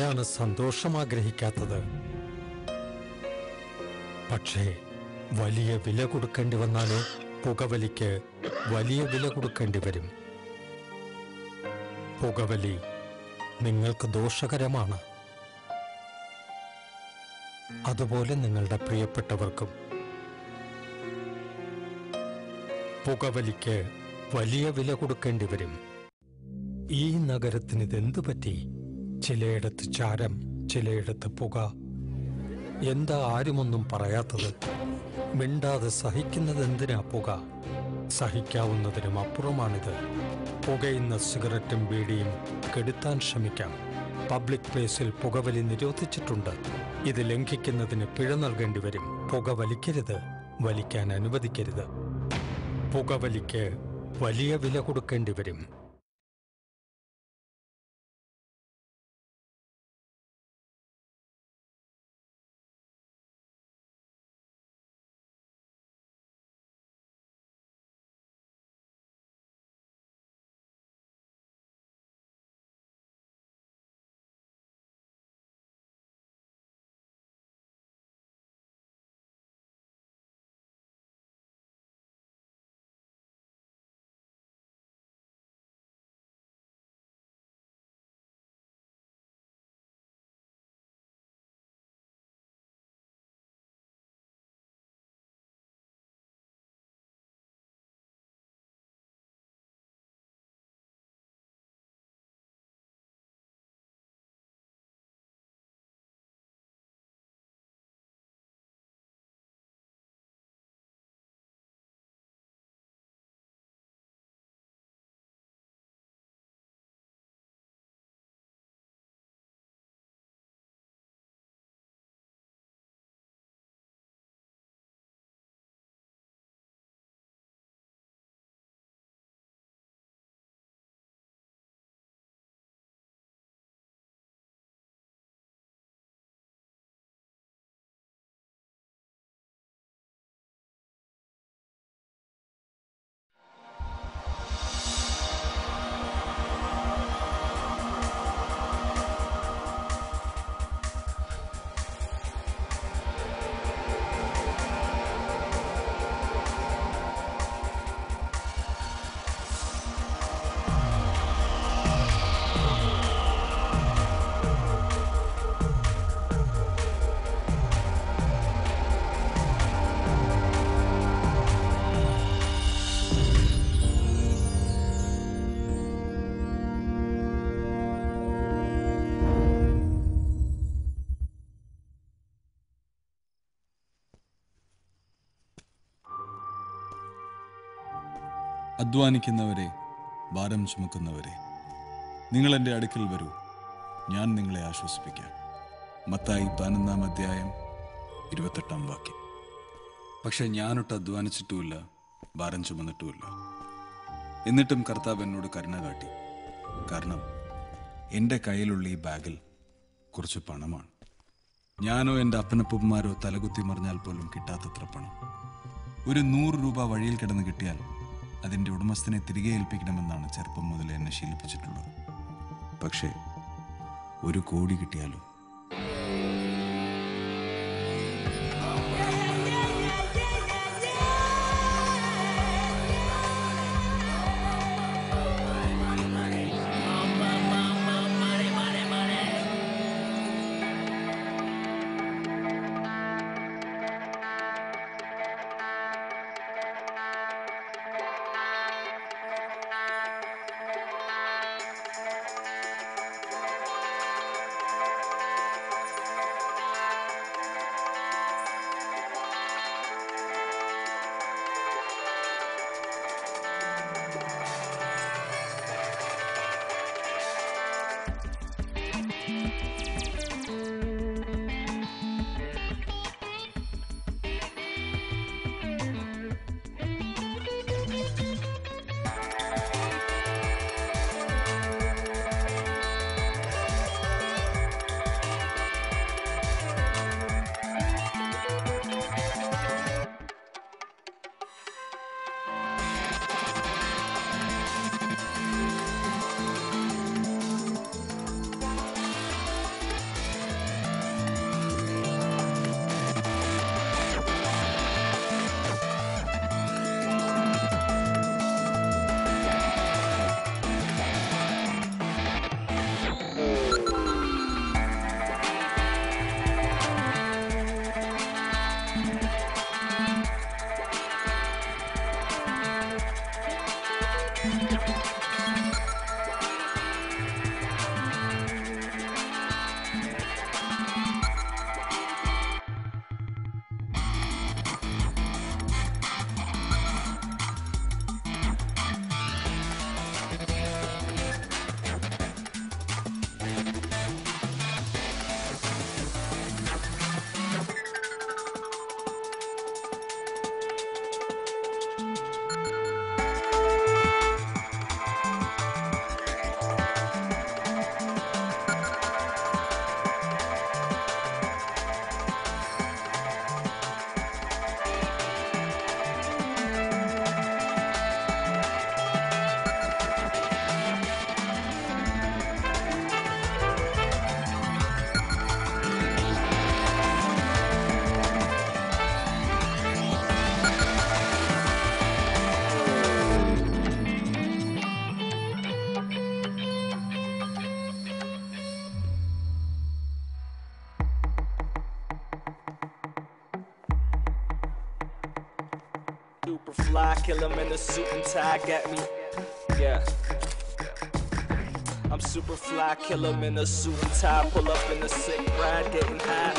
ആരാണ് സന്തോഷം ആഗ്രഹിക്കാത്തത് പക്ഷേ വലിയ വില കൊടുക്കേണ്ടി വന്നാലോ പുകവലിക്ക് വലിയ വില കൊടുക്കേണ്ടി വരും. പുകവലി നിങ്ങൾക്ക് ദോഷകരമാണ്. അതുപോലെ നിങ്ങളുടെ പ്രിയപ്പെട്ടവർക്കും. പുകവലിക്ക് വലിയ വില കൊടുക്കേണ്ടി വരും. ഈ നഗരത്തിന് ഇതെന്തു പറ്റി ചിലയിടത്ത് ചാരം ചിലയിടത്ത് പുക. എന്താ ആരുമൊന്നും പറയാത്തത്? മിണ്ടാതെ സഹിക്കുന്നത് എന്തിനാ പുക? സഹിക്കാവുന്നതിനും അപ്പുറമാണിത്. പുകയുന്ന സിഗരറ്റും ബീഡിയും കെടുത്താൻ ശ്രമിക്കാം. പബ്ലിക് പ്ലേസിൽ പുകവലി നിരോധിച്ചിട്ടുണ്ട്. ഇത് ലംഘിക്കുന്നതിന് പിഴ നൽകേണ്ടി വരും. പുക വലിക്കരുത്. വലിക്കാൻ അനുവദിക്കരുത്. പുകവലിക്ക് വലിയ വില കൊടുക്കേണ്ടി വരും. അധ്വാനിക്കുന്നവരെ ഭാരം ചുമക്കുന്നവരെ നിങ്ങൾ എന്റെ അടുക്കൽ വരൂ. ഞാൻ നിങ്ങളെ ആശ്വസിപ്പിക്കാം. മത്തായി പതിനൊന്നാം അധ്യായം ഇരുപത്തെട്ടാം വാക്യം. പക്ഷെ ഞാനൊട്ട് അധ്വാനിച്ചിട്ടുമില്ല ഭാരം ചുമന്നിട്ടുമില്ല. എന്നിട്ടും കർത്താവ് എന്നോട് കരുണ കാട്ടി. കാരണം എന്റെ കയ്യിലുള്ള ഈ ബാഗിൽ കുറച്ച് പണമാണ്. ഞാനോ എന്റെ അപ്പനപ്പന്മാരോ തലകുത്തി മറിഞ്ഞാൽ പോലും കിട്ടാത്തത്ര പണം. ഒരു നൂറ് രൂപ വഴിയിൽ കിടന്ന് കിട്ടിയാൽ അതിന്റെ ഉടമസ്ഥനെ തിരികെ ഏൽപ്പിക്കണമെന്നാണ് ചെറുപ്പം മുതൽ എന്നെ ശീലിപ്പിച്ചിട്ടുള്ളത്. പക്ഷേ ഒരു കോടി കിട്ടിയാലോ. In a suit and tie, get me? Yeah. I'm super fly, kill him in a suit and tie, pull up in a sick ride, getting high.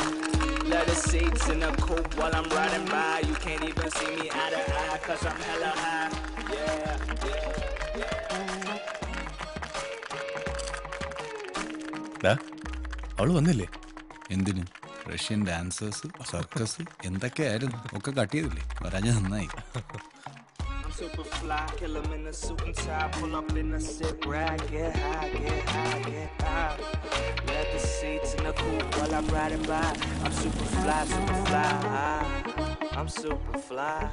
Leather seats in a coupe while I'm riding by. You can't even see me out of eye, cause I'm hella high. Yeah, yeah. yeah. അവൾ വന്നില്ലേ എന്തിന് Russian dancers circus എന്തൊക്കെയായിരുന്നു ഒക്കെ കട്ടിയതില്ലേ വരാഞ്ഞ നന്നായി tie, pull up in a sick ride, get high, get high, get high. Leather seats in the coupe while I'm riding by. I'm super fly, super fly. I'm super fly.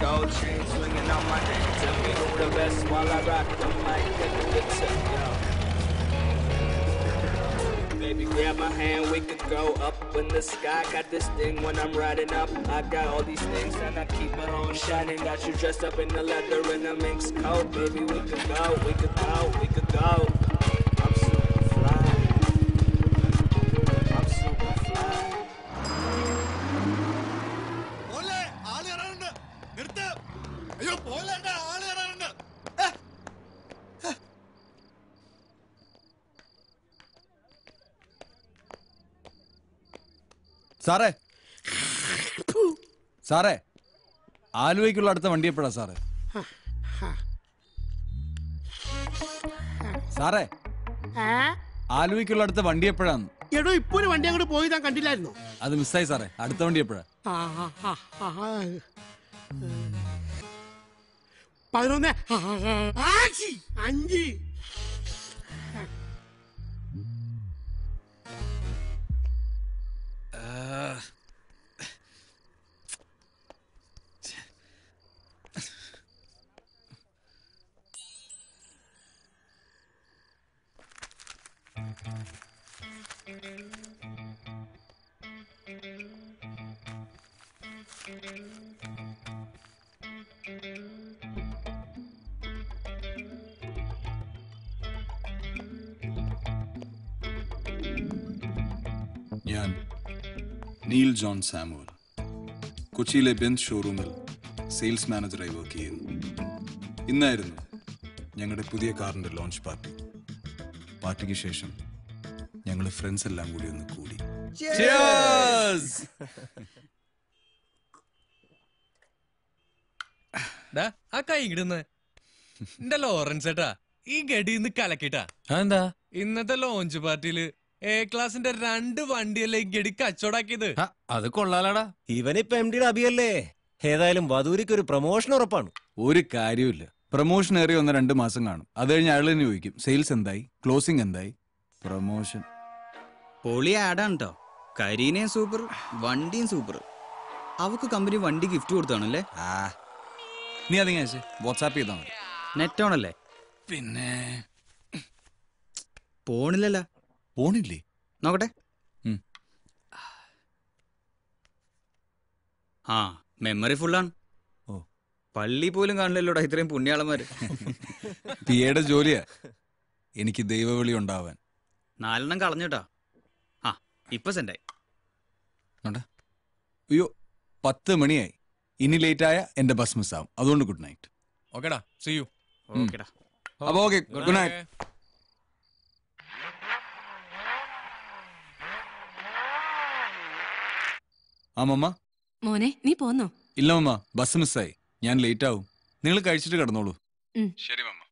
Gold chain swinging on my neck. Tell me who the best while I rock the mic. Baby, grab my hand, we could go up in the sky. Got this thing when I'm riding up. I got all these things and I keep it on shining. Got you dressed up in the leather and the minx coat. Baby, we could go, we could go, we could go. സാറേ. സാറേ ആലുവയ്ക്കുള്ള അടുത്ത വണ്ടി എപ്പോഴാ സാറേ? സാറേ ആലുവയ്ക്കുള്ള അടുത്ത വണ്ടി എപ്പോഴാന്ന്? എടോ ഇപ്പൊ ഒരു വണ്ടി അങ്ങോട്ട് പോയി താൻ കണ്ടില്ലായിരുന്നു. അത് മിസ്സായി സാറേ. അടുത്ത വണ്ടി എപ്പോഴാ. പതിനൊന്ന് ആ, ആ, ആ, ആച്ചി, അഞ്ച് നീൽ ജോൺ സാമുവൽ കൊച്ചിയിലെ ബെൻസ് ഷോറൂമിൽ സെയിൽസ് മാനേജറായി വർക്ക് ചെയ്യുന്നു. ഇന്നായിരുന്നു ഞങ്ങളുടെ പുതിയ കാറിന്റെ ലോഞ്ച് പാർട്ടി പാർട്ടിക്ക് ശേഷം ഞങ്ങൾ ഫ്രണ്ട്സ് എല്ലാം കൂടി ഒന്ന് കൂടി. ആ കൈ ഇടുന്ന്. എന്റെ ലോറൻസ് ഏട്ടാ ഈ ഗഡിന്ന് കലക്കിട്ടാ. എന്താ ഇന്നത്തെ ലോഞ്ച് പാർട്ടിയിൽ എ ക്ലാസിന്റെ രണ്ട് വണ്ടിയല്ലേ ഗഡി കച്ചവടാക്കിയത്? അത് കൊള്ളാലാടാ. ഇവനിപ്പോ എം ഡിയുടെ അഭിയല്ലേ ഏതായാലും വധൂരിക്ക് ഒരു പ്രൊമോഷൻ ഉറപ്പാണ്. ഒരു കാര്യമില്ല പ്രൊമോഷൻ ഏറി ഒന്ന് രണ്ട് മാസം കാണും. അത് കഴിഞ്ഞ് അയാൾ തന്നെ ചോദിക്കും സെയിൽസ് എന്തായി? ക്ലോസിംഗ് എന്തായി? പ്രൊമോഷൻ പൊളി ആഡാണ് കേട്ടോ കരീനയും സൂപ്പർ വണ്ടിയും സൂപ്പർ അവക്ക് കമ്പനി വണ്ടി ഗിഫ്റ്റ് കൊടുത്താണല്ലേ ആ. നീ അതിങ്ങനെ വാട്സാപ്പ് ചെയ്താൽ മതി. നെറ്റ് ഓണല്ലേ പിന്നെ പോണില്ലല്ലോ. പോണില്ലേ? നോക്കട്ടെ. ആ മെമ്മറി ഫുള്ളാണ് ഓ. പള്ളി പോലും കാണില്ലല്ലോടാ ഇത്രയും പുണ്യാളന്മാര്. പിയുടെ ജോലിയാ. എനിക്ക് ദൈവവിളി ഉണ്ടാവാൻ. നാലെണ്ണം കളഞ്ഞുട്ടാ. ആ ഇപ്പൊ സെൻഡായി അയ്യോ പത്ത് മണിയായി. ഇനി ലേറ്റ് ആയ എന്റെ ബസ് മിസ്സാവും അതുകൊണ്ട് ഗുഡ് നൈറ്റ് ഓക്കേടാ സി യു ഓക്കേടാ. അപ്പൊ ഓക്കെ ഗുഡ് നൈറ്റ് ആ മോനെ നീ പോന്നോ? ഇല്ല മമ്മ. ബസ് മിസ്സായി. ഞാൻ ലേറ്റ് ആവും നിങ്ങൾ കഴിച്ചിട്ട് കിടന്നോളൂ. ഉം. ശരി മമ്മ.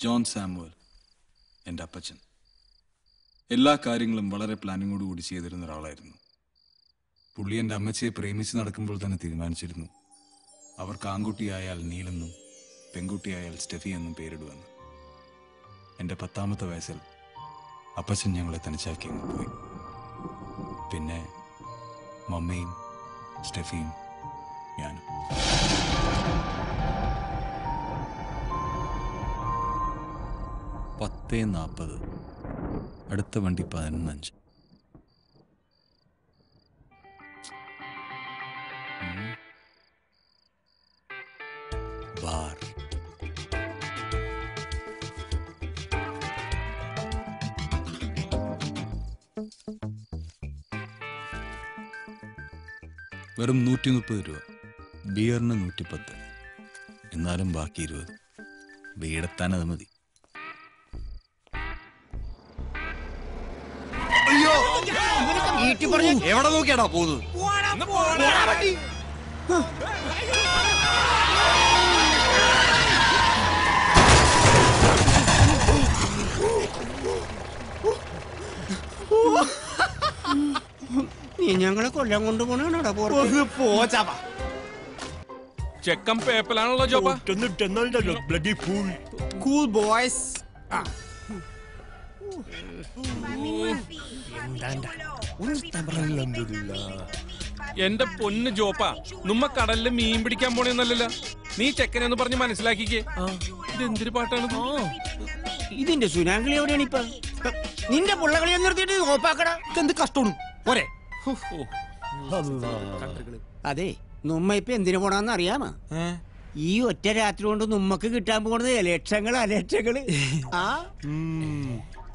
ജോൺ സാമുവൽ എന്റെ അപ്പച്ചൻ. എല്ലാ കാര്യങ്ങളും വളരെ പ്ലാനിങ്ങോട് കൂടി ചെയ്തിരുന്ന ഒരാളായിരുന്നു. പുള്ളി എന്റെ അമ്മച്ചിയെ പ്രേമിച്ച് നടക്കുമ്പോൾ തന്നെ തീരുമാനിച്ചിരുന്നു. അവർക്ക് ആൺകുട്ടിയായാൽ നീലെന്നും പെൺകുട്ടിയായാൽ സ്റ്റെഫി എന്നും പേരിടുമെന്ന് എന്റെ പത്താമത്തെ വയസ്സിൽ അപ്പച്ചൻ ഞങ്ങളെ തനിച്ചാക്കി അങ്ങ് പോയി. പിന്നെ മമ്മയും സ്റ്റെഫിയും ഞാനും. പത്തേ നാൽപ്പത് അടുത്ത വണ്ടി പതിനൊന്നഞ്ച്. വെറും നൂറ്റി മുപ്പത് രൂപ. ബിയറിന് നൂറ്റിപ്പത്ത്. എന്നാലും ബാക്കി ഇരുപത്. വീടെത്താൻ അത് മതി. എവിടെ നോക്കിയാടാ പോകുന്നത്? നീ ഞങ്ങളെ കൊല്ലം പുറത്ത് പോച്ചാപ്പാ ചെക്കൻ പേപ്പലാണല്ലോ ജോപ്പ. ബ്ലഡി ഫൂൾ കൂൾ ബോയ്സ് എന്റെ പൊന്ന് ജോപ്പ നമ്മ കടലിൽ മീൻ പിടിക്കാൻ പോണെന്നല്ലല്ലോ. നീ ചെക്കനെന്ന് പറഞ്ഞ് മനസ്സിലാക്കിക്കേ. ഇതെന്തൊരു പാട്ടാണ് ഇതിന്റെ സുനാങ്കളി എവിടെയാണ് ഇപ്പൊ നിന്റെ പുള്ളകളി നിർത്തിയിട്ട് ഓപ്പാക്കടാ എന്ത് കഷ്ടമാണ്? പോരെ. അതെ നുമ്മ ഇപ്പൊ എന്തിനു പോണെന്ന് അറിയാമോ? ഈ ഒറ്റ രാത്രി കൊണ്ട് നമ്മക്ക് കിട്ടാൻ പോകുന്നത് ലക്ഷങ്ങളാ ലക്ഷങ്ങൾ ആ?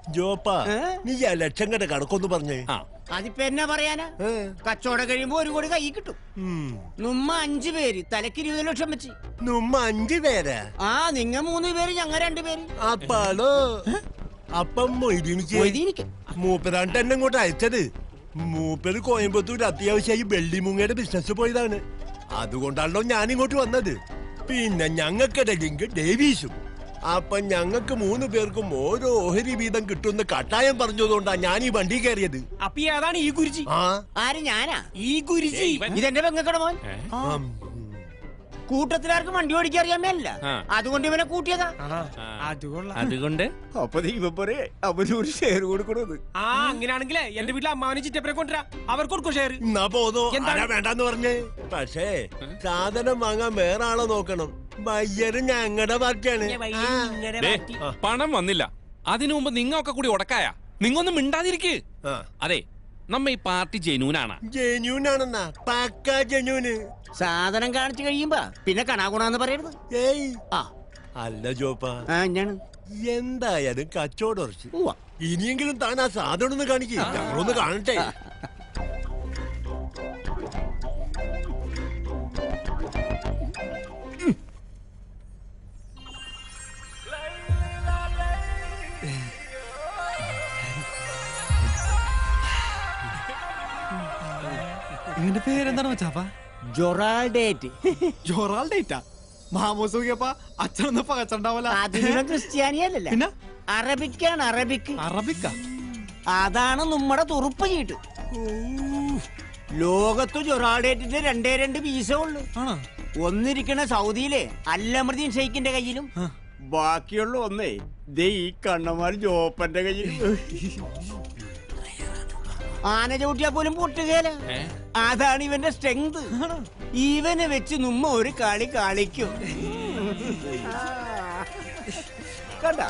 ജോപ്പാ? നീ ആ ലക്ഷങ്ങളുടെ കണക്കൊന്ന് പറഞ്ഞേ. അതിപ്പോ എന്നാ പറയാനാ? കച്ചവടം കഴിയുമ്പോ ഒരു കോടി കൈ കിട്ടും. നുമ്മ അഞ്ചു പേര് തലക്ക് ഇരുപത് ലക്ഷം വെച്ച്. നമ്മ അഞ്ചു പേരാ? ആ നിങ്ങ മൂന്ന് പേര് ഞങ്ങ രണ്ടുപേര് അപ്പാളോ അപ്പം മൊയ്തീനിക്ക്? മൂപ്പരാണ്ട് തന്നെ ഇങ്ങോട്ട് അയച്ചത്. മൂപ്പര് കോയമ്പത്തൂർ അത്യാവശ്യമായി വെള്ളിമുങ്ങയുടെ ബിസിനസ് പോയതാണ്. അതുകൊണ്ടാണല്ലോ ഞാൻ ഇങ്ങോട്ട് വന്നത്. പിന്നെ ഞങ്ങൾക്കിടയിലെങ്കിൽ ഡേവീസും. അപ്പൊ ഞങ്ങൾക്ക് മൂന്ന് പേർക്കും ഓരോ ഓഹരി വീതം കിട്ടുന്ന കട്ടായം പറഞ്ഞതുകൊണ്ടാ ഞാൻ ഈ വണ്ടി കയറിയത്. അപ്പൊ ഏതാണ് ഈ ഗുരുജി? ആ. ആര് ഞാനാ? ഈ ഗുരുജി. ഇതെന്റെ പെങ്ങക്കട മോൻ. കൂട്ടത്തിലാർക്കും വണ്ടി ഓടിക്കാൻ അറിയാൻ മേലല്ല അതുകൊണ്ട് ഇവനെ കൂട്ടിയതാ. അതുകൊണ്ട്? അപ്പൊ ഇവ പറയേ ഒരു ഷെയർ കൊടുക്കണത്. ആ അങ്ങനെയാണെങ്കിൽ എന്റെ വീട്ടിൽ അമ്മാവനെ ചിറ്റപ്പനെ കൊണ്ടുവരാ. അവർക്ക് കൊടുക്കും ഷെയർ എന്നാ പോന്നോ? എന്താ വേണ്ടെന്ന് പറഞ്ഞേ? പക്ഷേ സാധനം വാങ്ങാൻ വേറെ ആളെ നോക്കണം. വയ്യരും ഞങ്ങളുടെ പാർട്ടിയാണ്. പണം വന്നില്ല. അതിനു മുമ്പ് നിങ്ങൊക്കെ കൂടി ഉടക്കായ. നിങ്ങൊന്നും മിണ്ടാതിരിക്ക്. അതെ നമ്മ ഈ പാർട്ടി ജെനൂനാണ് ജെന്യൂൻ ആണെന്നാ പക്ക ജെന്യൂന്. സാധനം കാണിച്ചു കഴിയുമ്പോ പിന്നെ കണാകുണാന്ന് പറയരുത്. ഏയ്. ആ. അല്ല ജോപ്പ. ആ ഞാണ് എന്തായാലും കച്ചവടം ഉറച്ചു. ഉവ്വ. ഇനിയെങ്കിലും താൻ ആ സാധനം ഒന്ന് കാണിക്കേ. ഞങ്ങളൊന്ന് കാണട്ടെ. നിന്റെ പേരെന്താണ് മച്ചാപ്പ? ജൊറാൾ ഡേറ്റ് ജോറാൾ ഡേറ്റാ മാമോസ് നോക്കിയപ്പ അച്ഛനൊന്നും പകച്ചുണ്ടാവല അതിനും ക്രിസ്ത്യാനിയല്ല പിന്നെ? അറബിക്കാണ് അറബിക്ക് അറബിക്ക. അതാണ് നമ്മുടെ തുറുപ്പ് ചീട്ട്. ലോകത്ത് ജൊറാൾഡേറ്റിന്റെ രണ്ടേ രണ്ട് വീസേ ഉള്ളു. ഒന്നിരിക്കണ സൗദിയിലെ അല്ലമൃദീൻ ഷെയ്ഖിന്റെ കയ്യിലും. ബാക്കിയുള്ള ഒന്നേ ദേ ഈ കണ്ണമാർ ജോപ്പന്റെ കയ്യിലും. ആന ചവിട്ടിയാ പോലും പൊട്ടുകേല അതാണ് ഇവന്റെ സ്ട്രെങ്ത് ഇവനെ വെച്ച് നമ്മ ഒരു കളി കളിക്കും കണ്ട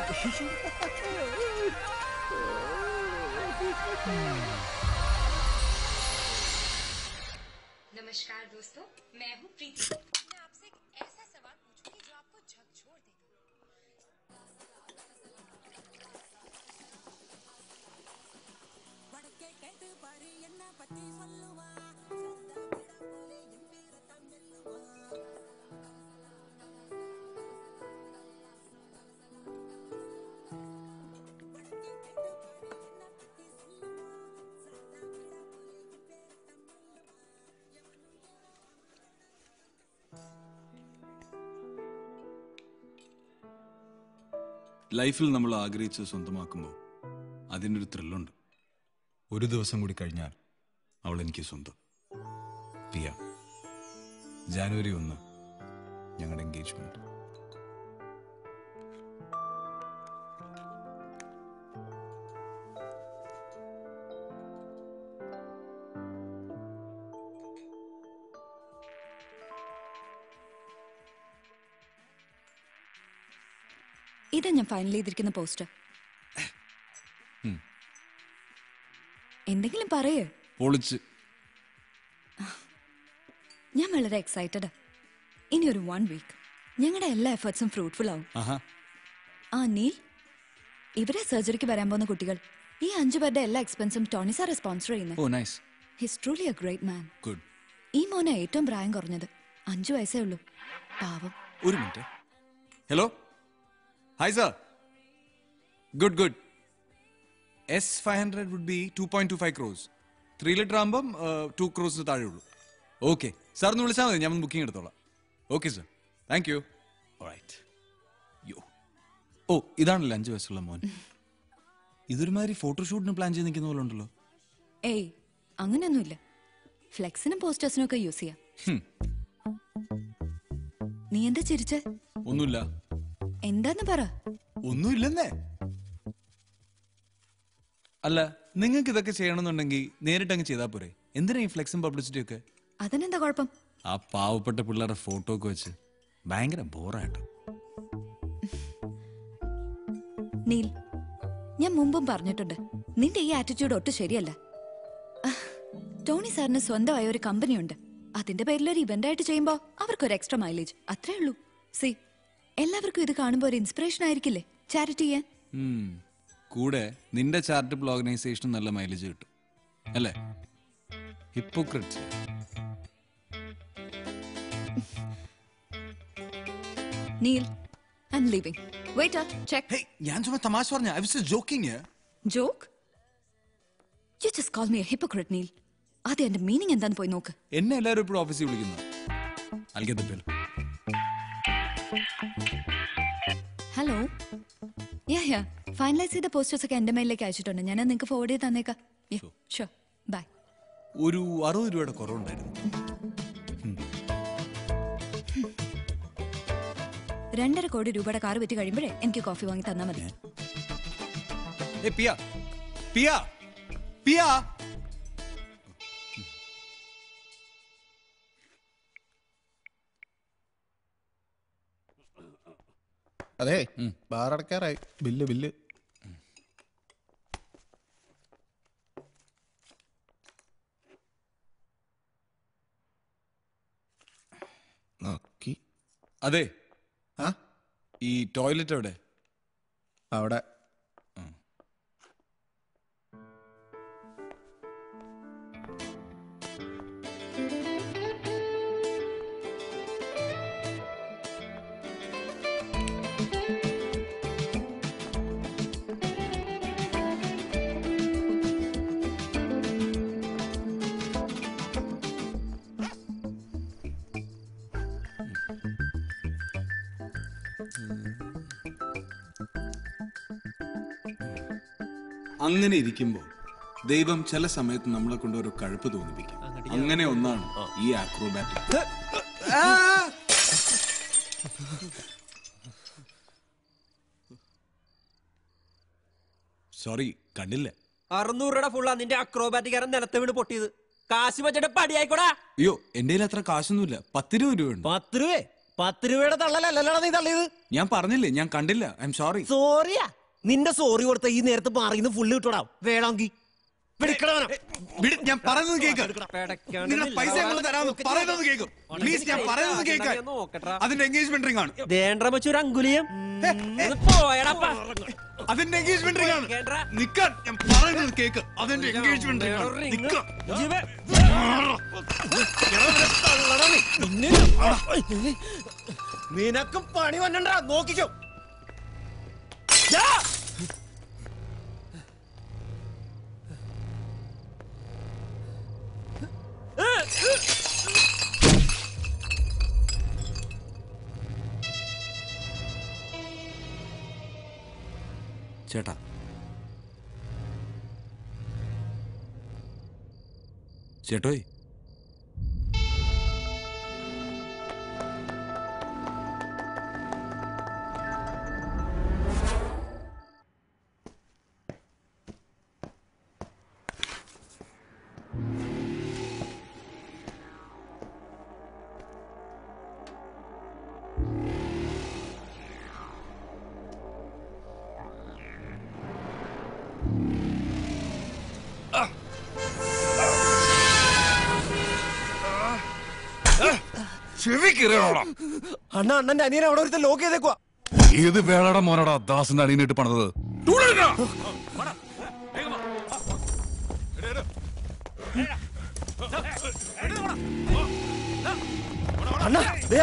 नमस्कार दोस्तों मैं हूँ प्रीति ലൈഫിൽ നമ്മൾ ആഗ്രഹിച്ചത് സ്വന്തമാക്കുമ്പോൾ അതിനൊരു ത്രില്ലുണ്ട് ഒരു ദിവസം കൂടി കഴിഞ്ഞാൽ അവൾ എനിക്ക് സ്വന്തം. പിയ ജാനുവരി ഒന്ന് ഞങ്ങളുടെ എൻഗേജ്മെന്റ് ഇതാ ഞാൻ ഫൈനൽ ചെയ്തിരിക്കുന്ന പോസ്റ്റർ എന്തെങ്കിലും പറയേ. പൊളിച്ച്. ഞാൻ വളരെ എക്സൈറ്റഡ് ഇനി ഒരു വൺ വീക്ക് ഞങ്ങളുടെ എല്ലാ എഫേർട്സും ഫ്രൂട്ട്ഫുൾ ആവും. ആ നീൽ ഇവരെ സർജറിക്ക് വരാൻ പോകുന്ന കുട്ടികൾ ഈ അഞ്ചു പേരുടെ എല്ലാ എക്സ്പെൻസും ടോണി സാർ സ്പോൺസർ ചെയ്യുന്നത് his truly a great man ഈ മോനെ ഏറ്റവും പ്രായം കുറഞ്ഞത്. അഞ്ചു വയസ്സേ ഉള്ളൂ. പാവം. ഒരു minute hello hi sir good good S five hundred would be two point two five cross three litre ആകുമ്പം ടു ക്രോസിന് താഴെ ഉള്ളൂ ഓക്കെ സാർ ഒന്ന് വിളിച്ചാൽ മതി. ഞാൻ ബുക്കിംഗ് എടുത്തോളാം. Okay sir thank you right yo ഓ ഇതാണല്ലോ അഞ്ച് വയസ്സുള്ള മോൻ. ഇതൊരുമാതിരി ഫോട്ടോഷൂട്ടിന് പ്ലാൻ ചെയ്ത് നിൽക്കുന്ന പോലെ ഉണ്ടല്ലോ. ഏയ് അങ്ങനെയൊന്നുമില്ല. ഫ്ലെക്സിനും പോസ്റ്റേഴ്സിനും ഒക്കെ യൂസ് ചെയ്യാം. നീ എന്താ ചിരിച്ചേ? ഒന്നുമില്ല. എന്താന്ന് പറ. ഒന്നുമില്ലെന്നേ. അല്ല നിങ്ങൾക്ക് ഇതൊക്കെ ചെയ്യണമെന്നുണ്ടെങ്കിൽ നേരിട്ട് അങ്ങ് ചെയ്താൽ പോരെ. എന്തിനാ ഈ ഫ്ലെക്സും പബ്ലിസിറ്റി ഒക്കെ? അതിനെന്താ കുഴപ്പം? ആ പാവപ്പെട്ട പിള്ളേരുടെ ഫോട്ടോ ഒക്കെ വെച്ച് ഭയങ്കര ബോറായിട്ട്. നീൽ ഞാൻ മുമ്പും പറഞ്ഞിട്ടുണ്ട്. നിന്റെ ഈ ആറ്റിറ്റ്യൂഡ് ഒട്ടും ശരിയല്ല. ടോണി സാറിന് സ്വന്തമായ ഒരു കമ്പനി ഉണ്ട് അതിന്റെ പേരിൽ ഒരു ഇവന്റ് ആയിട്ട് ചെയ്യുമ്പോൾ അവർക്ക് ഒരു എക്സ്ട്രാ മൈലേജ് അത്രേ ഉള്ളൂ. സി എല്ലാവർക്കും ഇത് കാണുമ്പോൾ ഒരു ഇൻസ്പിറേഷൻ ആയിരിക്കില്ലേ? ചാരിറ്റി ചെയ്യാൻ. കൂടെ നിന്റെ ചാരിറ്റബിൾ ഓർഗനൈസേഷനും നല്ല മൈലേജ് കിട്ടും. അല്ലേ? Hypocrites Neil I leaving wait check hey ഞാൻ ചുമ്മാ തമാശ പറഞ്ഞ. I was joking joke you just call me a hypocrite Neil ആദ്യം എന്റെ മീനിങ് എന്താന്ന് പോയി നോക്ക്. എന്നെ എല്ലാവരും ഇപ്പോഴും ഓഫീസിൽ വിളിക്കുന്നു. അൽഗത്തെ പേര് ഹലോ യാ യാ ഫൈനലൈസ് ചെയ്ത പോസ്റ്റേഴ്സ് ഒക്കെ എന്റെ മെയിലേക്ക് അയച്ചിട്ടുണ്ട്. ഞാൻ നിങ്ങൾക്ക് ഫോർവേഡ് ചെയ്ത് തന്നേക്കാം. ഷുവർ ബൈ ഒരു അറുപത് രൂപയുടെ കുറവുണ്ടായിരുന്നു. രണ്ടര കോടി രൂപയുടെ കാർ വിറ്റ് കഴിയുമ്പോഴേ എനിക്ക് കോഫി വാങ്ങി തന്നാ മതി. പിയ. പിയ. പിയ. അതെ ബാറടക്കാറായി. Bill bill. നോക്കി. അതെ. ആ? ഈ ടോയ്ലറ്റ് എവിടെ? അവിടെ. അങ്ങനെ ഇരിക്കുമ്പോൾ ദൈവം ചില സമയത്ത് നമ്മളെ കൊണ്ട് ഒരു കഴുപ്പ് തോന്നിപ്പിക്കും. അങ്ങനെ ഒന്നാണ് ഈ ആക്രോബാറ്റിക് സോറി കണ്ടില്ല. അറുന്നൂറ് രൂപ ഫുള്ളാ നിന്റെ അക്രോബാറ്റിക്കാരൻ നിലത്ത് വീണ് പൊട്ടിയത്. കാശ് വെച്ചിട്ട് പടിയായിക്കോടാ. അയ്യോ എന്റെ അത്ര കാശൊന്നുമില്ല. പത്ത് രൂപ രൂപയുണ്ട്. പത്ത് രൂപ? പത്ത് രൂപയുടെ തള്ളലല്ലോ നീ തള്ളിയത്. ഞാൻ പറഞ്ഞില്ലേ ഞാൻ കണ്ടില്ല. ഐ എം സോറി സോറിയാ നിന്റെ സോറി കൊടുത്ത ഈ നേരത്ത് മാറിന്ന് ഫുള്ള് കിട്ടോടാ. വേണമെങ്കിൽ ഞാൻ പറയുന്നത് കേക്ക്. നിങ്ങളുടെ പൈസ ഞങ്ങൾ തരാമെന്ന് പറയുന്നത് കേൾക്കും പ്ലീസ് ഞാൻ പറയുന്നത് കേക്ക്. അതിന്റെ എൻഗേജ്മെന്റ് റിംഗ് ആണ്. വെച്ചൊരു അങ്കുലിയം. അതിന്റെ എൻഗേജ്മെന്റ് റിംഗ് ആണ്. നിക്കാൻ ഞാൻ പറയുന്നത് കേക്ക്. അതിന്റെ എൻഗേജ്മെന്റ് റിംഗ് ആണ്. നിക്കാൻ നിനക്കും പണി വന്നണ്ടാ നോക്കിക്കോ. ചേട്ടാ. ചേട്ടോയ്. അണ്ണ അണ്ണന്റെ അനിയനെ അവിടെ ഒരുത്തൻ ലോക്ക് ചെയ്തേക്കുവാ. ഏത് വേളയുടെ മോനടാ ദാസിന്റെ അടിയനിട്ട് പണിതത്? അണ്ണാ ദേ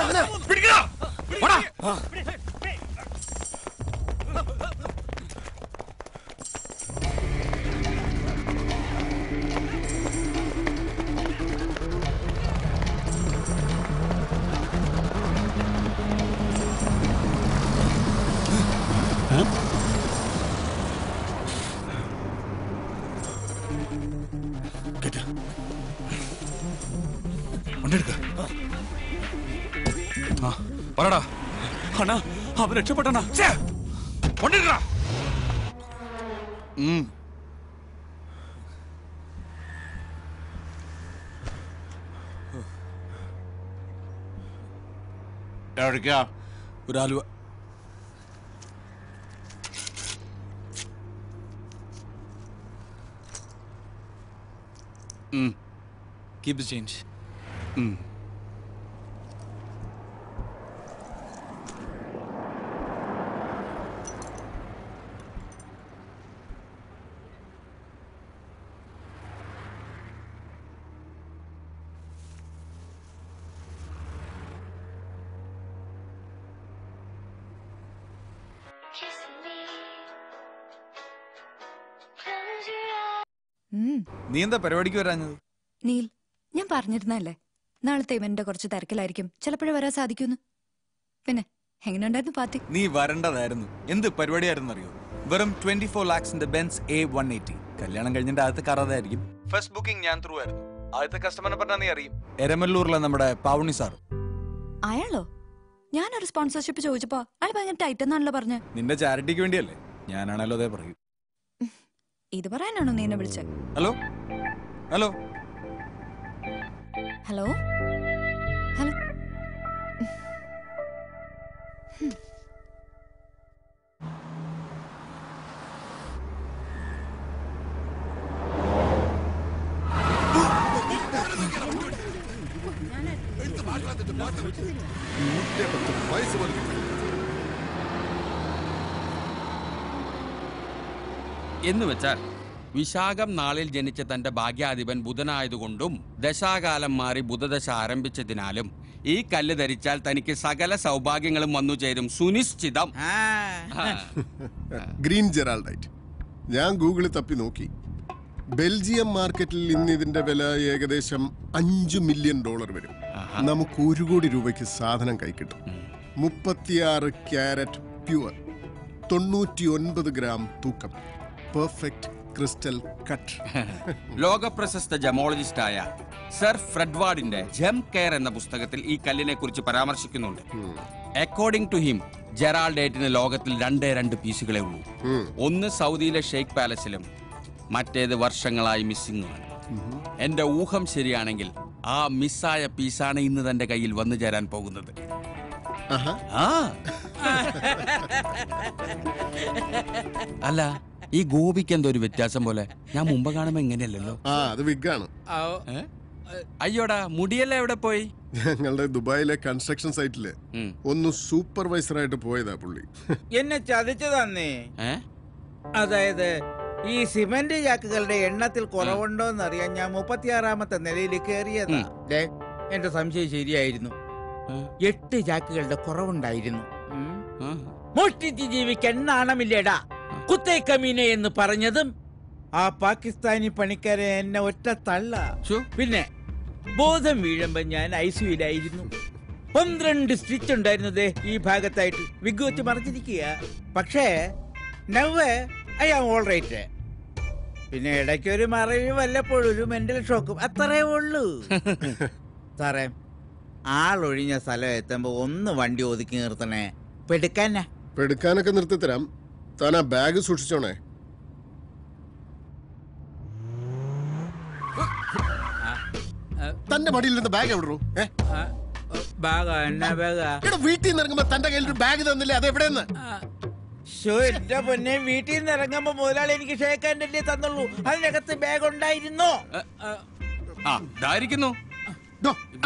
അവൻ രക്ഷപ്പെട്ടണ്ണാ വണ്ടിയെടുക്കടാ ഉം എവിടേക്കാ ഒരാലുവ കീപ് ദ ചേഞ്ച് നീ എന്താ പരിപാടിക്ക് വരാഞ്ഞത്? നീൽ ഞാൻ പറഞ്ഞിരുന്നല്ലേ നാളത്തെ ഇവന്റെ കുറച്ച് തിരക്കിലായിരിക്കും. ചിലപ്പോഴേ വരാൻ സാധിക്കുന്നു. പിന്നെ എങ്ങനെയുണ്ടായിരുന്നു പാർട്ടി? നീ വരണ്ടതായിരുന്നു. എന്ത് പരിപാടിയായിരുന്നു അറിയോ വെറും ട്വന്റി ഫോർ ലാക്സിന്റെ ബെൻസ് എ വൺ എയ്റ്റി കല്യാണം കഴിഞ്ഞിട്ട് ആദ്യത്തെ കാർ അതായിരിക്കും. ഫസ്റ്റ് ബുക്കിംഗ് ഞാൻ ത്രൂ ആയിരുന്നു. ആദ്യത്തെ കസ്റ്റമറിനെ പറഞ്ഞാൽ നീ അറിയും. എരമല്ലൂരിലെ നമ്മുടെ പാവണി സാർ അയാളോ? ഞാനൊരു സ്പോൺസർഷിപ്പ് ചോദിച്ചപ്പോ അയാൾ ഭയങ്കര ടൈറ്റ് എന്നാണല്ലോ പറഞ്ഞത് നിന്റെ ചാരിറ്റിക്ക് വേണ്ടിയല്ലേ? ഞാനാണല്ലോ അതേ പറയൂ. ഇത് പറയാനാണോ നീ എന്നെ വിളിച്ചത് ഹലോ? ഹലോ? ഹലോ? ഹലോ? എന്ന് വെച്ചാൽ വിശാഖം നാളിൽ ജനിച്ച തന്റെ ഭാഗ്യാധിപൻ ബുധനായതുകൊണ്ടും ദശാകാലം മാറി ബുധദശ ആരംഭിച്ചതിനാലും ഈ കല്ല് ധരിച്ചാൽ തനിക്ക് സകല സൗഭാഗ്യങ്ങളും വന്നു ചേരും. സുനിശ്ചിതം. ഗ്രീൻ ജെറാൾഡൈറ്റ്. ഞാൻ ഗൂഗിളിൽ തപ്പി നോക്കി. ബെൽജിയം മാർക്കറ്റിൽ ഇന്ന് ഇതിന്റെ വില ഏകദേശം അഞ്ചു മില്യൺ ഡോളർ വരും. നമുക്ക് ഒരു കോടി രൂപയ്ക്ക് സാധനം കൈക്കിട്ടും മുപ്പത്തിയാറ് ക്യാരറ്റ് പ്യുവർ. തൊണ്ണൂറ്റി ഒൻപത് ഗ്രാം തൂക്കം. Perfect crystal cut. ലോക പ്രശസ്ത ജമോളജിസ്റ്റായ സർ ഫ്രെഡ്വാർഡിന്റെ ജെം കെയർ എന്ന പുസ്തകത്തിൽ ഈ കല്ലിനെ കുറിച്ച് പരാമർശിക്കുന്നുണ്ട്. അക്കോർഡിംഗ് ടു ഹിം ജെറാൾഡേറ്റിന് ലോകത്തിൽ രണ്ടേ രണ്ട് പീസുകളേ ഉള്ളൂ. ഒന്ന് സൗദിയിലെ ഷെയ്ഖ് പാലസിലും മറ്റേത് വർഷങ്ങളായി മിസ്സിങ്ങുമാണ് എന്റെ ഊഹം ശരിയാണെങ്കിൽ ആ മിസ്സായ പീസാണ് ഇന്ന് തന്റെ കയ്യിൽ വന്നു ചേരാൻ പോകുന്നത്. അല്ല ഈ ഗോപിക്ക് എന്തോ ഒരു വ്യത്യാസം പോലെ. ഞാൻ മുമ്പ് കാണുമ്പോ എങ്ങനെയല്ലല്ലോ ആ അത് വിഗാണ്? അയ്യോടാ മുടിയല്ല എവിടെ പോയി? ഞങ്ങളുടെ ദുബായിലെ കൺസ്ട്രക്ഷൻ സൈറ്റിൽ ഒന്ന് സൂപ്പർവൈസറായിട്ട് പോയതാ പുള്ളി. എന്നെ ചതിച്ചതന്നേ അതായത് ഈ സിമന്റ് ജാക്കുകളുടെ എണ്ണത്തിൽ കുറവുണ്ടോന്ന് അറിയാൻ ഞാൻ മുപ്പത്തിയാറാമത്തെ നിലയിൽ കയറിയതാ. എന്റെ സംശയം ശരിയായിരുന്നു. എട്ട് ജാക്കുകളുടെ കുറവുണ്ടായിരുന്നു. മോഷ്ടിച്ച് ജീവിക്കാൻ നാണമില്ലേടാ. കുത്തേക്കമീനെ എന്ന് പറഞ്ഞതും ആ പാകിസ്ഥാനി പണിക്കാരെ എന്നെ ഒറ്റ തള്ള. പിന്നെ ബോധം വീഴുമ്പോ ഞാൻ ഐസിയുലായിരുന്നു പന്ത്രണ്ട് സ്റ്റിച്ച് ഉണ്ടായിരുന്നത് ഈ ഭാഗത്തായിട്ട്. വിഗ് വെച്ച് മറച്ചിരിക്കുക. പക്ഷേ now I am all right. പിന്നെ ഇടയ്ക്ക് ഒരു മറവി വല്ലപ്പോഴും ഒരു മെന്റൽ ഷോക്കും അത്രേ ഉള്ളൂ. സാറേ ആളൊഴിഞ്ഞ സ്ഥലം എത്തുമ്പോ ഒന്ന് വണ്ടി ഒതുക്കി നിർത്തണേ. പെടുക്കാനാ. പെടുക്കാനൊക്കെ നിർത്തി തരാം താൻ ആ ബാഗ് സൂക്ഷിച്ചോണേ. തന്റെ മടിയിൽ നിന്ന് ബാഗ് എവിടെ വീട്ടിൽ നിന്ന് ഇറങ്ങുമ്പോ തന്റെ കയ്യിൽ ഒരു ബാഗ് തന്നില്ലേ? അത് എവിടെയെന്ന്? എന്റെ പൊന്നെ വീട്ടിൽ നിന്ന് ഇറങ്ങുമ്പോ മുതലാളി എനിക്ക് ഷേക്കാന്റെ തന്നുള്ളൂ. അതിനകത്ത് ബാഗ് ഉണ്ടായിരുന്നോ? ആ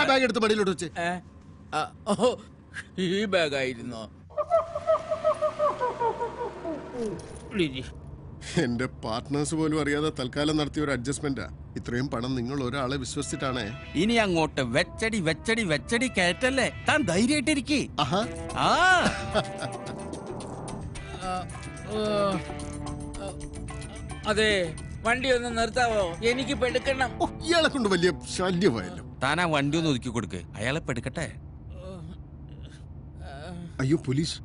ബാഗ് എടുത്ത് മടിയിലോട്ട് വെച്ച്. ഈ ബാഗ് ആയിരുന്നോ ഈ ബാഗായിരുന്നോ എന്റെ പാർട്ട്നേഴ്സ് പോലും അറിയാതെ തൽക്കാലം നടത്തിയ ഒരു അഡ്ജസ്റ്റ്മെന്റാ. ഇത്രയും പണം നിങ്ങൾ ഒരാളെ വിശ്വസിച്ചിട്ടാണേ? ഇനി അങ്ങോട്ട് വെച്ചടി വെച്ചടി വെച്ചടി കയറ്റല്ലേ? താൻ ധൈര്യമായിട്ടിരിക്കേ. ആ. അതെ വണ്ടി ഒന്ന് നിർത്താവോ? എനിക്ക് പെടുക്കണം ഇയാളെ കൊണ്ട് വലിയ ശല്യമായല്ലോ. താൻ ആ വണ്ടി ഒന്ന് ഒതുക്കി കൊടുക്ക്. അയാളെ പെടുക്കട്ടെ അയ്യോ പോലീസ്.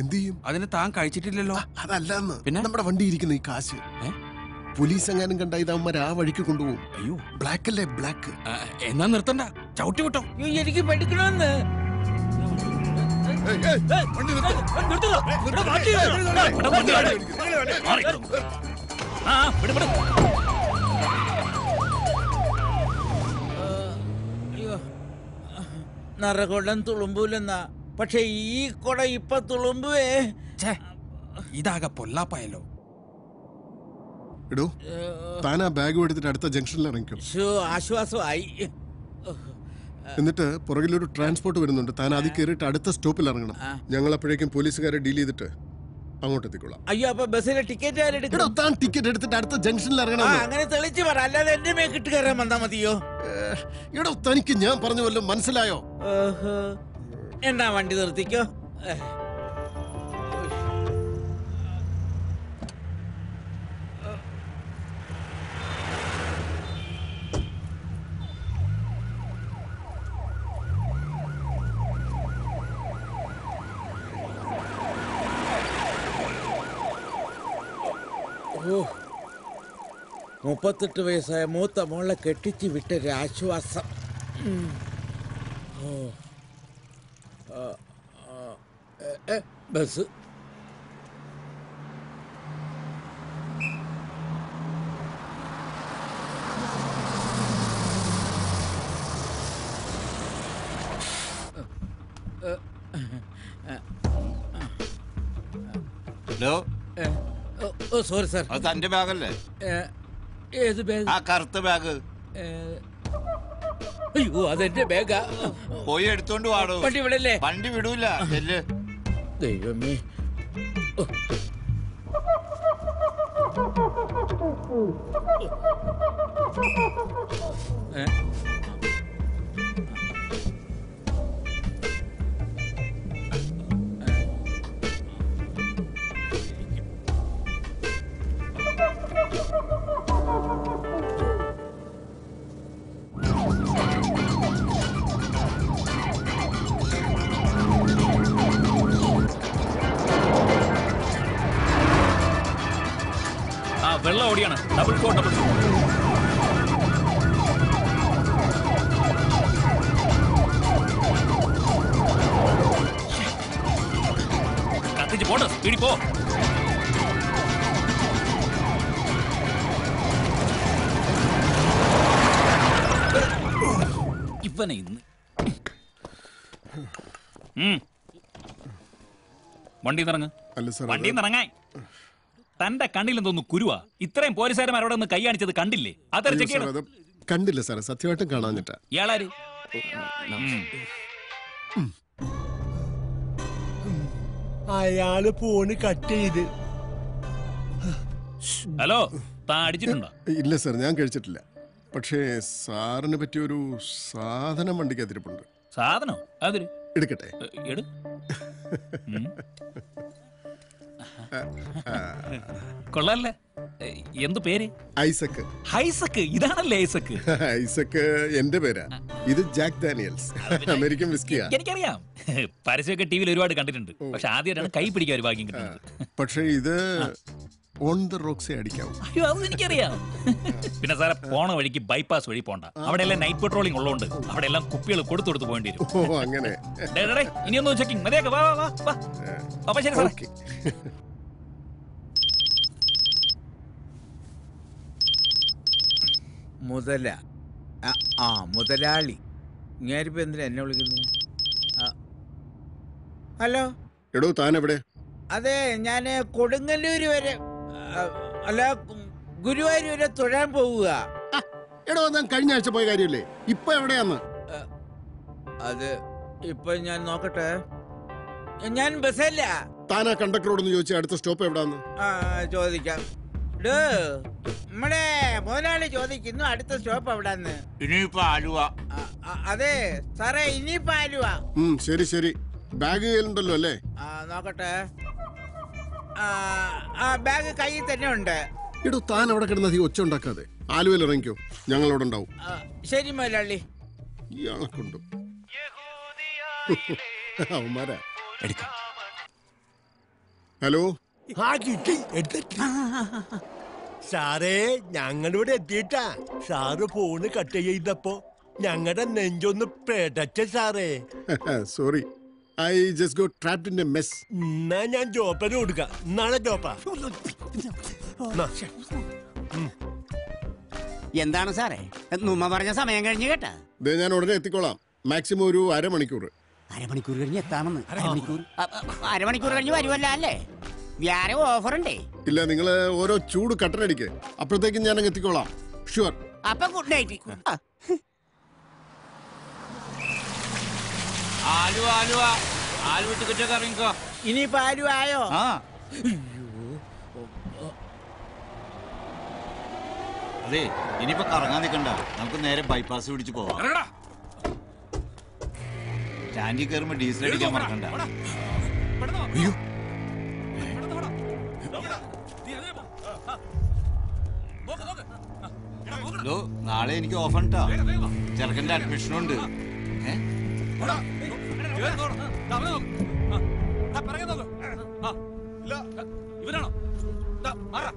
എന്ത് ചെയ്യും അതിന് താൻ കഴിച്ചിട്ടില്ലല്ലോ. അതല്ലെന്ന്. പിന്നെ? നമ്മുടെ വണ്ടി ഇരിക്കുന്ന ഈ കാശ്. പോലീസ് എങ്ങാനും കണ്ട ഇതവന്മാർ ആ വഴിക്ക് കൊണ്ടുപോകും. അയ്യോ. ബ്ലാക്ക്? അല്ലേ ബ്ലാക്ക് എന്നാ നിർത്തണ്ട. ചവിട്ടി വിട്ടോ. എനിക്ക് പഠിക്കണമെന്ന് അയ്യോ. നറകൊടം തുളുമ്പൂലെന്നാ. പക്ഷെ ഈ കൊട ഇപ്പൊ തുളുമ്പുവേ. ഇതാകെ പൊല്ലാപ്പായല്ലോ. എടോ താൻ ആ ബാഗ് എടുത്തിട്ട് അടുത്ത ജംഗ്ഷനിൽ ഇറങ്ങിക്കും. ആശ്വാസമായി. എന്നിട്ട് പുറകിലൊരു ട്രാൻസ്പോർട്ട് വരുന്നുണ്ട്. താൻ അതിൽ കയറിയിട്ട് അടുത്ത സ്റ്റോപ്പിൽ ഇറങ്ങണം. ഞങ്ങൾ അപ്പോഴേക്കും പോലീസുകാരെ ഡീൽ ചെയ്തിട്ട് അങ്ങോട്ട് എത്തിക്കോളാം അയ്യോ അപ്പൊ ബസ്സിലെ ടിക്കറ്റ് താൻ ടിക്കറ്റ് എടുത്തിട്ട് അടുത്ത ജംഗ്ഷനിൽ ഇറങ്ങണം. അങ്ങനെ തെളിച്ച് പറ. അല്ലാതെ എന്റെ മേക്കിട്ട് കയറാൻ വന്നാ മതിയോ? എടോ തനിക്ക് ഞാൻ പറഞ്ഞു വല്ലതും മനസ്സിലായോ? ഓഹോ. എന്നാ വണ്ടി നിർത്തിക്കോ ഏഹ്. ഓ മുപ്പത്തെട്ട് വയസ്സായ മൂത്ത മോളെ കെട്ടിച്ച് വിട്ടൊരാശ്വാസം ഉം. ഓ ആ, ആ, എ, എ, ബസ്. ഹലോ? ഓ, സോറി സാർ. അത് തന്റെ ബാഗല്ലേ? ഏത് ബാഗ്? ആ കറുത്ത ബാഗ്. അയ്യോ അതെന്റെ ബാഗാ. പോയി എടുത്തോണ്ട് വാടോ. വണ്ടി വിടല്ലേ വണ്ടി വിടൂല. ചെല്ല്. ദൈവമേ. ഏ? വെള്ളം ഓടിയാണ്. ഡബിൾ ഫോർ ഡബിൾ ഫോർ കത്തിച്ച് പോട്ടെ. സ്പീഡിൽ പോ. ഇവനെ ഇന്ന്. വണ്ടി ഇറങ്ങ് അല്ല സാർ വണ്ടി ഇറങ്ങാൻ തന്റെ കണ്ണിൽ എന്തോന്നു കുരുവാ. ഇത്രയും പോലീസുകാരന്മാർ ഒന്ന് കൈ കാണിച്ചത് കണ്ടില്ലേ? അതൊരു ചെക്ക് സാർ അത് കണ്ടില്ല സാറേ സത്യമായിട്ടും കാണാഞ്ഞിട്ടാ. ഇയാളാര്? ഉം. അയാൾ ഫോണ് കട്ട് ചെയ്ത്. ഹലോ താ അടിച്ചിട്ടുണ്ടോ? ഇല്ല സാർ ഞാൻ കഴിച്ചിട്ടില്ല. പക്ഷേ സാറിന് പറ്റിയ ഒരു സാധനം വണ്ടിക്ക് അതിരിപ്പുണ്ട്. സാധനം? അതൊരു എടുക്കട്ടെ? എടു. ഉം. കൊള്ളാല്ലേ? എന്ത് പേര്? ഐസക്ക് ഹൈസക്ക് ഇതാണല്ലേ ഐസക്ക് ഐസക്ക് എന്റെ പേരാ. ഇത് ജാക്ക് ഡാനിയൽസ്. അമേരിക്കൻ വിസ്കിയാ. എനിക്കറിയാം. പരസ്യമൊക്കെ ടി വിയിൽ ഒരുപാട് കണ്ടിട്ടുണ്ട്. പക്ഷെ ആദ്യമായിട്ടാണ് കൈ പിടിക്കാൻ ഒരു ഭാഗ്യം കിട്ടുന്നത്. പക്ഷേ ഇത് ഓൺ ദ റോക്സേ അടിക്കാവൂ. അയ്യോ അത് എനിക്കറിയാം. പിന്നെ സാറെ പോണ വഴിക്ക് ബൈപ്പാസ് വഴി പോണ്ട. അവിടെ എല്ലാം നൈറ്റ് പെട്രോളിംഗ് ഉള്ളതുകൊണ്ട് അവിടെ എല്ലാം കുപ്പികൾ കൊടുത്തു കൊടുത്ത് പോകേണ്ടി വരും ഓ അങ്ങനെ. ഇനിയൊന്നും ചെക്കിങ് മതിയാക്ക. വാ വാ വാ വാ. അപ്പൊ ശരി സാറേ. മുതല. ആ, മുതലാളി. ഇങ്ങനെ എന്തിനാ എന്നെ വിളിക്കുന്നത്? ഹലോ? എടോ താൻ എവിടെ അതെ ഞാൻ കൊടുങ്ങല്ലൂര് വരെ അല്ല ഗുരുവായൂർ വരെ തൊഴാൻ പോവുക. എടോ ഞാൻ കഴിഞ്ഞ ആഴ്ച പോയ കാര്യമല്ലേ? ഇപ്പൊ എവിടെയാന്ന്? അത് ഇപ്പൊ ഞാൻ നോക്കട്ടെ. ഞാൻ ബസ്സല്ല. താനാ കണ്ടക്ടറോടൊന്ന് ചോദിച്ചാൽ അടുത്ത സ്റ്റോപ്പ് എവിടാന്ന്? ആ ചോദിക്കാം. നമ്മടെ മുതലാളി ചോദിക്കുന്നു അടുത്ത സ്റ്റോപ്പ് എവിടാന്ന്? ഇനിയിപ്പോ ആലുവ. അതെ സാറേ ഇനിയിപ്പോ ആലുവ. ശരി ശരി. ബാഗ് കയ്യിലുണ്ടല്ലോ അല്ലേ? ആ നോക്കട്ടെ. ബാഗ് കയ്യിൽ തന്നെ ഉണ്ട്. എടോ താൻ അവിടെ കിടന്ന ഈ ഒച്ച ഉണ്ടാക്കാതെ. ആലുവയിൽ ഇറങ്ങിക്കോ. ഞങ്ങളവിടെ ഉണ്ടാവും. ശരി മുതലാളി. ഇയാളെ കൊണ്ടു. ഹലോ? ആ കിട്ടി എടുത്തിട്ട്. സാറേ ഞങ്ങളിവിടെ എത്തിയിട്ടാ. സാറ് ഫോണ് കട്ട് ചെയ്തപ്പോ ഞങ്ങളുടെ നെഞ്ചൊന്ന് പെടച്ച സാറേ. Sorry I just go trapped in a mess എന്നാ ഞാൻ ജോപ്പന് കൊടുക്കാം. നാളെ ജോപ്പ. എന്താണ് സാറേ? നുമ്മ പറഞ്ഞ സമയം കഴിഞ്ഞ് കേട്ടാ. ദേ ഞാൻ ഉടനെ എത്തിക്കോളാം. മാക്സിമം ഒരു അരമണിക്കൂർ അരമണിക്കൂർ കഴിഞ്ഞ് എത്താമെന്ന്. അരമണിക്കൂർ അരമണിക്കൂർ കഴിഞ്ഞ് വരുമല്ല അല്ലേ? വ്യാര ഓഫർ ഉണ്ടേ ഇല്ല നിങ്ങൾ ഓരോ ചൂട് കട്ടനടിക്ക് അപ്പോഴത്തേക്കും ഞാൻ അങ്ങ് എത്തിക്കോളാം. ഷുവർ അപ്പൊ ഗുഡ് നൈറ്റ് ആലുവ ആലുവ. ആലുവ ടിക്കറ്റൊക്കെ ഇറങ്ങിക്കോ. ഇനിയിപ്പോ ആലുവ ആയോ? ആ. അതെ ഇനിയിപ്പോ കറങ്ങാൻ നിൽക്കണ്ട നമുക്ക് നേരെ ബൈപ്പാസ് പിടിച്ച് പോവാം. സ്റ്റാൻഡിൽ കയറുമ്പോ ഡീസൽ അടിക്കാൻ മറക്കണ്ട. അയ്യോ. ഹലോ നാളെ എനിക്ക് ഓഫ് ഉണ്ടാ ചെറുക്കന്റെ അഡ്മിഷനുണ്ട് ദാ, മാറാ.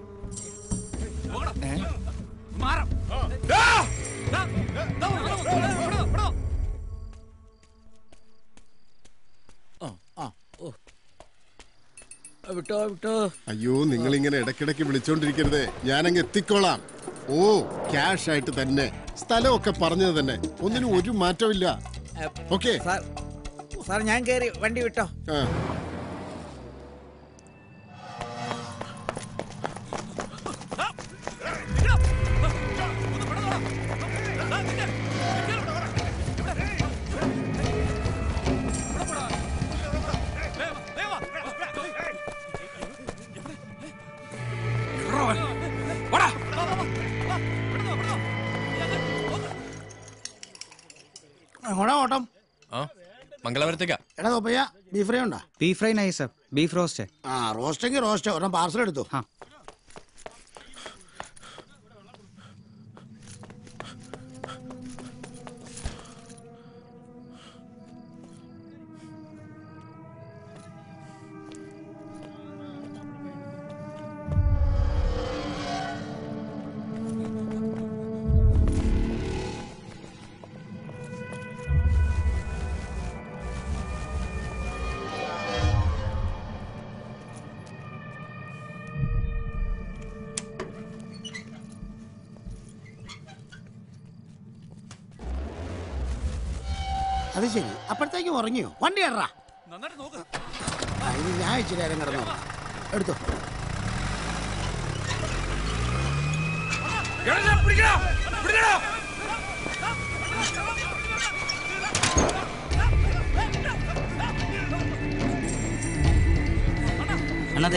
വിട്ടോ വിട്ടോ. അയ്യോ നിങ്ങൾ ഇങ്ങനെ ഇടയ്ക്കിടയ്ക്ക് വിളിച്ചോണ്ടിരിക്കരുതേ. ഞാനങ്ങ് എത്തിക്കോളാം. ഓ ക്യാഷ് ആയിട്ട് തന്നെ. സ്ഥലമൊക്കെ പറഞ്ഞത് തന്നെ. ഒന്നിനും ഒരു മാറ്റമില്ല ഓക്കെ സാർ സാർ ഞാൻ കേറി വണ്ടി വിട്ടോ. ആ എങ്ങോട്ടാ ഓട്ടം? ആ മംഗളപുരത്തേക്കാ എടാ തോപ്പയ്യ ബീഫ് ഫ്രൈ ഉണ്ടോ? Beef fry nice sir beef roast. ആ റോസ്റ്റെങ്കിൽ റോസ്റ്റ് ഒരെണ്ണം പാർസൽ എടുത്തു. അത് ശരി. അപ്പോഴത്തേക്ക് ഉറങ്ങിയോ? വണ്ടി ഇടറാ ഞാൻ ഇച്ചിരി നേരം കിടന്നു. എടുത്തോ. എടാ,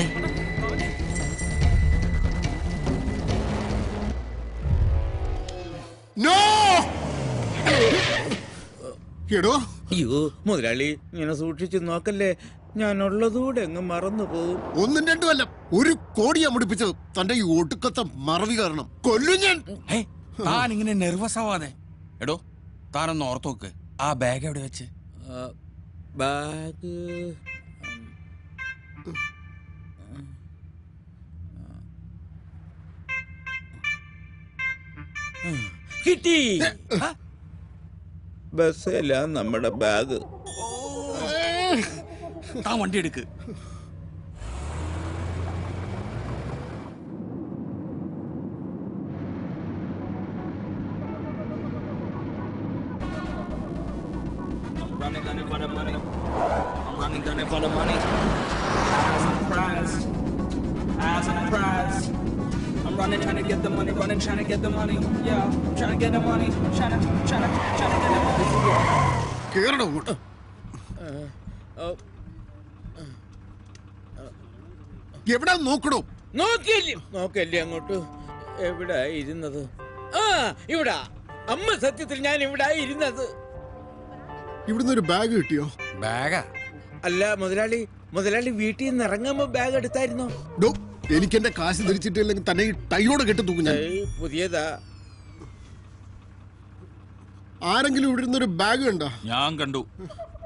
എടോ അയ്യോ മുതലാളി ഇങ്ങനെ സൂക്ഷിച്ചു നോക്കല്ലേ. ഞാൻ ഉള്ളതൂടെ അങ്ങ് മറന്നു പോകും. ഒന്നും രണ്ടും അല്ല ഒരു കോടിയാ മുടിപ്പിച്ചത്. തന്റെ ഈ ഒടുക്കത്തെ മറവി കാരണം. കൊല്ലും ഞാൻ! താൻ ഇങ്ങനെ നെർവസ് ആവാതെ. എടോ താനൊന്ന് ഓർത്തോക്ക് ആ ബാഗ് എവിടെ വെച്ച്? ബാഗ് കിട്ടി! ബസ്സല്ല നമ്മുടെ ബാഗ് താൻ വണ്ടി എടുക്ക്. നോക്കണോ? നോക്കിയല്ലേ? നോക്കല്ലേ അങ്ങോട്ട്? എവിടെ ഇരുന്നത്? ആ ഇവിടെ. അമ്മ സത്യത്തിൽ ഞാൻ ഇവിടെ ഇരുന്നത്. ഇവിടുന്ന് ഒരു ബാഗ് കിട്ടിയോ? ബാഗാ അല്ല മുതലാളി മുതലാളി വീട്ടിൽ നിന്ന് ഇറങ്ങുമ്പോ ബാഗ് എടുത്തായിരുന്നോ? ഡോ എനിക്ക് എന്റെ കാശ് തിരിച്ചിട്ടില്ലെങ്കിൽ തന്നെ ഈ ടൈലോടെ കെട്ടി തൂക്കും ഞാൻ. ഏയ്, പുതിയതാ. ആരെങ്കിലും ഇവിടെ ഒരു ബാഗ് കണ്ടോ? ഞാൻ കണ്ടു.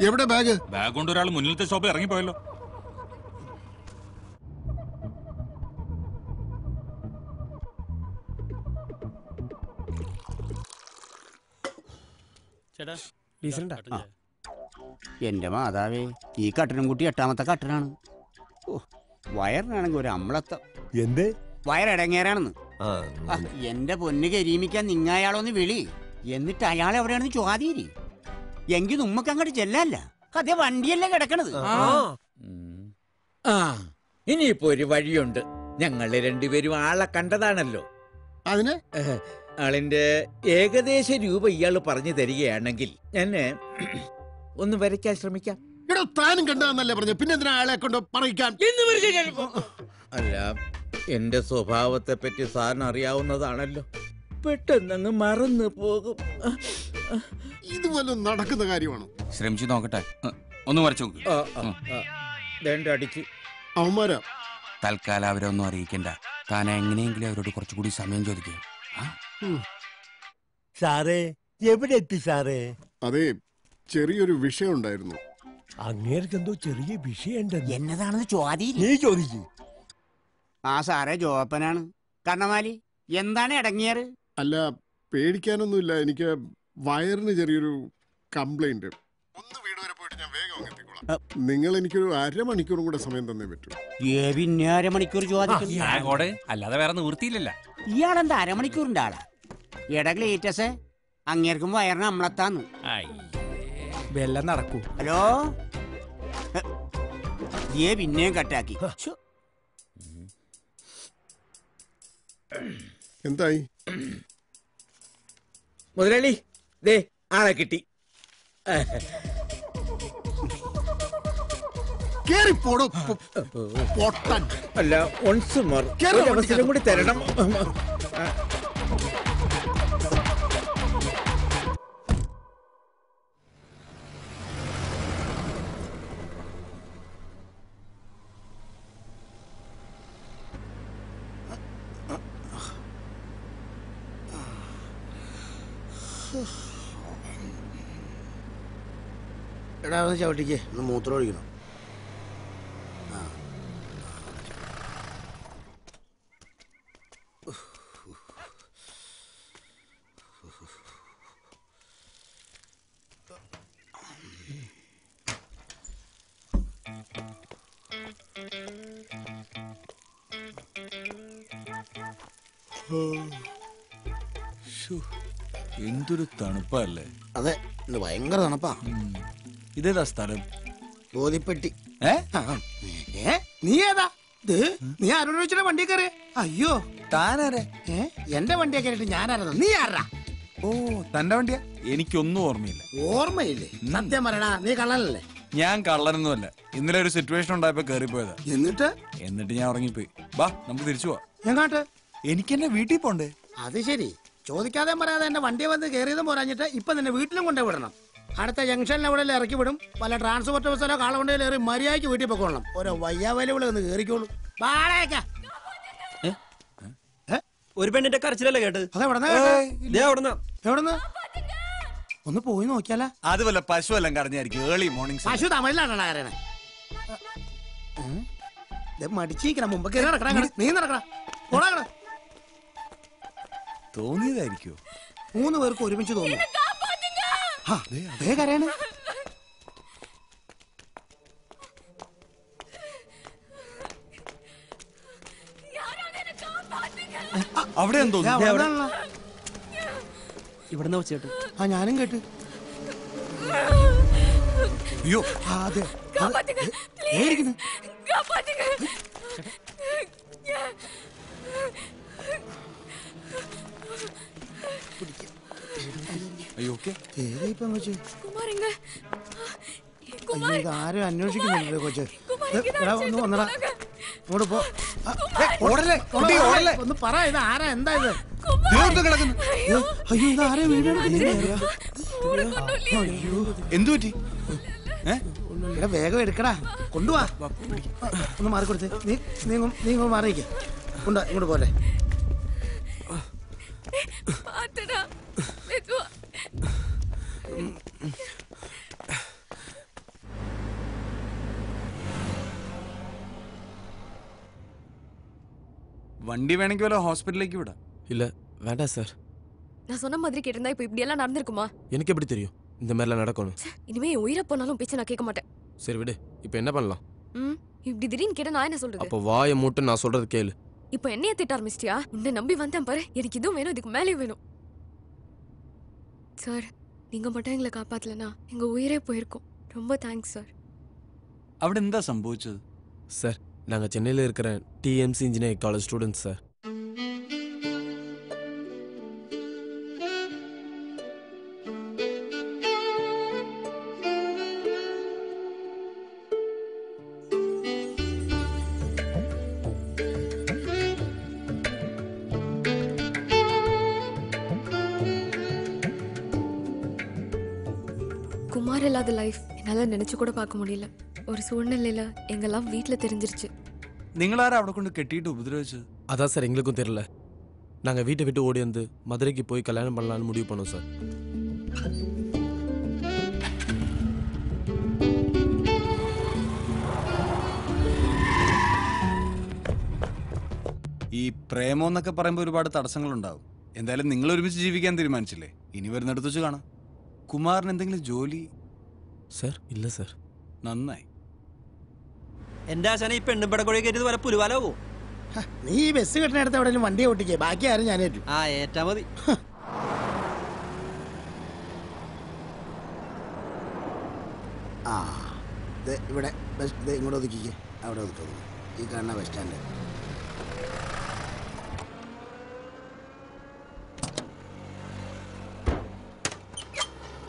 എവിടെ ബാഗ് ബാഗ് കൊണ്ട് ഒരാൾ മുന്നിലത്തെ ഷോപ്പിൽ ഇറങ്ങിപ്പോയല്ലോ. ചേട്ടാ? എന്റെ മാതാവേ ഈ കട്ടനും കുട്ടി എട്ടാമത്തെ കട്ടനാണ് ഓ വയറിനാണെങ്കിൽ ഒരു അമ്ലത്തം എന്ത്? വയറടങ്ങേറാണെന്ന് ആ, എന്റെ പൊന്ന് കരീമിക്കാൻ നിങ്ങായാളൊന്ന് വിളി. എന്നിട്ട് അയാൾ എവിടെയാണെന്ന് ചോദ്യേരി എങ്കിൽ നമ്മക്ക് അങ്ങോട്ട് ചെല്ലല്ല. അതേ വണ്ടിയല്ലേ കിടക്കണത്. ആ. ഇനിയിപ്പോ ഒരു വഴിയുണ്ട്. ഞങ്ങൾ രണ്ടുപേരും ആളെ കണ്ടതാണല്ലോ. അതിന്? ആളിന്റെ ഏകദേശ രൂപ ഇയാൾ പറഞ്ഞു തരികയാണെങ്കിൽ ഞാൻ ഒന്ന് വരയ്ക്കാൻ ശ്രമിക്കാം. എടോ താനും കണ്ടതെന്നല്ലേ പറഞ്ഞു പിന്നെ എന്തിനാ ആളെ കൊണ്ട് പറയിക്കാൻ എന്ന് പറഞ്ഞ് ഞാനിപ്പോ അല്ല എന്റെ സ്വഭാവത്തെ പറ്റി സാറിന് അറിയാവുന്നതാണല്ലോ. പെട്ടെന്നങ്ങ് മറന്നു പോകും. ഇതുപോലൊന്നും നടക്കുന്ന കാര്യമാണ്? ശ്രമിച്ചു നോക്കട്ടെ. ഉം, ഒന്ന് വരച്ചു നോക്ക്. ആ, ആ, ആ. ദണ്ട് അടിച്ച് അവന്മാരാ? തൽക്കാലം അവരൊന്നും അറിയിക്കണ്ട. താൻ എങ്ങനെയെങ്കിലും അവരോട് കുറച്ചുകൂടി സമയം ചോദിക്കുക സാറേ എവിടെ എത്തി സാറേ? അതെ ചെറിയൊരു വിഷയം ഉണ്ടായിരുന്നു അങ്ങേർക്ക് എന്തോ ചെറിയ വിഷയമുണ്ടെന്ന്. എന്നതാണെന്ന് ചോദി നീ ചോദിച്ചു ആ സാറേ ജോപ്പനാണ്. കണ്ണമാലി എന്താണ് ഇടങ്ങിയത് അല്ല പേടിക്കാനൊന്നുമില്ല. എനിക്ക് വയറിന് ചെറിയൊരു കംപ്ലൈന്റ് നിങ്ങൾ എനിക്കൊരു അരമണിക്കൂറും കൂടെ സമയം തന്നേ പറ്റൂ. ഏ പിന്നെ അരമണിക്കൂർ ചോദിക്കും അല്ലാതെ വേറെ നിവൃത്തിയില്ലല്ല. ഇയാളെന്താ അരമണിക്കൂറിന്റെ ആളാ? എടഗ്ലേറ്റസേ അങ്ങേർക്കും വയറിന് അമ്മളത്താന്ന് വെല്ലം നടക്കൂ. ഹലോ? ഏ പിന്നെയും കട്ടാക്കി. എന്തായി? മുതലാളി ദേ ആളെ കിട്ടി. കേറിപ്പോടോ. പൊട്ടൻ. അല്ല ഒൺസ് മോർ. കേറ് അവസരം കൂടി തരണം. ഒന്ന് ചവിട്ടിക്ക്. ഒന്ന് മൂത്രം ഒഴിക്കണം. എന്തൊരു തണുപ്പല്ലേ? അതെ ഇന്ന് ഭയങ്കര തണുപ്പാ. ഇതേതാ സ്ഥലം? ബോധിപ്പെട്ടി ഏ? ഏ? നീ ഏതാ? ഇത് നീ ആരോട് വണ്ടി കയറി അയ്യോ. താനാരെ? ഏ? എന്റെ വണ്ടിയെ കയറിയിട്ട് ഞാനാരോ? നീ ആരാ? ഓ തന്റെ വണ്ടിയാ? എനിക്കൊന്നും ഓർമ്മയില്ല. ഓർമ്മയില്ലേ? സത്യം പറയടാ നീ കള്ളനല്ലേ? ഞാൻ കള്ളനൊന്നുമല്ല. ഇന്നലെ ഒരു സിറ്റുവേഷൻ ഉണ്ടായപ്പോ പോയതാ എന്നിട്ട്? എന്നിട്ട് ഞാൻ ഉറങ്ങിപ്പോയി. ബാ നമുക്ക് തിരിച്ചു പോവാ. എങ്ങാട്ട്? എനിക്ക് എന്നെ വീട്ടിൽ പോണ്ടേ? അത് ശരി. ചോദിക്കാതെ പറയാതെ എന്റെ വണ്ടി വന്ന് കയറിയതും പോരാഞ്ഞിട്ട് ഇപ്പൊ നിന്നെ വീട്ടിലും കൊണ്ടേ വിടണം. അടുത്ത ജംഗ്ഷനിൽ എവിടെ ഇറക്കി വിടും പല ട്രാൻസ്പോർട്ട് ബസ്സിലോ കാളവണ്ടിയിലോ കയറി മര്യാദയ്ക്ക് വീട്ടിൽ പൊക്കോളണം. ഓരോ വയ്യാവലിവിടെ ഒന്ന് കയറിക്കോളൂ വാടക ഒരു പെണ്ണിന്റെ കരച്ചിലല്ലേ കേട്ടത്? എവിടെന്നാ? ഒന്ന് പോയി നോക്കിയാല? അത് വല്ല പശു എല്ലാം കറിഞ്ഞായിരിക്കും ഏർലി മോർണിംഗ് പശു തമിഴിലാണ് മടിച്ചിരിക്കണം മുമ്പ് കയറി നടക്കണം നീ നടക്കണം. തോന്നിയതായിരിക്കോ മൂന്ന് പേർക്ക് ഒരുമിച്ച് തോന്നുന്നു കരയണ് അവിടെ എന്തോ. ഇവിടുന്ന് വെച്ചേട്ട് ആ ഞാനും കേട്ട്. അയ്യോ അതെ. കാപ്പാത്തുക. അയ്യോ ഏതാ ഇപ്പൊ കൊച്ച്? അയ്യോ ഒന്ന് വന്നടാ. ഇങ്ങോട്ട് പോ. ഓടല്ലേ, ഓടല്ലേ. ഒന്ന് പറ ഇത് ആരാ? എന്താ ഇത്? കിടക്കുന്നു. അയ്യോ. ഇത് ആരാ വീഡിയോ എന്തു പറ്റി? എടാ വേഗം എടുക്കടാ. കൊണ്ടുവാ. ഒന്ന് മാറിക്കൊടുത്ത്. നീ നീ നീ ഇങ്ങോട്ട് മാറിയിക്കേ കൊണ്ടുവാ ഇങ്ങോട്ട് പോലെ പാത്തടാ മെതുവാ വണ്ടി வேணுக்கு வர ஹாஸ்பிட்டலுக்கு விட இல்ல வேண்டாம் சார் நான் சொன்ன மாதிரி கேட்டிருந்தா இப்ப இப்படி எல்லாம் நடந்திருக்குமா எனக்கு எப்படி தெரியும் இந்த மாதிரிலாம் நடக்கணும் இனிமே என் உயிரை போனாலும் பேச்ச நான் கேட்க மாட்டேன் சரி விடு இப்போ என்ன பண்ணலாம் ம் இப்படி திடீர்னு கேட்ட நான் என்ன சொல்றது அப்போ வாயை மூட்டு நான் சொல்றது கேளு இப்ப என்னைய திட்ட ஆரம்பிச்சிட்டியா உன்னை நம்பி வந்தேன் பாரு எனக்கு இதுவும் வேணும் இதுக்கு மேலேயும் வேணும் சார் நீங்க மட்டும் எங்களை காப்பாத்தலனா எங்க உயிரே போயிருக்கும் ரொம்ப தேங்க்ஸ் சார் അവിടെ എന്താ സംഭവിച്ചത് சார் நாங்கள் சென்னையில் இருக்கிற TMC engineering college students sir Kumar கூட பார்க்க முடியல ஒரு சூழ்நிலையில எங்கெல்லாம் வீட்ல தெரிஞ்சிருச்சு നിങ്ങളാരാ അവിടെ കൊണ്ട് കെട്ടിയിട്ട് ഉപദ്രവിച്ചത് அதான் சார் எங்களுக்கும் தெரியல நாங்கள் வீட்டை விட்டு ஓடி வந்து மதுரைக்கு போய் கல்யாணம் பண்ணலான்னு முடிவு பண்ணோம் சார் ഈ പ്രേമം എന്നൊക്കെ പറയുമ്പോൾ ഒരുപാട് തടസ്സങ്ങളുണ്ടാവും എന്തായാലും നിങ്ങൾ ഒരുമിച്ച് ജീവിക്കാൻ തീരുമാനിച്ചില്ലേ ഇനി വരുന്നിടത്ത് വെച്ച് കാണാം കുമാറിന് എന്തെങ്കിലും ജോലി സാർ ഇല്ല സർ. നന്നായി. എന്റെ ആശാന ഈ പെണ്ണും പടക്കൊഴി കയറ്റി വരെ പുലുവാലാവോ? നീ ഈ ബസ് കിട്ടണടുത്ത് എവിടെയും വണ്ടി ഓട്ടിക്കേ ബാക്കി ആരും ഞാൻ ഏറ്റു. ആ ഏറ്റാ മതി. ആ ഇത് ഇവിടെ ബസ് ഇത് ഇങ്ങോട്ട് ഒതുക്കിക്കേ. അവിടെ ഒതുക്കുന്നു ഈ കാണുന്ന ബസ് സ്റ്റാൻഡ്.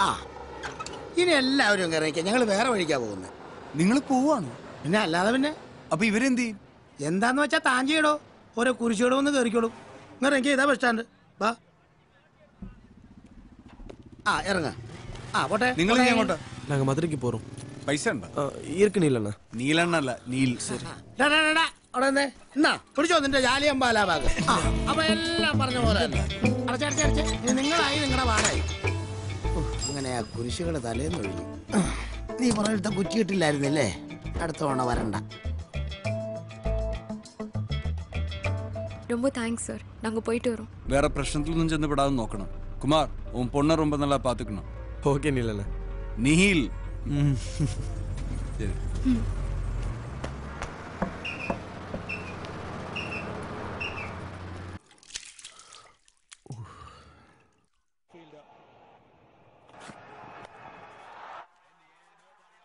ആ ഇനി എല്ലാവരും അങ്ങ് ഇറങ്ങിക്കാം ഞങ്ങൾ വേറെ വഴിക്കാ പോകുന്നത് നിങ്ങൾ പോവാണ് പിന്നെ അല്ലാതെ പിന്നെ അപ്പൊ ഇവരെന്ത് ചെയ്യും എന്താന്ന് വെച്ചാ താൻ ചെയ്യടോ ഓരോ കുരിശിയോട് വന്ന് കയറിക്കോളൂ ഇങ്ങനെ ഇറങ്ങിയ ഇതാ ബസ് സ്റ്റാൻഡ് വാ ആ ഇറങ്ങ ആ പോട്ടെ നിങ്ങൾ പോട്ടെ. ഇനി എങ്ങോട്ടാ நாங்கள் மதுரைக்கு போகிறோம் പൈസ ഉണ്ടോ இருக்கு நீலண்ணா നീലെണ്ണല്ല നീൽ ശരി ഡാ, ഡാ, ഡാ, ഡാ. അവിടെ നിന്നേ. എന്നാ പിടിച്ചോ നിന്റെ ജാലിയം പാലാഭാഗം ആ അപ്പൊ എല്ലാം പറഞ്ഞ പോലെ തന്നെ അടച്ചടച്ചടച്ച് ഇനി നിങ്ങളായി നിങ്ങളുടെ പാടായി ഉഫ്, അങ്ങനെ ആ കുരിശുകൾ തലേന്ന് ഒഴിഞ്ഞു നീ പുറകിലത്തെ കുറ്റിയിട്ടില്ലായിരുന്നില്ലേ അടുത്ത തവണ വരണ്ട ரொம்ப தேங்க்ஸ் சார் நாங்க போயிட்டு வரோம் വേറെ പ്രശ്നത്തിലൊന്നും ചെന്ന് പെടാതെ നോക്കണം കുമാർ ഉൻ പൊണ്ണ ரொம்ப நல்லா പാത്തുക്കണം ஓகே நீலண்ணா നീൽ ശരി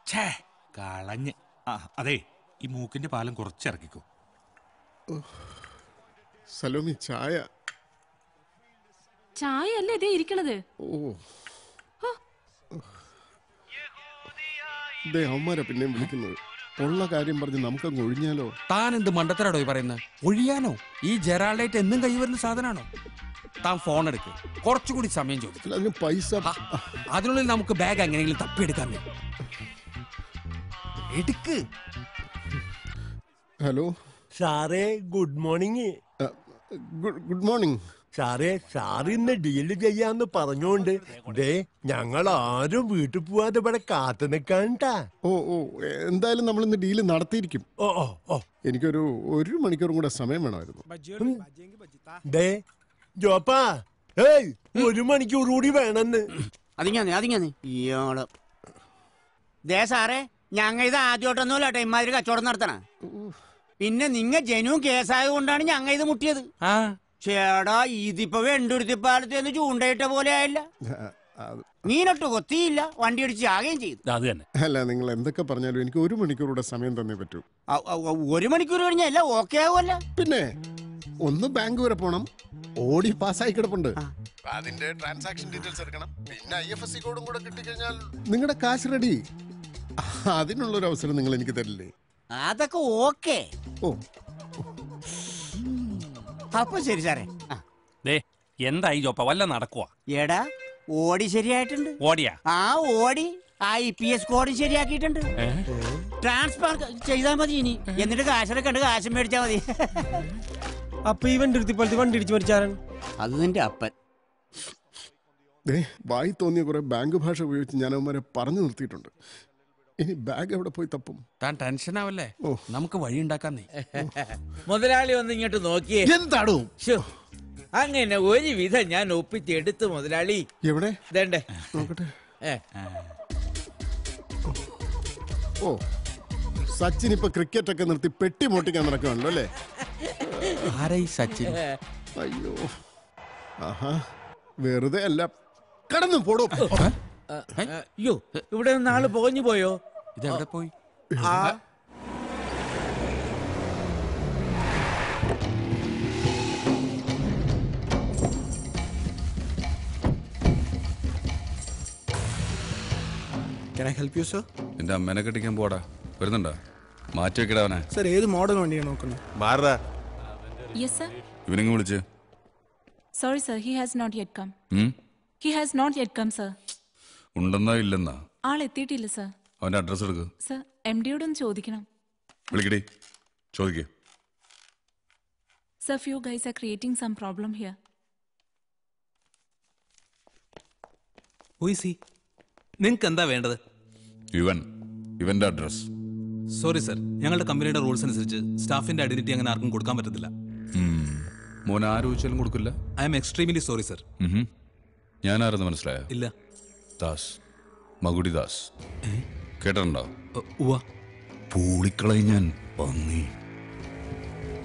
ഛേ കളഞ്ഞ്. ആ അതെ ഈ മൂക്കിന്റെ പാലം കുറച്ചിറക്കിക്കോ. സലോമി ചായ. ചായ അല്ലേ ഇതേ ഇരിക്കണത്? ഓ. ദേ അവന്മാരാ പിന്നെയും വിളിക്കുന്നത്. ഉള്ള കാര്യം പറഞ്ഞ് നമുക്കങ്ങ് ഒഴിഞ്ഞാലോ? താൻ എന്ത് മണ്ടത്തരാടോ ഈ പറയുന്നത്? ഒഴിയാനോ? ഈ ജെറാൾഡേറ്റ് എന്നും കൈവരുന്ന സാധനമാണോ താൻ ഫോൺ എടുക്ക്. കുറച്ചുകൂടി സമയം ചോദിക്കും. അതിന് പൈസ അതിനുള്ളിൽ നമുക്ക് ബാഗ് എങ്ങനെയെങ്കിലും തപ്പിയെടുക്കാൻ എടുക്ക്. ഹലോ? സാറേ ഗുഡ് മോർണിംഗ് ഗുഡ് മോർണിംഗ് സാറേ സാർ ഇന്ന് ഡീൽ ചെയ്യാന്ന് പറഞ്ഞോണ്ട്. ദേ ഞങ്ങൾ ആരും വീട്ടിൽ പോവാതെ ഇവിടെ കാത്തു നിൽക്കാണ്ടാ ഓ ഓ എന്തായാലും നമ്മൾ ഇന്ന് ഡീൽ നടത്തിയിരിക്കും. ഓ ഓ ഓ. എനിക്കൊരു ഒരു മണിക്കൂറും കൂടെ സമയം വേണമായിരുന്നു. ദേ ജോപ്പാ ഏയ് ഒരു മണിക്കൂർ കൂടി വേണമെന്ന്. അതിങ്ങനെ അതിങ്ങനെ ഇയാൾ. ദേ സാറേ ഞങ്ങ ഇത് ആദ്യമായിട്ടൊന്നുമില്ല കേട്ടോ ഇമാതിരി കച്ചവടം നടത്തണ. പിന്നെ നിങ്ങ ജനുവും കേസായത് കൊണ്ടാണ് ഞങ്ങ ഇത് മുട്ടിയത്. ചേടാ ഇതിപ്പോ വെണ്ടുരുത്തിപ്പാലത്ത് ചൂണ്ടയിട്ട പോലെ ആയില്ല. മീനൊട്ട് കൊത്തിയില്ല വണ്ടി അടിച്ച് ആകുകയും ചെയ്തു അത് തന്നെ. അല്ല നിങ്ങൾ എന്തൊക്കെ പറഞ്ഞാലും എനിക്ക് ഒരു മണിക്കൂറുടെ സമയം തന്നേ പറ്റൂ. ഒരു മണിക്കൂർ കഴിഞ്ഞല്ല ഓക്കെ ആകുമല്ല പിന്നെ ഒന്ന് ബാങ്ക് വരെ പോണം. ഓടി പാസ്സായി കിടപ്പുണ്ട്. അതിന്റെ ട്രാൻസാക്ഷൻ ഡീറ്റെയിൽസ് എടുക്കണം. പിന്നെ ഐ എഫ് എസ് സി കോഡും കൂടെ കിട്ടിക്കഴിഞ്ഞാൽ നിങ്ങളുടെ കാശ് റെഡി അതിനുള്ള ഒരു അവസരം നിങ്ങൾ എനിക്ക് തരില്ലേ? അതൊക്കെ ഓക്കെ. ഓ. അപ്പൊ ശരി സാറേ. ദേ എന്തായി ജോപ്പ? വല്ല നടക്കുവാ? എടാ ഓടി ശരിയായിട്ടുണ്ട്. ഓടിയാ? ആ ഓടി. ഐ പി എസ് കോഡ് ശരിയാക്കിയിട്ടുണ്ട്. ട്രാൻസ്ഫർ ചെയ്താൽ മതി ഇനി. എന്നിട്ട് കാശിനെ കണ്ട് കാശ് മേടിച്ചാൽ മതി. അപ്പൊ ഈ വണ്ടി എടുത്തിപ്പോഴത്തെ വണ്ടി ഇടിച്ചു മരിച്ചാരാണ്? അത് നിന്റെ അപ്പൻ. ദേ വായി തോന്നിയ കുറെ ബാങ്ക് ഭാഷ ഉപയോഗിച്ച് ഞാൻ അവന്മാരെ പറഞ്ഞു നിർത്തിയിട്ടുണ്ട്. ഇനി ബാഗ് എവിടെ പോയി തപ്പും? താൻ ടെൻഷൻ ആവല്ലേ നമുക്ക് വഴി നീ. മുതലാളി ഒന്ന് ഇങ്ങോട്ട് നോക്കിയേ. എന്താടോ? അങ്ങനെ ഒരു വിധം ഞാൻ ഒപ്പിച്ചെടുത്ത് മുതലാളി. എവിടെ? ഇതേണ്ടേ. നോക്കട്ടെ. ഓ. സച്ചിൻ ഇപ്പൊ ക്രിക്കറ്റ് ഒക്കെ നിർത്തി പെട്ടി മോട്ടിക്കാൻ നടക്കുകയാണല്ലോ അല്ലേ? ആരായി സച്ചിൻ? അയ്യോ. ആഹാ. വെറുതെ അല്ല. കടന്നു പോടോ. അയ്യോ ഇവിടെ നിന്ന് ആൾ പോഞ്ഞു പോയോ? ഇതെവിടെ പോയി? ആ. Can I help you, sir? നിന്റെ അമ്മേനെ കെട്ടിക്കാൻ പോടാ വരുന്നുണ്ടോ? മാറ്റി വെക്കടാ അവനെ. സർ ഏത് മോഡൽ വണ്ടിയാണ് നോക്കുന്നത്? മാറാ Yes, sir. ഇവനെങ്ങ് വിളിച്ച്? Sorry, sir. He has not yet come. ഉം? He has not yet come, sir. ഉണ്ടെന്നാ ഇല്ലെന്നാ? ആൾ എത്തിയിട്ടില്ല സർ അവന്റെ അഡ്രസ് എടുക്ക്. സർ എം ഡിയോടൊന്ന് ചോദിക്കണം. വിളിക്കടി. ചോദിക്കേ. Sir few guys are creating some problem here ഉയ്സി നിങ്ങൾക്ക് എന്താ വേണ്ടത്? ഇവൻ. ഇവന്റെ അഡ്രസ് സോറി സർ ഞങ്ങളുടെ കമ്പനിയുടെ റൂൾസ് അനുസരിച്ച് സ്റ്റാഫിന്റെ ഐഡന്റിറ്റി അങ്ങനെ ആർക്കും കൊടുക്കാൻ പറ്റത്തില്ല. മോൻ ആര് കൊടുക്കില്ല. I'm extremely sorry sir ഞാൻ ആരെന്ന് മനസ്സിലായ? ഇല്ല. ദാസ്. മകുടി ദാസ്. കേട്ടിട്ടുണ്ടോ? ഉവ്വ. ഞാൻ പന്നി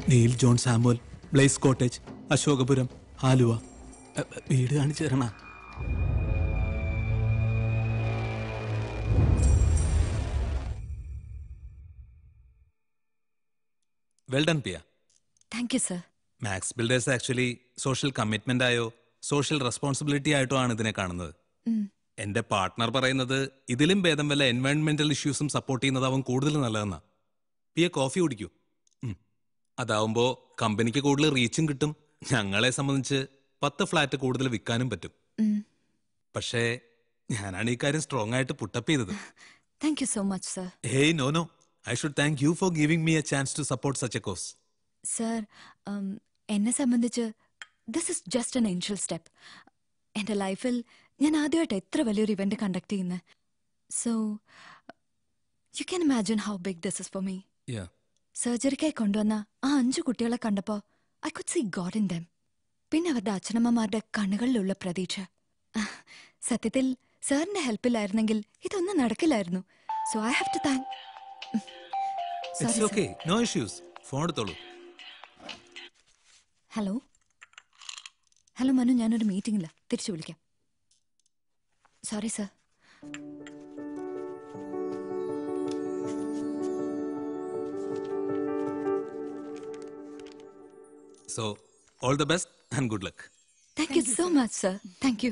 Neil John Samuel Blaze cottage Ashokapuram Aluva. വീട് കാണിച്ചു തരണ. Well done Piya thank you sir Max builders actually social commitment ആയോ സോഷ്യൽ റെസ്പോൺസിബിലിറ്റി ആയിട്ടോ ആണ് ഇതിനെ കാണുന്നത്. എന്റെ പാർട്ട്ണർ പറയുന്നത് ഇതിലും ഭേദം വല്ല എൻവയോൺമെന്റൽ ഇഷ്യൂസും സപ്പോർട്ട് ചെയ്യുന്നതാവും കൂടുതൽ നല്ലതെന്നാ. പിയെ കോഫി കുടിക്കൂ. ഉം. അതാവുമ്പോ കമ്പനിക്ക് കൂടുതൽ റീച്ചും കിട്ടും. ഞങ്ങളെ സംബന്ധിച്ച് പത്ത് ഫ്ലാറ്റ് കൂടുതൽ വിൽക്കാനും പറ്റും. പക്ഷേ ഞാനാണ് ഈ കാര്യം സ്ട്രോങ് ആയിട്ട് പുട്ടപ്പ് ചെയ്തത്. Thank you so much sir hey no no I should thank you for giving me a chance to support such a cause sir എന്നെ സംബന്ധിച്ച് this is just an initial step എന്റെ ലൈഫിൽ ഞാൻ ആദ്യമായിട്ട് എത്ര വലിയൊരു ഇവന്റ് കണ്ടക്ട് ചെയ്യുന്നത് so you can imagine how big this is for me സർജറിക്കായി കൊണ്ടുവന്ന ആ അഞ്ചു കുട്ടികളെ കണ്ടപ്പോ I could see God in them പിന്നെ അവരുടെ അച്ഛനമ്മമാരുടെ കണ്ണുകളിലുള്ള പ്രതീക്ഷ. സത്യത്തിൽ സാറിന്റെ ഹെൽപ്പില്ലായിരുന്നെങ്കിൽ ഇതൊന്നും നടക്കില്ലായിരുന്നു. So I have to thank phone എടുത്തോളൂ. ഹലോ ഹലോ മനു ഞാനൊരു മീറ്റിംഗില്ല തിരിച്ചു വിളിക്കാം. Sorry sir so all the best and good luck thank you so much sir thank you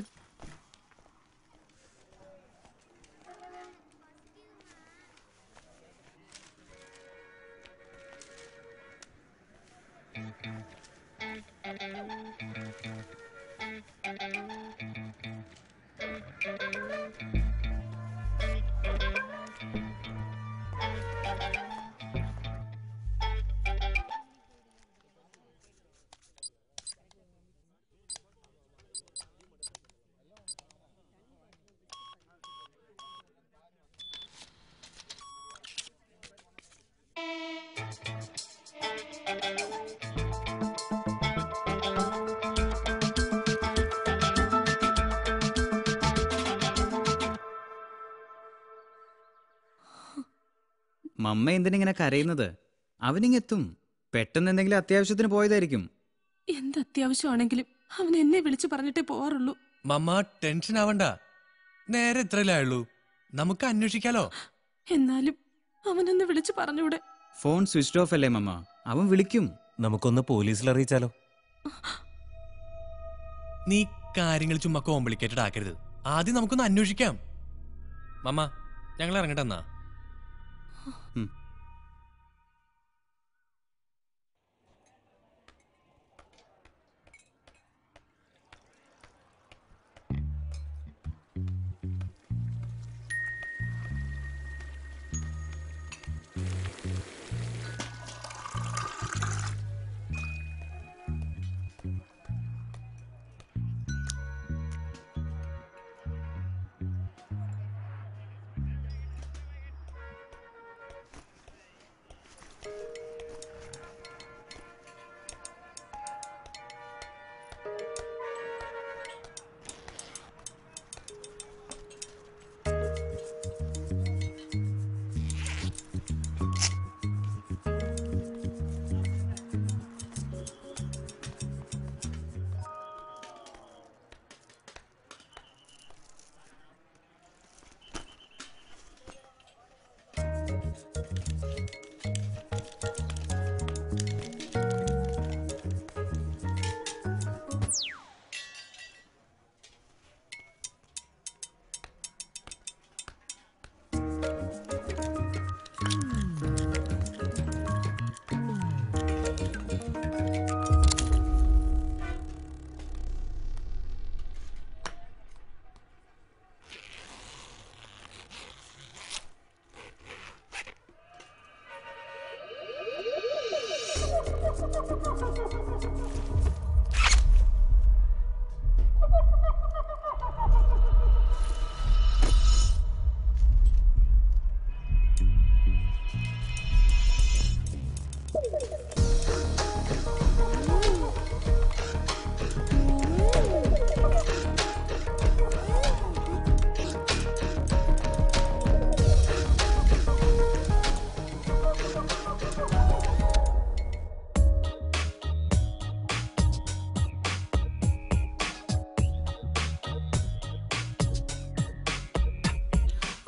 മമ്മ എന്തിനിങ്ങനെ കരയുന്നത്? അവനിങ്ങെത്തും. പെട്ടെന്ന് എന്തെങ്കിലും അത്യാവശ്യത്തിന് പോയതായിരിക്കും. എന്ത് അത്യാവശ്യമാണെങ്കിലും അവൻ എന്നെ വിളിച്ചു പറഞ്ഞിട്ടേ പോവാറുള്ളൂ. മമ്മ ടെൻഷൻ ആവണ്ട. നേരെ ഇത്രയിലായുള്ളൂ നമുക്ക് അന്വേഷിക്കാലോ? എന്നാലും അവനൊന്ന് വിളിച്ചു പറഞ്ഞൂടെ. ഫോൺ സ്വിച്ച് ഓഫ് അല്ലേ മമ്മ? അവൻ വിളിക്കും. നമുക്കൊന്ന് പോലീസിൽ അറിയിച്ചാലോ? നീ കാര്യങ്ങൾ ചുമ്മാ കോംപ്ലിക്കേറ്റഡ് ആക്കരുത്. ആദ്യം നമുക്കൊന്ന് അന്വേഷിക്കാം. മമ്മ ഞങ്ങൾ ഇറങ്ങട്ടെ എന്നാ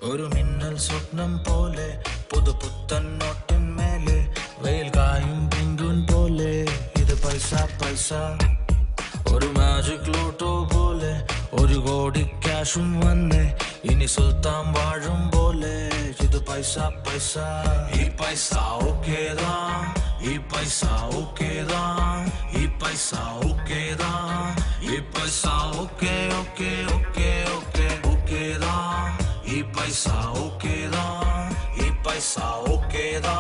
ഒരു മിന്നൽ സ്വപ്നം പോലെ പുതുപുത്തൻ നോട്ടിന്മേലെ വെയിൽ കായും പിങ്കുൻ പോലെ ഇത് പൈസ പൈസ ഒരു മാജിക് ലൂട്ടോ പോലെ ഒരു കോടി ക്യാഷും വന്ന് ഇനി സുൽത്താൻ വാഴും പോലെ ഇത് പൈസ പൈസ ഈ പൈസ ഓക്കേതാ ഈ പൈസ ഓക്കേതാ ഈ പൈസ ഓക്കേതാ ഈ പൈസ ഓക്കേ ഓക്കേ ഓക്കേ ഓക്കേ ഓക്കേതാ ഈ പൈസ ഓക്കേതാ ഈ പൈസ ഓക്കേതാ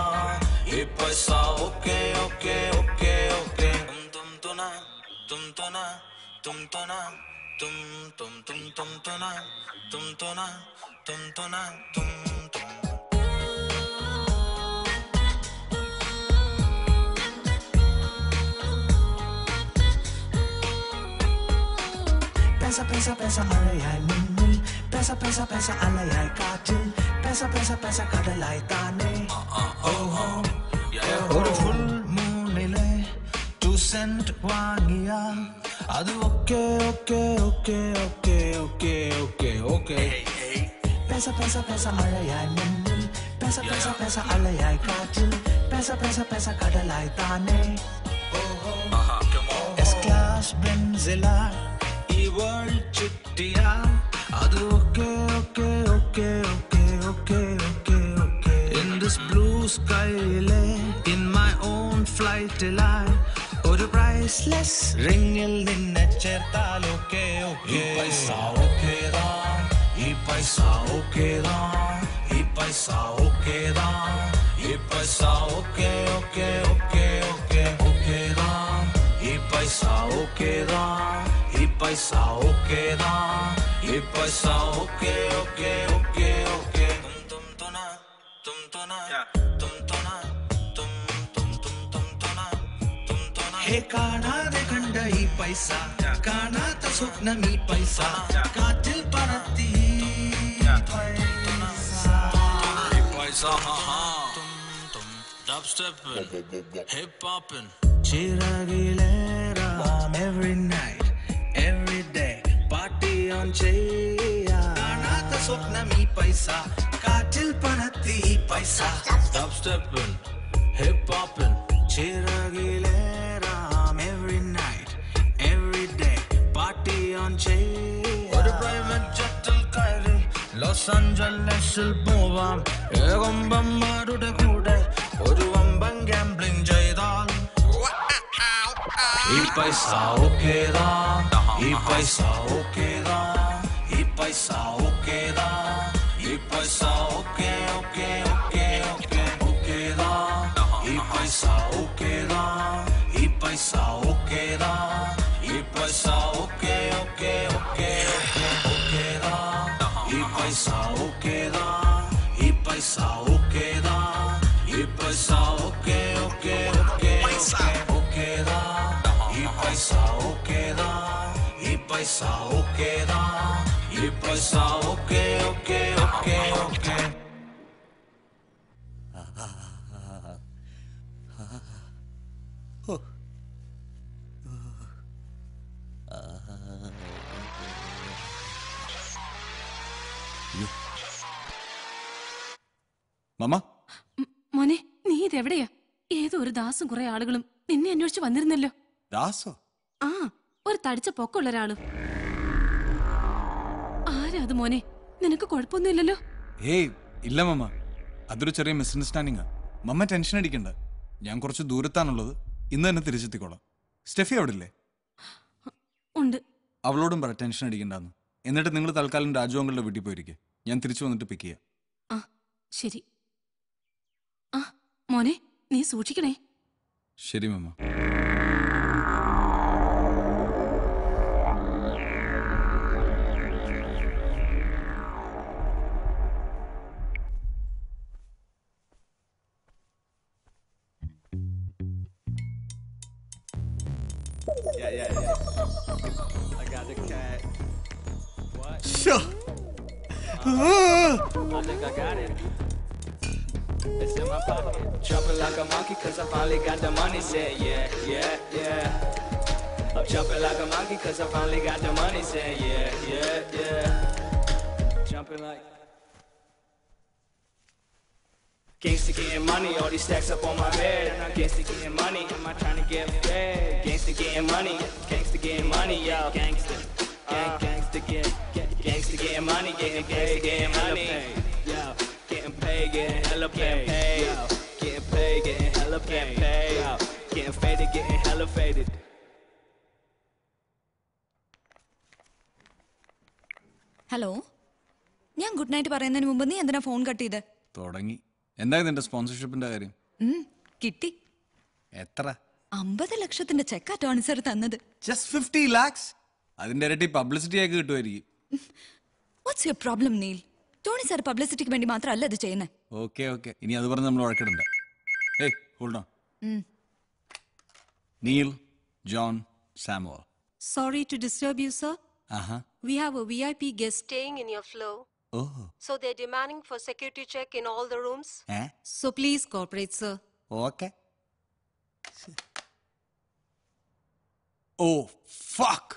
ഈ പൈസ ഓക്കേ ഓക്കേ ഓക്കേ ഓക്കേ തും തുന തും തുന തും തുന തും തും തും തും തുന തും തുന തും തുന തും തും Pesa, pesa, pesa മഴയായി മുന്നിൽ പെസ പെസ പെസ അലയായി കാറ്റിൽ പെസ പെസ പെസ കടലായി താനേ ഓഹോ ഒരു ഫുൾ മൂണിലെ ടു സെന്റ് വാങ്ങിയ അത് okay okay okay okay okay okay okay പെസ പെസ പെസ മഴയായി മുന്നിൽ പെസ പെസ പെസ അലയായി കാറ്റിൽ പെസ പെസ പെസ കടലായി താനേ എസ് ക്ലാസ് ബെൻസില ഈ വേൾഡ് ചുറ്റിയ അത് okay okay okay okay okay okay okay. In this blue സ്കൈയിലെ in my on ഫ്ലൈറ്റിലായി ഒരു പ്രൈസ്ലെസ് റിങ്ങിൽ നിന്നെ ചേർത്താൽ ഓക്കെ ഓക്കെ. പൈസ ഓക്കേതാ ഈ പൈസ ഓക്കേതാ ഈ പൈസ ഓക്കേതാ ഈ പൈസ ഓക്കെ ഓക്കെ ഓക്കെ ഓക്കെ ഓക്കേതാ ഈ പൈസ ഓക്കേതാ ഈ പൈസ ഓക്കേതാ ഈ പൈസ ഓക്കെ ഓക്കെ ഓക്കെ ഓക്കെ തും തുന തും തുന തും തുന തും തും തും തും തുന തും തുന ഹേ കാണാതെ കണ്ട ഈ പൈസ കാണാത്ത സ്വപ്നം ഈ പൈസ കാറ്റിൽ പറത്തി പൈസ ഡബ് സ്റ്റെപ്പിൻ ഹിപ്പ് ഹോപ്പിൻ ചിറകിലേറാം every night every day. Party on ചെയ്യാം കാണാത്ത സ്വപ്നം ഈ പൈസ കാറ്റിൽ പറത്തി ഈ പൈസ ഡബ് സ്റ്റെപ്പിൻ ഹിപ്പ് ഹോപ്പിൻ ചിറകിലേറാം every night every day. Party on ചെയ്യാം ഒരു പ്രൈവറ്റ് ജെറ്റിൽ കയറി ലോസ് ആഞ്ചലസിൽ പോവാം ഏകമ്പന്മാരുടെ കൂടെ ഒരു E pensa o que dá, e pensa o que dá, e pensa o que dá, e pensa o que, o que, o que, o que, o que dá, e pensa o que dá, e pensa o que dá, e pensa o que, o que, que, o que, o que dá, e pensa o e pensa o. ഈ പൈസ ഓക്കേതാ ഈ പൈസ ഓക്കേതാ ഈ പൈസ okay okay ok, ok. മമ്മ മോനെ നീ ഇതെവിടെയാ? ഏതോ ഒരു ദാസും കുറെ ആളുകളും നിന്നെ അന്വേഷിച്ച് വന്നിരുന്നല്ലോ. ദാസോ? ആ ഒരു തടിച്ച പൊക്കമുള്ള ഒരാൾ ആരാ അത് മോനെ? നിനക്ക് കുഴപ്പമൊന്നുമില്ലല്ലോ? ഏയ് ഇല്ല മമ്മ. അതൊരു ചെറിയ മിസ്അണ്ടർസ്റ്റാൻഡിങ്ങാ മമ്മ ടെൻഷൻ അടിക്കണ്ട. ഞാൻ കുറച്ച് ദൂരത്താണുള്ളത്. ഇന്ന് തന്നെ തിരിച്ചെത്തിക്കോളാം. സ്റ്റെഫി അവിടെ ഇല്ലേ ഉണ്ട്. അവളോടും പറ ടെൻഷൻ അടിക്കണ്ടെന്ന്. എന്നിട്ട് നിങ്ങൾ തൽക്കാലം രാജു അങ്കളുടെ വീട്ടിൽ പോയിരിക്കെ. ഞാൻ തിരിച്ചു വന്നിട്ട് പിക്ക് ചെയ്യാം. ആ ശരി. ആ മോനെ നീ സൂക്ഷിക്കണേ. ശരി മമ്മ. What? Sure. I think I got it. It's in my pocket. Jumping like a monkey cause I finally got the money. Say yeah, yeah, yeah. I'm jumping like a monkey cause I finally got the money. Say yeah, yeah, yeah. Jumping like. Gangsta getting money, all these stacks up on my head. And I'm gangsta getting money, am I trying to get fed? Gangsta getting money, gangsta getting money, yo. Gangsta, gang, gangsta get, get, gangsta getting money, getting paid, getting money, yo. Getting paid, getting hella paid, yo. Getting paid, getting hella paid, yo. Getting faded, getting hella faded. Hello ഞാൻ good night പറയുന്നതിന് മുമ്പ് നീ എന്തിനാ phone cut ചെയ്ത് തുടങ്ങി എന്തായിരുന്നു എന്റെ സ്പോൺസർഷിപ്പിന്റെ കാര്യം കിട്ടി എത്ര അമ്പത് ലക്ഷത്തിന്റെ ചെക്ക് ടോണി തന്നത് ജസ്റ്റ് ഫിഫ്റ്റി ലാക്സ് അതിന്റെ ഇരട്ടി പബ്ലിസിറ്റി ആക്കി കിട്ടുമായിരിക്കും what's your problem Neil Tony sir പബ്ലിസിറ്റിക്ക് വേണ്ടി മാത്രമല്ല ഇത് ചെയ്യുന്നത് ഓക്കെ ഓക്കെ ഇനി അത് പറഞ്ഞ് നമ്മൾ വഴക്കിടണ്ട ഏയ് hold on Neil John Samuel Sorry to disturb you, sir. ആഹാ We have a VIP guest staying in your floor. ഓ So they're demanding for security check in all the rooms. ഏ So please cooperate, sir. Okay oh fuck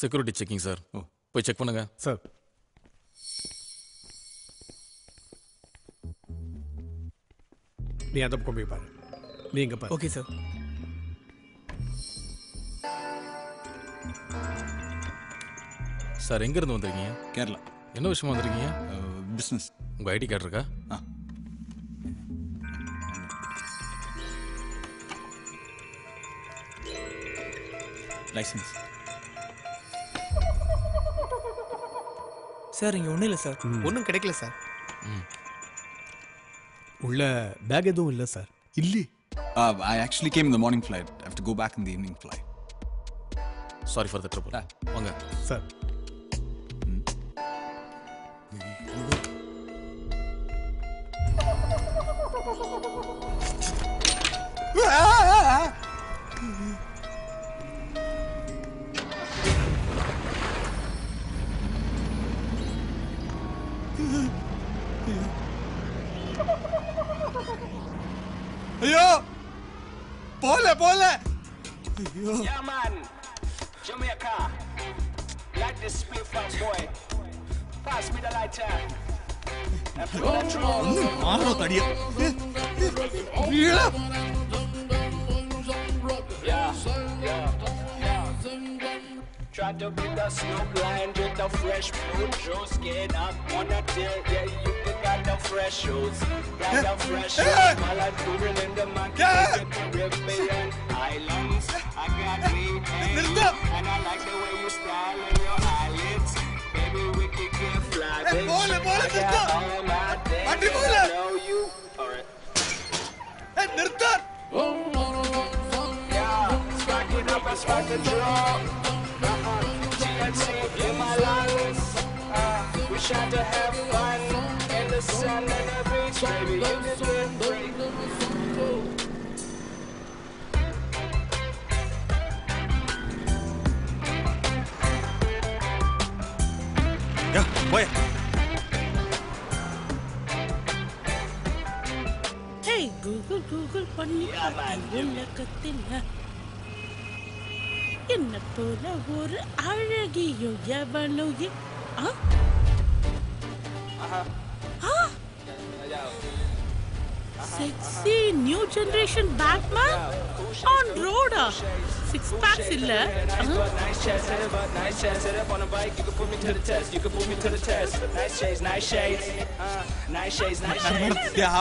security checking sir ஓ போய் check பண்ணுங்க. Sir நீ அந்த பக்கம் போய் பாரு. நீ இங்க பாரு. ஓகே சார் சார் எங்க இருந்து வந்திருக்கீங்க? கேரளா. என்ன விஷயமா வந்திருக்கீங்க? பிசினஸ் உங்க ஐடி கார்டு இருக்கா? லைசன்ஸ் சார் இங்க ஒண்ணும் இல்ல சார். ஒண்ணும் கிடைக்கல சார். உள்ள பேக் எதுவும் இல்ல சார். இல்லி. ஐ ஆக்சுவலி கேம் இந்த morning flight how to go back in the evening flight sorry for the trouble வாங்க. Sir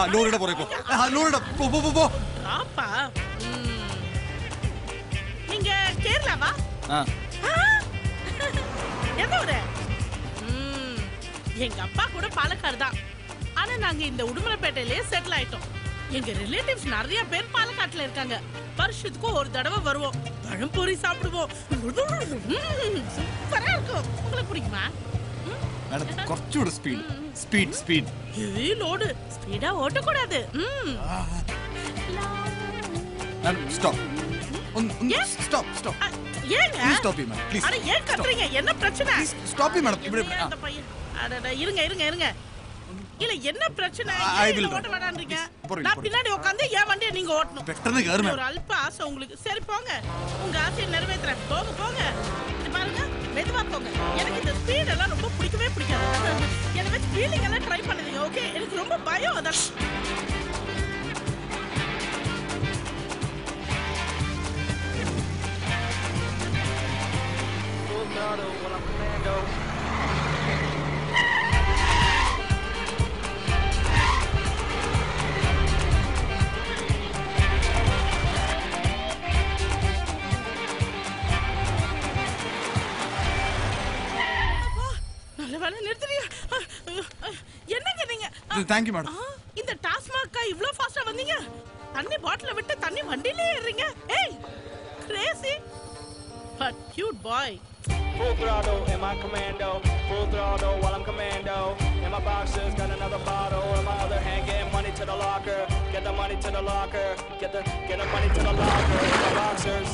shades. ലോറിയുടെ പുറകെ പോ ആ, ലോറിയുടെ പോ പോ പോ, പോ ஆப்பா ம். நீங்க கேரளாவா ആ ஆ? எந்த ஊரு ம், எங்க அப்பா கூட பாலக்காடு தான் ஆனா நாங்க இந்த உடுமலைப்பேட்டையிலேயே செட்டில் ஆயிட்டோம் எங்க ரிலேட்டிவ்ஸ் நிறைய பேர் பாலக்காட்டுல இருக்காங்க வருஷத்துக்கு ஒரு தடவை வருவோம் பழம்பொரி சாப்பிடுவோம் ம், சூப்பரா இருக்கும் உங்களுக்கு பிடிக்குமா മാഡം കുറച്ചുകൂടെ speed speed speed heavy load இடம் ஓட்டக்கூடாது. Stop stop stop stop madam please அட ஏன் கத்துறீங்க? என்ன பிரச்சனை? ஸ்டாப் மேடம் அந்த பையன்? அட இருங்க இருங்க இருங்க. இல்ல என்ன பிரச்சனை? ஓட்ட வேணாம்ன்றீங்க நான் பின்னாடி உட்கார்ந்து ஏன் வண்டியை நீங்க ஓட்டணும். ஒரு அல்ப ஆசை உங்களுக்கு. சரி போங்க. உங்க ஆசையை நிறைவேத்துறேன். போங்க போங்க. இது எனக்கு இந்த ஸ்பீட் ரொம்ப பிடிக்கவே பிடிக்காது. எனவே ஸ்பீலிங் எல்லாம் ட்ரை பண்ண Karaoke el grupo Bayodas. Full throttle when I'm commando. நீங்க Thank you, madam. ஆ, இந்த டாஸ்மாக்கா இவ்ளோ ஃபாஸ்டா வந்தீங்க தண்ணி பாட்டில விட்டு தண்ணி வண்டியிலே ஏறீங்க ஏய் crazy but cute boy Full throttle in my commando. Full throttle while I'm commando. In my boxers, got another bottle. In my other hand, getting money to the locker. Get the money to the locker. Get the get the money to the locker. In my boxers.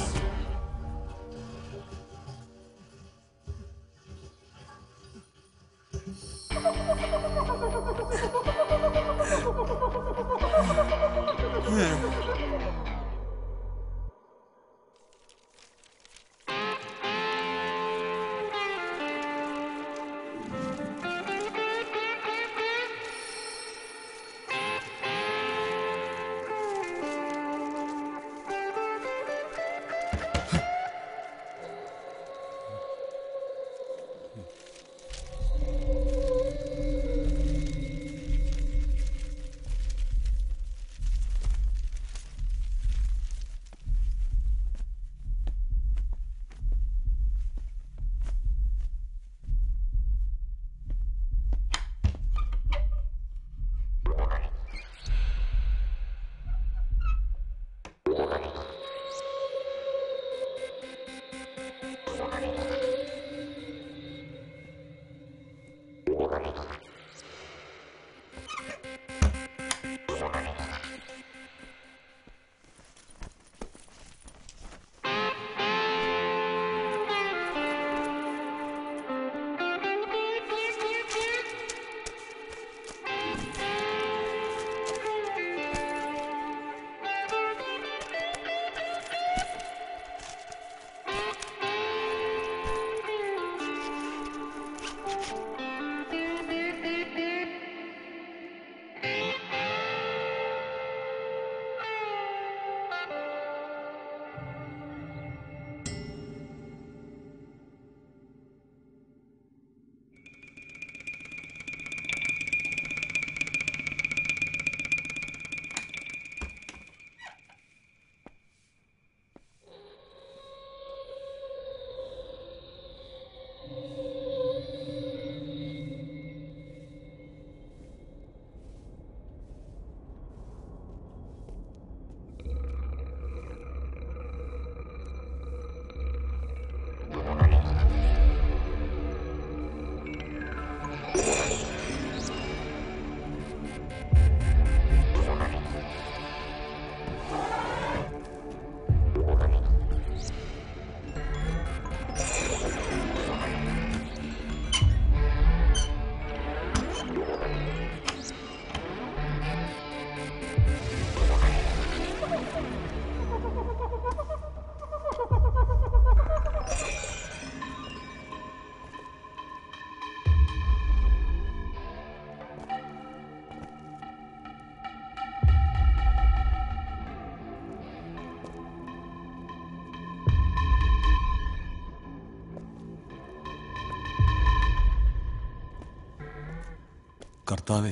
കർത്താവേ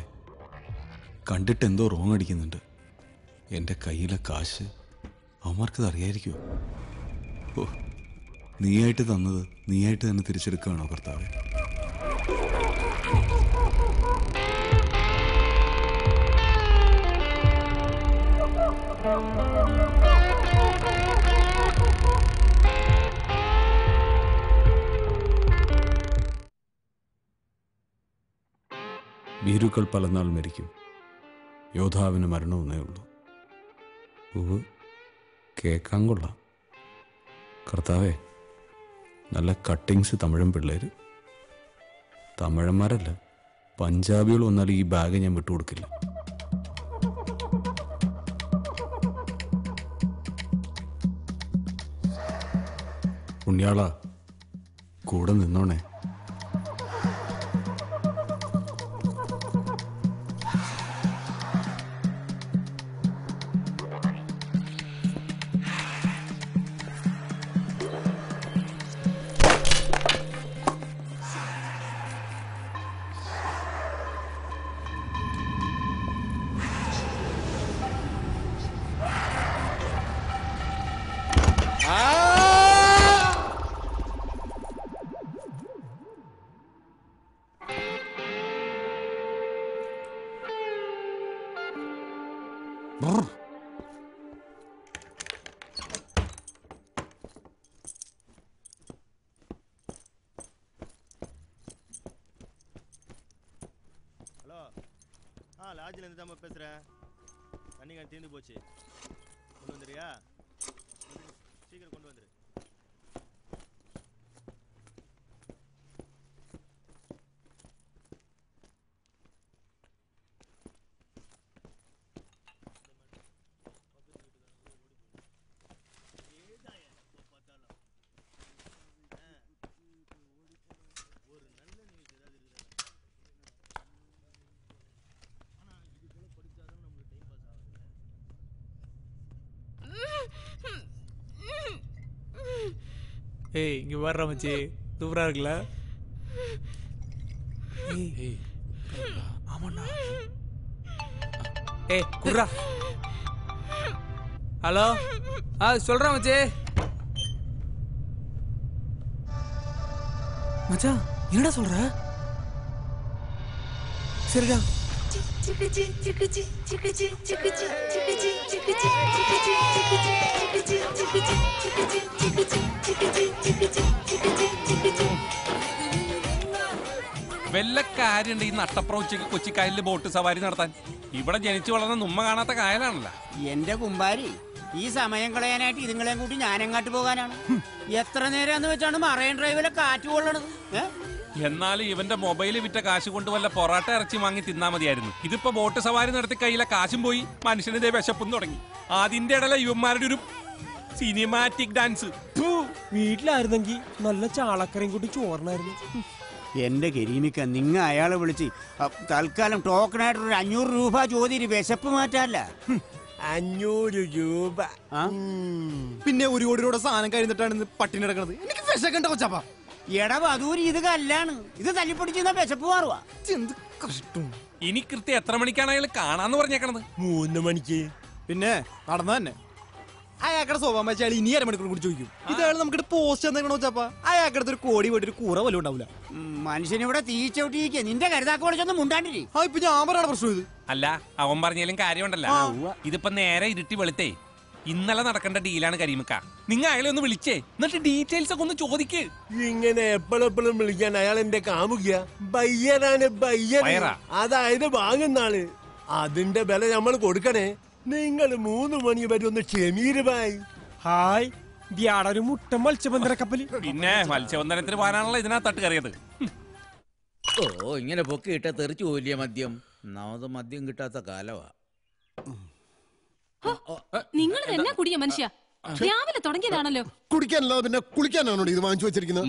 കണ്ടിട്ട് എന്തോ wrong അടിക്കുന്നുണ്ട്. എന്റെ കയ്യിലെ കാശ് അവന്മാർക്കത് അറിയായിരിക്കുമോ ഓ നീയായിട്ട് തന്നത് നീയായിട്ട് തന്നെ തിരിച്ചെടുക്കുകയാണോ കർത്താവേ? ഭീരുക്കൾ പലനാൾ മരിക്കും. യോദ്ധാവിന് മരണമെന്നേ ഉള്ളൂ. ഉവ് കേൾക്കാൻ കൊള്ളാം. കർത്താവേ നല്ല കട്ടിങ്സ് തമിഴൻ പിള്ളേർ തമിഴന്മാരല്ല പഞ്ചാബികൾ വന്നാൽ ഈ ബാഗ് ഞാൻ വിട്ടുകൊടുക്കില്ല ഉണ്ണിയാള കൂടെ നിന്നോണേ. வர்ற மச்சி. சூப்பரா இருக்குல்ல? ஏய். ஆமாண்ணா. ஏய் குர்ரா. ஹலோ? ஆ சொல்றேன் மச்சி. மச்சான் என்னடா சொல்ற? சரிடா. വല്ല കാര്യണ്ട് ഈ നട്ടപ്രോച്ചയ്ക്ക് കൊച്ചി കായലിൽ ബോട്ട് സവാരി നടത്താൻ? ഇവിടെ ജനിച്ചു വളർന്ന നുമ്മ കാണാത്ത കായലാണല്ലോ. എന്റെ കുമ്പാരി ഈ സമയം കളയാനായിട്ട് ഇതുങ്ങളെയും കൂട്ടി ഞാനെങ്ങാട്ട് പോകാനാണ്? എത്ര നേരം എന്ന് വെച്ചാണ് മറൈൻ ഡ്രൈവിലെ കാറ്റ് കൊള്ളണത്? ഏ? എന്നാലും ഇവന്റെ മൊബൈൽ വിറ്റ കാശ് കൊണ്ട് വല്ല പൊറാട്ട ഇറച്ചി വാങ്ങി തിന്നാ മതിയായിരുന്നു. ഇതിപ്പോ ബോട്ട് സവാരി നടത്തി കയ്യിലെ കാശും പോയി മനുഷ്യന് ഇതേ വിശപ്പും തുടങ്ങി. അതിന്റെ ഇടയിലെ യുവന്മാരുടെ ഒരു സിനിമാറ്റിക് ഡാൻസ് വീട്ടിലായിരുന്നെങ്കിൽ നല്ല ചാളക്കരയും കൂട്ടി ചോറിനായിരുന്നു. എന്റെ കരീമിക്ക നിങ്ങ അയാളെ വിളിച്ച് തൽക്കാലം ടോക്കണായിട്ട് ഒരു അഞ്ഞൂറ് രൂപ ചോദ്യം വിശപ്പ് മാറ്റാല്ല അഞ്ഞൂറ് രൂപ. പിന്നെ ഒരു കോടി രൂപ സാധനം കഴിഞ്ഞിട്ടാണ് പട്ടിണി കിടക്കുന്നത് എനിക്ക് വിശക്കണ്ട കൊച്ചാപ്പ. എടാ വധൂരി ഇത് കല്ലാണ്. ഇത് തല്ലിപ്പൊടിച്ചുന്ന വിശപ്പ് മാറുവാ. ഇനി കൃത്യം എത്ര മണിക്കാണ് അയാൾ കാണാന്ന് പറഞ്ഞേക്കണത്? മൂന്ന് മണിക്ക്. പിന്നെ നടന്ന തന്നെ. അയാൾക്കടെ സ്വഭാവം വെച്ചാൽ ഇനി അരമണിക്കൂർ കൂടി ചോദിക്കും. ഇതായാലും നമുക്ക് പോസ്റ്റ് എന്തെങ്കിലും വെച്ചപ്പാ അയാൾക്കടുത്ത് ഒരു കോടി പോയിട്ട് ഒരു കൂറ പോലും ഉണ്ടാവില്ല മനുഷ്യനിവിടെ തീച്ചോട്ടിരിക്കുക നിന്റെ കരുതാക്ക വിളിച്ചൊന്നും മുണ്ടാണ്ടിരി. ആ ഇപ്പൊ ഞാൻ പറയണ പ്രശ്നം ഇത്. അല്ല അവൻ പറഞ്ഞാലും കാര്യമുണ്ടല്ലോ. ഇതിപ്പോ നേരെ ഇരുട്ടി വെളുത്തേ. ഇന്നലെ നടക്കേണ്ട ഡീലാണ് കരീമക്ക നിങ്ങൾ അയാളെ ഒന്ന് വിളിച്ചേ. എന്നിട്ട് ഡീറ്റെയിൽസ് ഒക്കെ ഒന്ന് ചോദിക്ക്. ഇങ്ങനെ എപ്പോഴെപ്പോഴും വിളിക്കാൻ അയാൾ എന്റെ കാമുകിയ. ബയ്യനാണ് ബയ്യൻ? അതായത് വാങ്ങുന്ന ആൾ അതിന്റെ വില നമ്മൾ കൊടുക്കണേ. നിങ്ങൾ മൂന്ന് മണി വരെ ഒന്ന് ക്ഷമീരുമായി ഹായ് ഒരു മുട്ട മത്സ്യബന്ധന കപ്പൽ. പിന്നെ മത്സ്യബന്ധനത്തിന് പോകാനാണല്ലോ ഇതിനകത്തട്ട് കയറിയത് ഓ ഇങ്ങനെ പൊക്കി ഇട്ട തെറിച്ചു പോയില്ലേ മദ്യം? ഒന്നാമത് മദ്യം കിട്ടാത്ത കാലവാ. നിങ്ങൾ തന്നെ കുടിയ മനുഷ്യ? രാവിലെ തുടങ്ങിയതാണല്ലോ. കുടിക്കാനല്ലാതെ പിന്നെ കുളിക്കാനാണോ ഇത് വാങ്ങിച്ചു വെച്ചിരിക്കുന്നത്?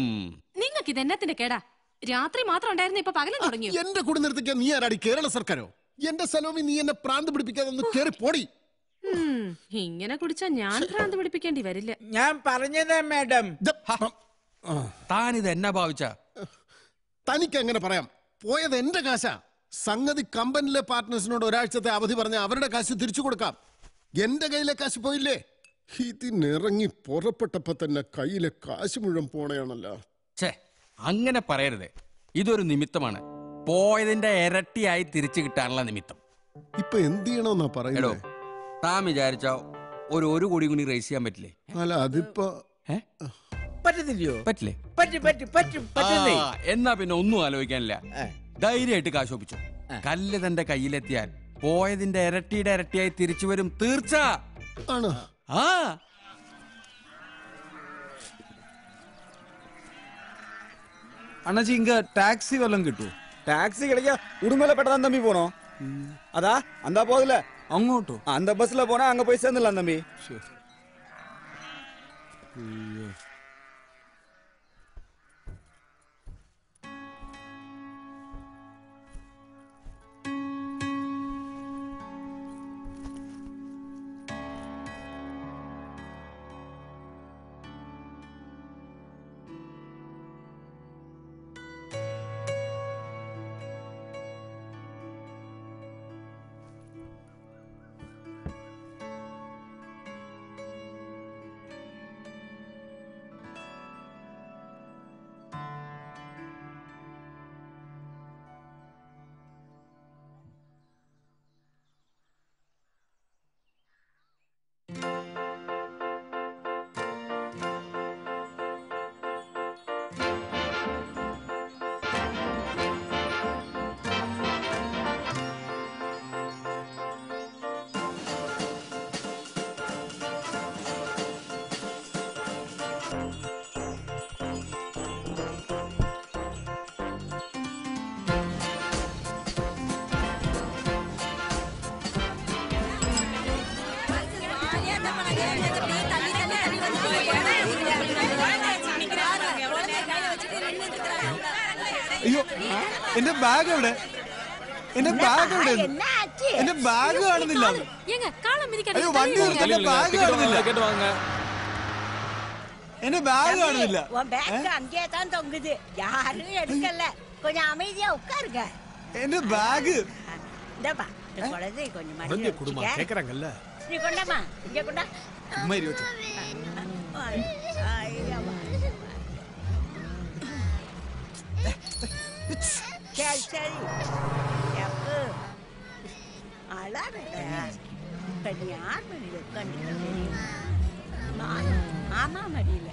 നിങ്ങൾക്ക് ഇത് എന്നത്തിന്റെ കേടാ? രാത്രി മാത്രം ഉണ്ടായിരുന്നു ഇപ്പൊ പകലും തുടങ്ങിയോ? എന്റെ കൂടെ നിർത്തിക്കാൻ നീ ആരാടി? കേരള സർക്കാരോ? എന്റെ സലോമി നീ എന്നെ പ്രാന്ത് പിടിപ്പിക്കാതെ ഒന്ന് കേറി പോടി. ഇങ്ങനെ കുടിച്ചാ ഞാൻ ഭ്രാന്ത് പിടിപ്പിക്കേണ്ടി വരില്ല. ഞാൻ പറഞ്ഞതാ മാഡം. താനിത് എന്നാ ഭാവിച്ച? തനിക്ക് എങ്ങനെ പറയാം? പോയത് എന്റെ കാശാ. സംഗതി കമ്പനിയിലെ പാർട്ട്നേഴ്സിനോട് ഒരാഴ്ചത്തെ അവധി പറഞ്ഞ അവരുടെ കാശ് തിരിച്ചു കൊടുക്കാം. എന്റെ കയ്യിലെ കാശ് പോയില്ലേ? ഇതിനിറങ്ങി പുറപ്പെട്ടപ്പോ തന്നെ കയ്യിലെ കാശ് മുഴുവൻ പോണയാണല്ലോ. ഛേ അങ്ങനെ പറയരുത്. ഇതൊരു നിമിത്തമാണ്. പോയതിന്റെ ഇരട്ടിയായി തിരിച്ചു കിട്ടാനുള്ള നിമിത്തം. ഇപ്പൊ എന്ത് ചെയ്യണമെന്നാ എടോ പറയുന്നത് താൻ വിചാരിച്ച ഒരു ഒരു കോടി കൂടി റേസ് ചെയ്യാൻ പറ്റില്ലേ? അല്ല അതിപ്പോ പറ്റത്തില്ലയോ? പറ്റില്ലേ? പറ്റും പറ്റും പറ്റും പറ്റുന്നേ. ആ, എന്നാ പിന്നെ ഒന്നും ആലോചിക്കാനില്ല. ധൈര്യമായിട്ട് കാശ് ഒപ്പിച്ചു. കല്ല് തന്റെ കയ്യിലെത്തിയാൽ പോയതിന്റെ ഇരട്ടിയുടെ ഇരട്ടിയായി തിരിച്ചു വരും തീർച്ച ആണോ ആ அண்ணாச்சி இங்க டாக்ஸி வல்லம் கிட்டൂ டாக்ஸி கிடைக்க உடுமலைப்பேட்டை தான் தம்பி போனோம் அதா அந்த போகுதுல അങ്ങോട്ടോ அந்த பஸ்ல போனா அங்க போய் சேர்ந்துடலாம் தம்பி അയ്യോ ബാഗ് എവിടെ എന്റെ ബാഗ് കാണുന്നില്ല ஏங்க காலம் மிதிக்காதீங்க അയ്യോ വണ്ടി നിർത്തി എന്റെ ബാഗ് കാണുന്നില്ല என் பேக் காணுதில்ல. உன் பேக் அங்கேயே தான் தொங்குது யாரும் எடுக்கல கொஞ்சம் அமைதியா உட்காருங்க എന്റെ ബാഗ് இந்தப்பா இந்த குழந்தை கொஞ்சம் மடியில குழந்தைய கொடுமா வச்சுக்க. கேக்குறாங்கல்ல நீ கொண்டாமா இங்க கொண்டா சும்மா இரு வச்சு. ஐயம்மா. சரி சரி தண்ணி யார் மடியில் உட்காந்து ஆமாம் மடியில்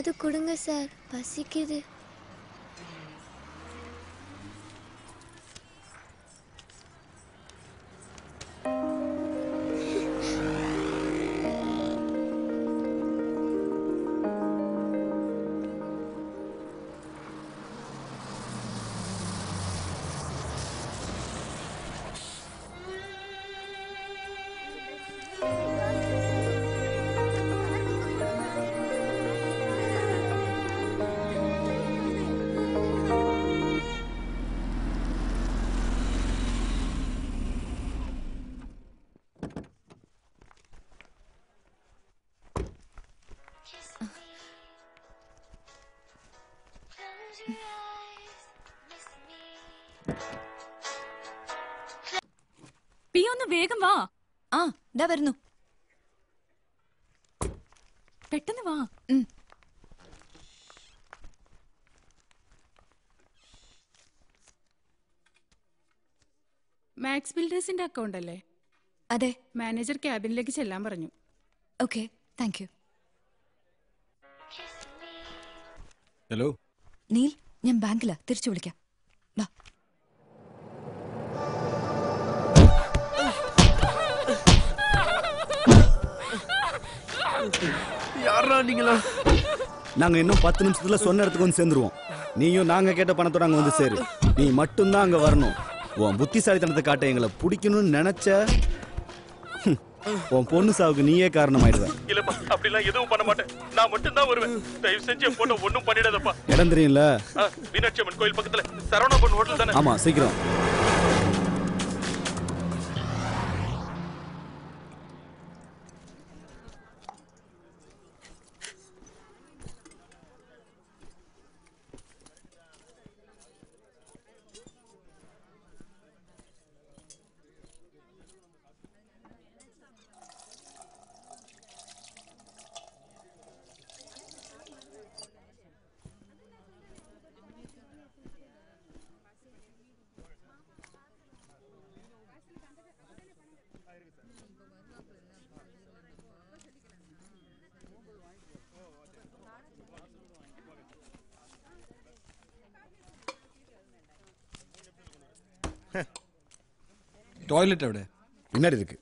ஏதாவது கொடுங்க சார். பசிக்குது. വേഗം വാ. ആ ഇതാ വരുന്നു. പെട്ടെന്ന് വാ. മാക്സ് ബിൽഡേഴ്സിന്റെ അക്കൗണ്ട് അല്ലേ? അതെ. മാനേജർ ക്യാബിനിലേക്ക് ചെല്ലാൻ പറഞ്ഞു. Okay thank you. Hello? Neil ഞാൻ ബാങ്കിലാ. തിരിച്ചു വിളിക്കാം. വാ. நீங்களும் நாங்க இன்னும் பத்து நிமிஷத்துல சொன்ன இடத்துக்கு வந்து சேர்ந்துருவோம். நீயும் நாங்க கேட்ட பணத்தோட அங்க வந்து சேரு. நீ மட்டும்தான் அங்க வரணும். உன் புத்திசாலித்தனத்தை காட்ட எங்களை பிடிக்கணும்னு நினைச்ச உன் பொண்ணு சாவுக்கு நீயே காரணமாயிடுவ. இல்லப்பா அப்படிலாம் எதுவும் பண்ண மாட்டேன். நான் மட்டும் தான் வருவேன். தயவு செஞ்சு என் பொண்ணை ஒண்ணும் பண்ணிடாதப்பா. இடம் தெரியும்ல? மீனாட்சி அம்மன் கோயில் பக்கத்துல சரவணபவன் ஹோட்டல் தானே? ஆமா சீக்கிரம். டாய்லெட் அப்படி முன்னாடி இருக்கு.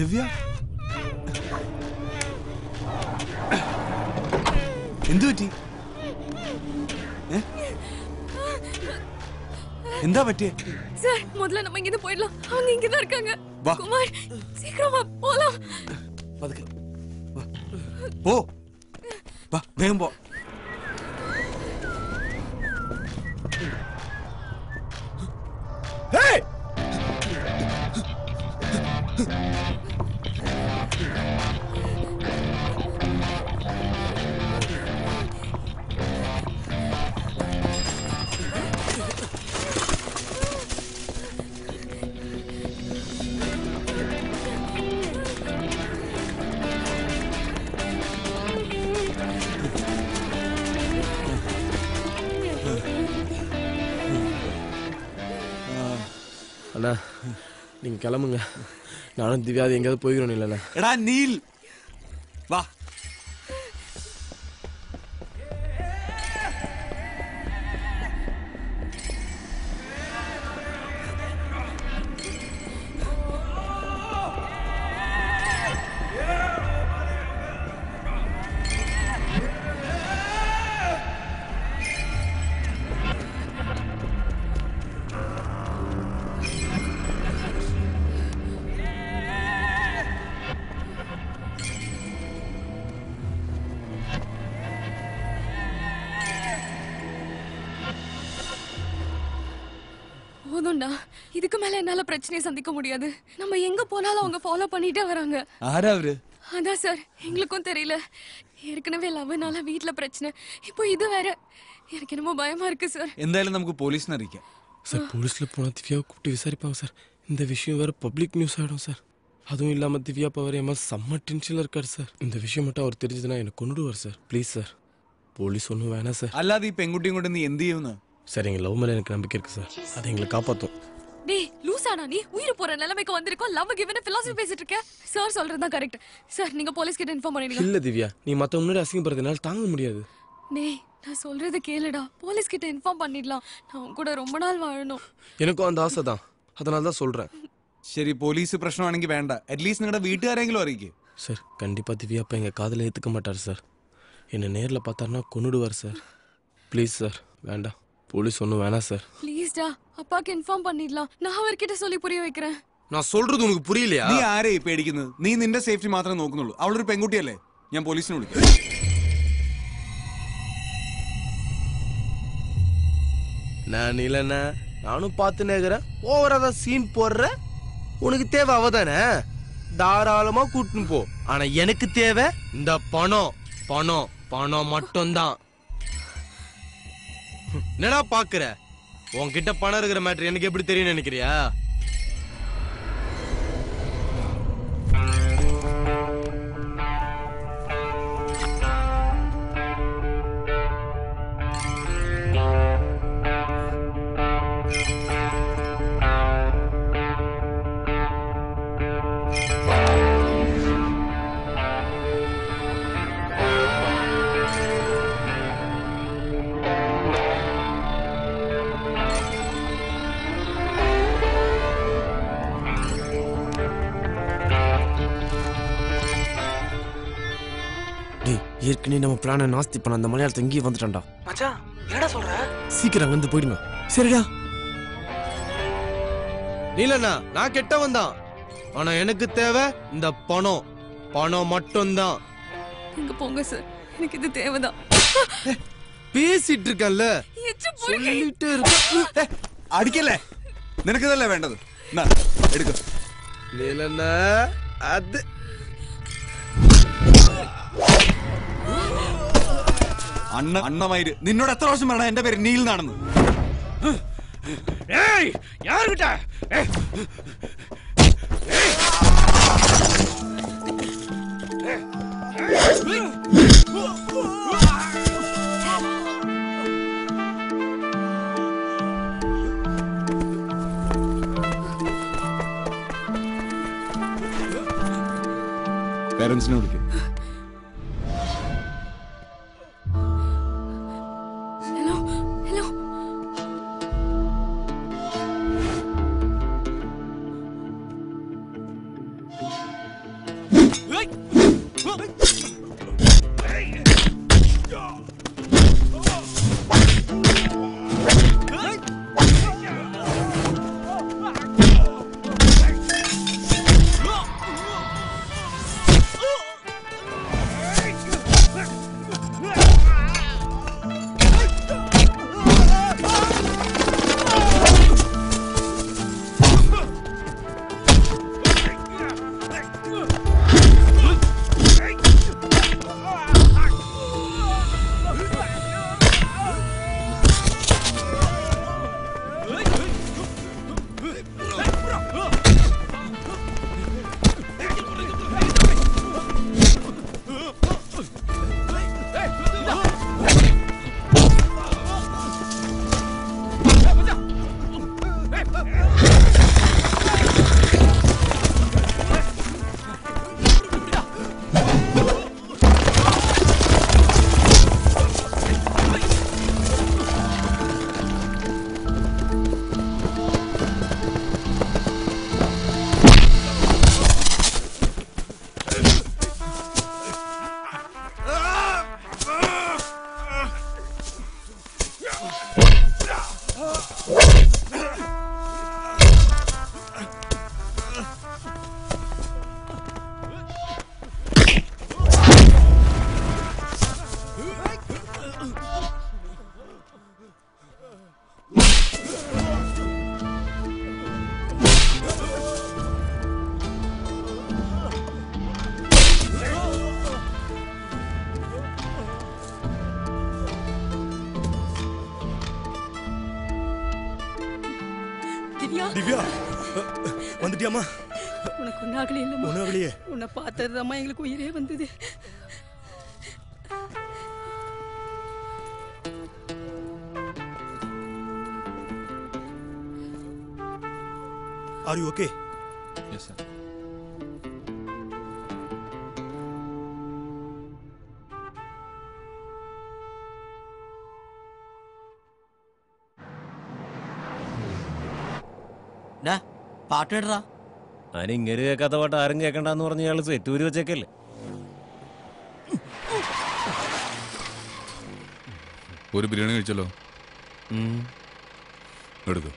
ദിവ്യ എന്തു പറ്റി ഏ? എന്താ പറ്റിയേ சார் முதல்ல நம்ம இங்கிருந்து போயிடலாம் அவங்க இங்கதான் இருக்காங்க வா. குமார் சீக்கிரமா திவ்யா எங்கேயாவது போய்கிறோம் இல்லைல்ல. எடா நீல் பிரச்சனையை சந்திக்க முடியாது நம்ம எங்க போனாலும் அவங்க ஃபாலோ பண்ணிட்டே வராங்க ആരാ അവര് அதான் சார் எங்களுக்கும் தெரியல ஏற்கனவே லவ்னால வீட்ல பிரச்சனை இப்போ இது வேற எனக்கு என்னமோ பயமா இருக்கு சார் എന്തായാലും നമുക്ക് പോലീസിനെ അറിയിക്കാം சார் போலீஸில் போனால் திவ்யாவை கூப்பிட்டு விசாரிப்பாங்க சார் இந்த விஷயம் வேற பப்ளிக் நியூஸ் ஆகிடும் சார் அதுவும் இல்லாமல் திவ்யா பவர் ஏமா செம்ம டென்ஷனில் இருக்கார் சார் இந்த விஷயம் மட்டும் அவர் தெரிஞ்சதுன்னா எனக்கு கொண்டுடுவார் சார் ப்ளீஸ் சார் போலீஸ் ஒன்றும் வேணாம் சார் അല്ലാതെ ഈ പെൺകുട്ടിയും കൊണ്ട് നീ എന്ത് ചെയ്യുന്നു சார் எங்கள் லவ் மேலே எனக்கு நம்பிக்கை இருக்குது சார் அதை எங்களை காப்பாற்றும் டேய் லூசாடா நீ உயிர் போற நிலைமைக்கு வந்திருக்கோம் லவ் கிவன் பிலாசபி பேசிட்டு இருக்க சார் சொல்றதுதான் கரெக்ட் சார் நீங்க போலீஸ் கிட்ட இன்ஃபார்ம் பண்ணிடுங்க இல்லை திவ்யா நீ மற்ற முன்னாடி அசிங்கப்படுறதுனால தாங்க முடியாது டேய் நான் சொல்றது கேளுடா போலீஸ் கிட்ட இன்ஃபார்ம் பண்ணிடலாம் நான் உன் கூட ரொம்ப நாள் வாழணும் எனக்கும் அந்த ஆசை தான் அதனால தான் சொல்கிறேன் ശരി പോലീസ് പ്രശ്നമാണെങ്കിൽ വേണ്ട അറ്റ്ലീസ്റ്റ് നിങ്ങളുടെ വീട്ടുകാരെങ്കിലും അറിയിക്കും சார் கண்டிப்பாக திவ்யா அப்பா எங்கள் காதில் ஏற்றுக்க மாட்டார் சார் என்னை நேரில் பார்த்தாருன்னா கொன்னுடுவார் சார் ப்ளீஸ் சார் வேண்டாம் போலீஸ் ஒன்றும் வேணாம் சார் ப்ளீஸ்டா அப்பாக்கு இன்ஃபார்ம் பண்ணிடலாம் நான் அவர்கிட்ட சொல்லி புரிய வைக்கிறேன் நான் சொல்றது உனக்கு புரியலையா നീ ആരെയാ ഈ പേടിക്കുന്നത് നീ നിന്റെ സേഫ്റ്റി മാത്രമേ നോക്കുന്നുള്ളൂ അവളൊരു പെൺകുട്ടിയല്ലേ ഞാൻ പോലീസിനെ വിളിക്കാം நான் இல்லைண்ணா நானும் பார்த்துன்னு இருக்கிறேன் ஓவரா தான் சீன் போடுற உனக்கு தேவை அவ தானே தாராளமா கூட்டின்னு போ ஆனா எனக்கு தேவை இந்த பணம் பணம் பணம் மட்டும்தான் என்னடா பாக்குற? உன்கிட்ட பணம் இருக்கிற மேட்ரு எனக்கு எப்படி தெரியும் நினைக்கிறியா? பிளானை நாஸ்தி பண்ண அந்த மலையாளத்தை இங்கேயே வந்துட்டான்டா மச்சான் என்னடா சொல்ற சீக்கிரம் அங்க இருந்து போயிடுங்க சரிடா நீலண்ணா நான் கெட்டவன் தான் ஆனா எனக்கு தேவை இந்த பணம் பணம் மட்டும்தான் எங்க போங்க சார் எனக்கு இது தேவைதான் பேசிட்டு இருக்கேன்ல எச்சு புடுங்கி. சொல்லிட்டே இருக்க അടിക്കല്ലേ നിനക്കിതല്ലേ വേണ്ടത് എന്നാ, എടുക്ക് നീലണ്ണ അത് അണ്ണ അണ്ണമയിര്. നിന്നോട് എത്ര വർഷം പറയണ എന്റെ പേര് നീൽ എന്നാണെന്ന്? ഞാൻ കിട്ടാ പേരൻസിനെ വിളിക്കുക வந்துட்டியாமா உனக்கு இல்லைம்மா. ஒன்றும் ஆகலையே? உன்னை பார்த்ததுதாம்மா எங்களுக்கு உயிரே வந்தது. Are you okay yes sir പാട്ട് കേട്ടറാ അതിന് ഇങ്ങനെ കേൾക്കാത്ത പാട്ട് ആരും കേൾക്കണ്ടെന്ന് പറഞ്ഞ് ഇയാൾ സെറ്റൂരി വെച്ചേക്കല്ലേ? ഒരു ബിരിയാണി കഴിച്ചല്ലോ? എടുക്കും.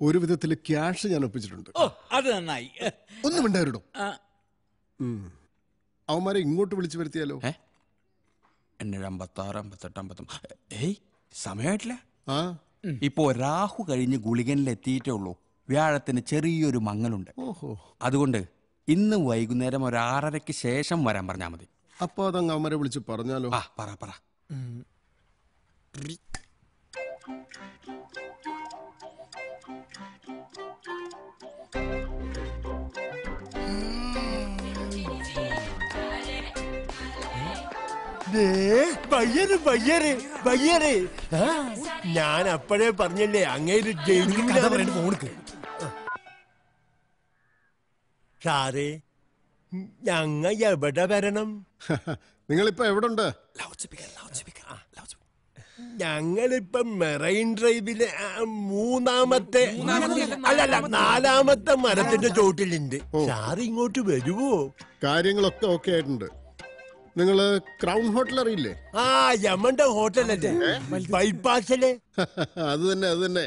ഒരു വിധത്തിൽ ക്യാഷ് ഞാൻ ഒപ്പിച്ചിട്ടുണ്ട്. ഓ അത് നന്നായി. ഒന്നും ഉണ്ടായിരുന്നു ആ, അവന്മാരെ ഇങ്ങോട്ട് വിളിച്ചു വരുത്തിയാലോ? എന്നൊരു അമ്പത്താറ് അമ്പത്തെട്ട് അമ്പത്തൊമ്പത് ഏയ് സമയമായിട്ടില്ല ആ. ഇപ്പോ രാഹു കഴിഞ്ഞ് ഗുളികനിൽ എത്തിയിട്ടേ ഉള്ളൂ. വ്യാഴത്തിന് ചെറിയൊരു മങ്ങലുണ്ട്. ഓഹോ. അതുകൊണ്ട് ഇന്ന് വൈകുന്നേരം ഒരു ആറരയ്ക്ക് ശേഷം വരാൻ പറഞ്ഞാൽ മതി. അപ്പോ അതങ്ങ് അവന്മാരെ വിളിച്ച് പറഞ്ഞാലോ? ആ പറ പറ. ഞാൻ അപ്പോഴേ പറഞ്ഞല്ലേ അങ്ങേര് ജയിലിൽ സാറേ ഞങ്ങ എവിടെ വരണം? നിങ്ങളിപ്പോ എവിടെ ഉണ്ട് ഞങ്ങളിപ്പം മെറൈൻ ഡ്രൈവിലെ മൂന്നാമത്തെ അല്ലല്ല നാലാമത്തെ മരത്തിന്റെ ചോട്ടിലുണ്ട്. സാർ ഇങ്ങോട്ട് വരുവോ? കാര്യങ്ങളൊക്കെ ഓക്കെ ആയിട്ടുണ്ട്. നിങ്ങൾ ക്രൗൺ ഹോട്ടൽ അറിയില്ലേ? ആ യമന്റെ ഹോട്ടലല്ലേ? ബൈപ്പാസിലെ? അത് തന്നെ അത് തന്നെ.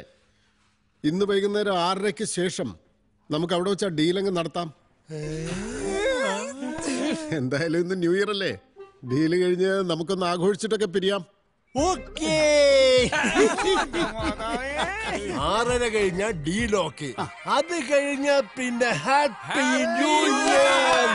ഇന്ന് വൈകുന്നേരം ആറരയ്ക്ക് ശേഷം നമുക്ക് അവിടെ വെച്ച് ആ ഡീലങ്ങ് നടത്താം. എന്തായാലും ഇന്ന് ന്യൂ ഇയർ അല്ലേ? ഡീൽ കഴിഞ്ഞ് നമുക്കൊന്ന് ആഘോഷിച്ചിട്ടൊക്കെ പിരിയാം. ഓക്കേ. ആറര കഴിഞ്ഞ ഡീലോക്ക്. അത് കഴിഞ്ഞ പിന്നെ ഹാപ്പി ന്യൂ ഇയർ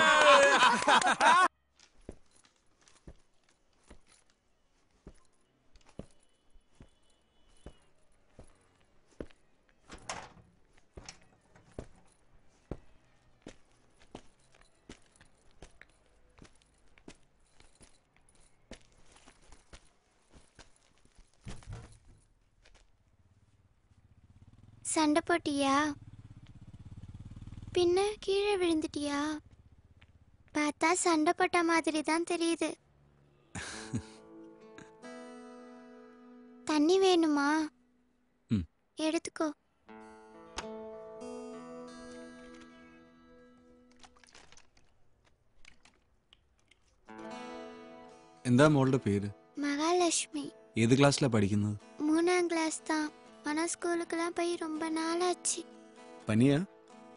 சண்டை போட்டியா பின்ன கீழே விழுந்துட்டியா பார்த்தா சண்டை போட்ட மாதிரி தான் தெரியுது தண்ணி வேணுமா ம். எடுத்துக்கோ എന്താ മോളുടെ പേര് மகாலட்சுமி ഏത് ക്ലാസ്സിലാ പഠിക്കുന്നത് மூணாம் கிளாஸ் தான் ஆனா ஸ்கூலுக்குலாம் போய் ரொம்ப நாளாச்சு പനിയാ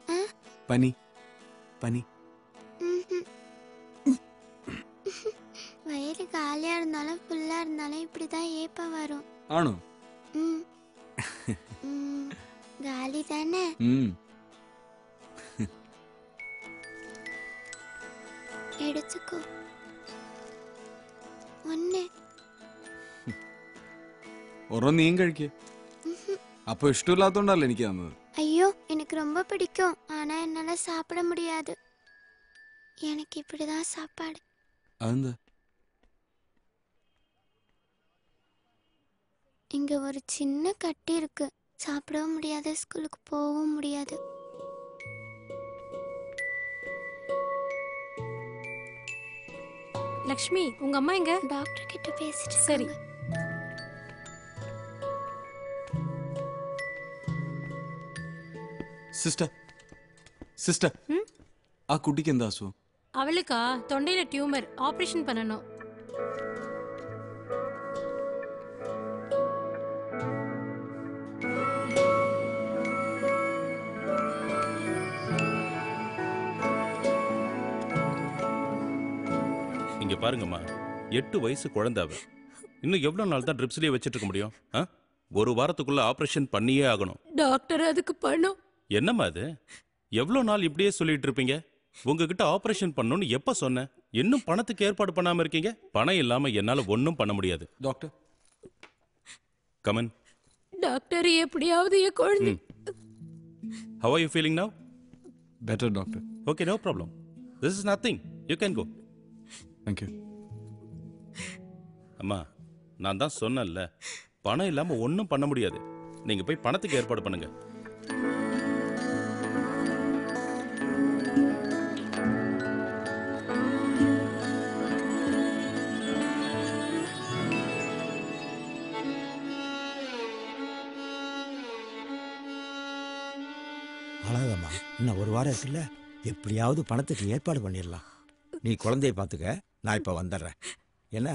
ஆ? പനി പനി ம்ஹும். வயிறு காலியா இருந்தாலும் ஃபுல்லா இருந்தாலும் இப்படிதான் ஏப்பம் வரும் ആണോ ம். ம், காலி தானே ഉം. எடுத்துக்கோ ஒன்னு ഒരെണ്ണം നീയും കഴിക്കേ അപ്പൊ ഇഷ്ടമില്ലാത്തോണ്ടല്ലേ എനിക്ക് തന്നത് ஐயோ எனக்கு ரொம்ப பிடிக்கும் ஆனா என்னால சாப்பிட முடியாது எனக்கு இப்படிதான் சாப்பாடு അതെന്താ இங்க ஒரு சின்ன கட்டி இருக்கு சாப்பிடவும் முடியாது ஸ்கூலுக்கு போகவும் முடியாது லக்ஷ்மி உங்க அம்மா எங்க டாக்டர் கிட்ட பேசிட்டு சரி സിസ്റ്റർ സിസ്റ്റർ ആ കുട്ടിക്ക് എന്താ അസുഖം அவளுக்கா தொண்டையில டியூமர் ஆபரேஷன் பண்ணணும் இங்க பாருங்கம்மா எட்டு வயசு குழந்தை அவ இன்னும் எவ்வளவு நாள் தான் ட்ரிப்ஸ்லயே வச்சிட்டு இருக்க முடியும் ஆ? ஒரு வாரத்துக்குள்ள ஆபரேஷன் பண்ணியே ஆகணும் டாக்டர் அதுக்கு பணம் என்னம்மா அது? எவ்வளவு நாள் இப்படியே சொல்லிட்டு இருப்பீங்க? உங்ககிட்ட ஆபரேஷன் பண்ணணும்னு எப்ப சொன்னேன் இன்னும் பணத்துக்கு ஏற்பாடு பண்ணாம இருக்கீங்க? பணம் இல்லாம என்னால ஒன்றும் பண்ண முடியாது. டாக்டர். கமன் டாக்டர் எப்படியாவது என் குழந்தை how are you feeling now better doctor okay no problem this is nothing you can go thank you அம்மா நான் தான் சொன்னேன்ல. பணம் இல்லாம ஒன்றும் பண்ண முடியாது. நீங்க போய் பணத்துக்கு ஏற்பாடு பண்ணுங்க. வாரம் இருக்குல்ல எப்படியாவது பணத்துக்கு ஏற்பாடு பண்ணிடலாம் நீ குழந்தைய பார்த்துக்க நான் இப்போ வந்துடுறேன் என்ன?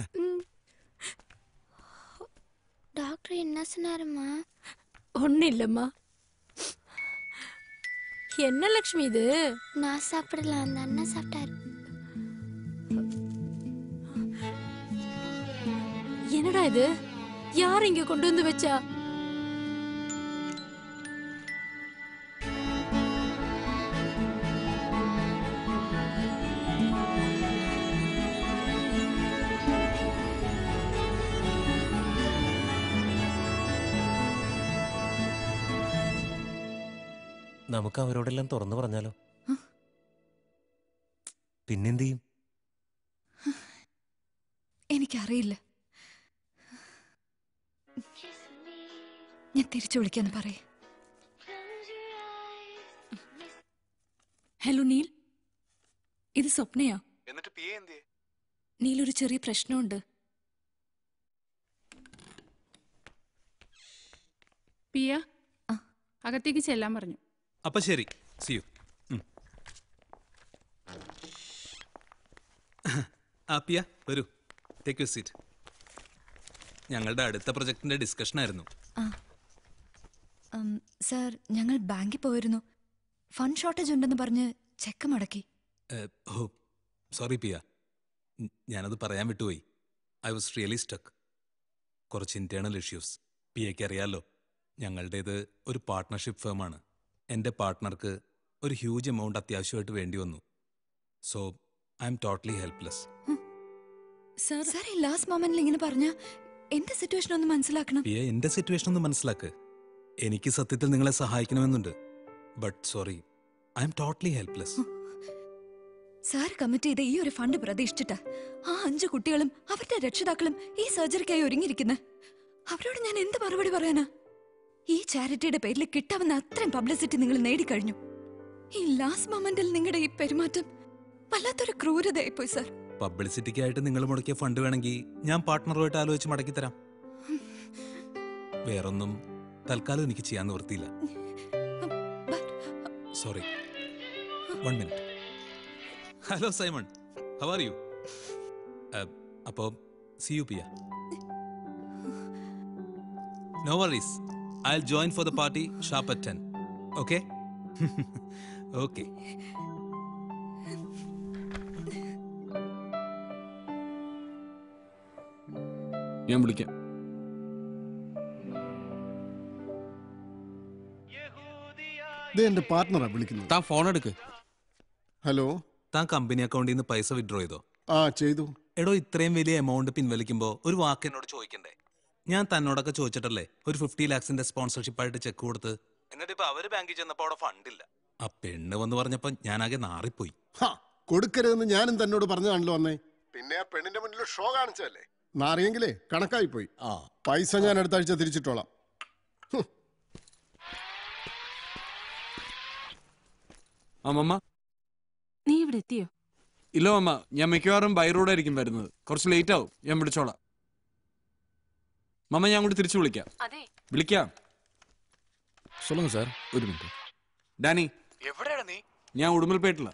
டாக்டர் என்ன சொன்னாருமா ஒன்றும் இல்லைம்மா. என்ன லக்ஷ்மி இது? நான் சாப்பிடல அந்த அண்ணன் சாப்பிட்டாரு. என்னடா இது? யார் இங்க கொண்டு வந்து வச்சா? നമുക്ക് അവരോടെല്ലാം തുറന്നു പറഞ്ഞാലോ? പിന്നെന്ത് ചെയ്യും എനിക്കറിയില്ല. ഞാൻ തിരിച്ചു വിളിക്കാന്ന് പറയേ. Hello Neil. ഇത് സ്വപ്നയാ? എന്നിട്ട് നീൽ ഒരു ചെറിയ പ്രശ്നമുണ്ട്. പിയ അകത്തേക്ക് ചെല്ലാൻ പറഞ്ഞു. അപ്പൊ ശരി. സി യു ആ പിയ വരൂ. ടേക്ക് യു സീറ്റ് ഞങ്ങളുടെ അടുത്ത പ്രൊജക്ടിന്റെ ഡിസ്കഷൻ ആയിരുന്നു. സാർ ഞങ്ങൾ ബാങ്കിൽ പോയിരുന്നു. ഫണ്ട് ഷോർട്ടേജ് ഉണ്ടെന്ന് പറഞ്ഞ് ചെക്ക് മടക്കി. Oh sorry Piya. ഞാനത് പറയാൻ വിട്ടുപോയി. ഐ വാസ് റിയലി സ്റ്റക്ക് കുറച്ച് ഇന്റേണൽ ഇഷ്യൂസ് പിയയ്ക്ക് അറിയാലോ ഞങ്ങളുടേത് ഒരു പാർട്ട്ണർഷിപ്പ് ഫേമാണ് എന്റെ പാർട്ട്ണർക്ക് ഒരു ഹ്യൂജ് എമൗണ്ട് അത്യാവശ്യമായിട്ട് വേണ്ടി വന്നു. So I'm totally helpless sir sir ഈ ലാസ്റ്റ് മൊമെന്റിൽ ഇങ്ങനെ പറഞ്ഞ എന്റെ സിറ്റുവേഷൻ ഒന്ന് മനസ്സിലാക്കണം? പിയ സിറ്റുവേഷൻ ഒന്ന് മനസ്സിലാക്ക്. എനിക്ക് സത്യത്തിൽ നിങ്ങളെ സഹായിക്കണമെന്നുണ്ട്. But sorry I'm totally helpless sir commit ചെയ്ത ഈ ഒരു ഫണ്ട് പ്രതീക്ഷിച്ചിട്ട് ആ അഞ്ചു കുട്ടികളും അവരുടെ രക്ഷിതാക്കളും ഈ സർജറിക്കായി ഒരുങ്ങിയിരിക്കുന്നത് അവരോട് ഞാൻ എന്ത് മറുപടി പറയാനാ? ഈ ചാരിറ്റിയുടെ പേരിൽ കിട്ടാവുന്ന അത്രയും പബ്ലിസിറ്റി നിങ്ങൾ നേടിക്കഴിഞ്ഞു. ഈ ലാസ്റ്റ് മൊമെന്റിൽ നിങ്ങളുടെ ഈ പെരുമാറ്റം വല്ലാത്തൊരു ക്രൂരതയായി പോയി സാർ പബ്ലിസിറ്റിക്കായിട്ട് നിങ്ങൾ മുടക്കിയ ഫണ്ട് വേണമെങ്കിൽ ഞാൻ പാർട്ട്ണറുമായിട്ട് ആലോചിച്ച് മടക്കി തരാം. വേറൊന്നും തൽക്കാലം എനിക്ക് ചെയ്യാൻ നിവൃത്തിയില്ല. Sorry one minute hello Simon how are you അപ്പോ see you Piya no worries I join for the party shop at ten okay okay ഞാൻ വിളിക്കാം. ഇത് എന്റെ പാർട്ട്ണറാ വിളിക്കുന്നത്. താൻ ഫോൺ എടുക്ക്. ഹലോ താൻ കമ്പനി അക്കൗണ്ടിൽ നിന്ന് പൈസ വിഡ്രോ ചെയ്തോ? ആ ചെയ്തു. എടോ ഇത്രയും വലിയ എമൗണ്ട് പിൻവലിക്കുമ്പോൾ ഒരു വാക്ക് എന്നോട് ചോദിക്കണ്ടേ? ഞാൻ തന്നോടൊക്കെ ചോദിച്ചിട്ടല്ലേ ഒരു ഫിഫ്റ്റി ലാക്സിന്റെ സ്പോൺസർഷിപ്പ് ആയിട്ട് ചെക്ക് കൊടുത്ത്? എന്നിട്ട് ഇപ്പൊ അവർ ബാങ്കിൽ ചെന്നപ്പോ അവിടെ ഫണ്ടില്ല ആ പെണ്ണ് വന്ന് പറഞ്ഞപ്പോ ഞാനാകെ നാറിപ്പോയി. ഹാ കൊടുക്കരുതെന്ന് ഞാനും തന്നോട് പറഞ്ഞതാണല്ലോ വന്നേ. പിന്നെ ആ പെണ്ണിന്റെ മുന്നിൽ ഷോ കാണിച്ചല്ലേ നാറിയെങ്കിലേ കണക്കായി പോയി ആ. പൈസ ഞാൻ അടുത്ത ആഴ്ച തിരിച്ചിട്ടോളാം. അമ്മമ്മ? നീ ഇവിടെ എത്തിയോ? ഇല്ല അമ്മ ഞാൻ മിക്കവാറും ബൈ റോഡായിരിക്കും വരുന്നത്. കുറച്ച് ലേറ്റ് ആവും. ഞാൻ വിളിച്ചോളാം. മമ്മ ഞാൻ അങ്ങോട്ട് തിരിച്ചു വിളിക്കാം അതെ വിളിക്കാം சொல்லுங்க சார் ഒരു മിനിറ്റ് ഡാനി എവിടെയാണ് നീ ഞാൻ ഉടുമ്പൽപേട്ടില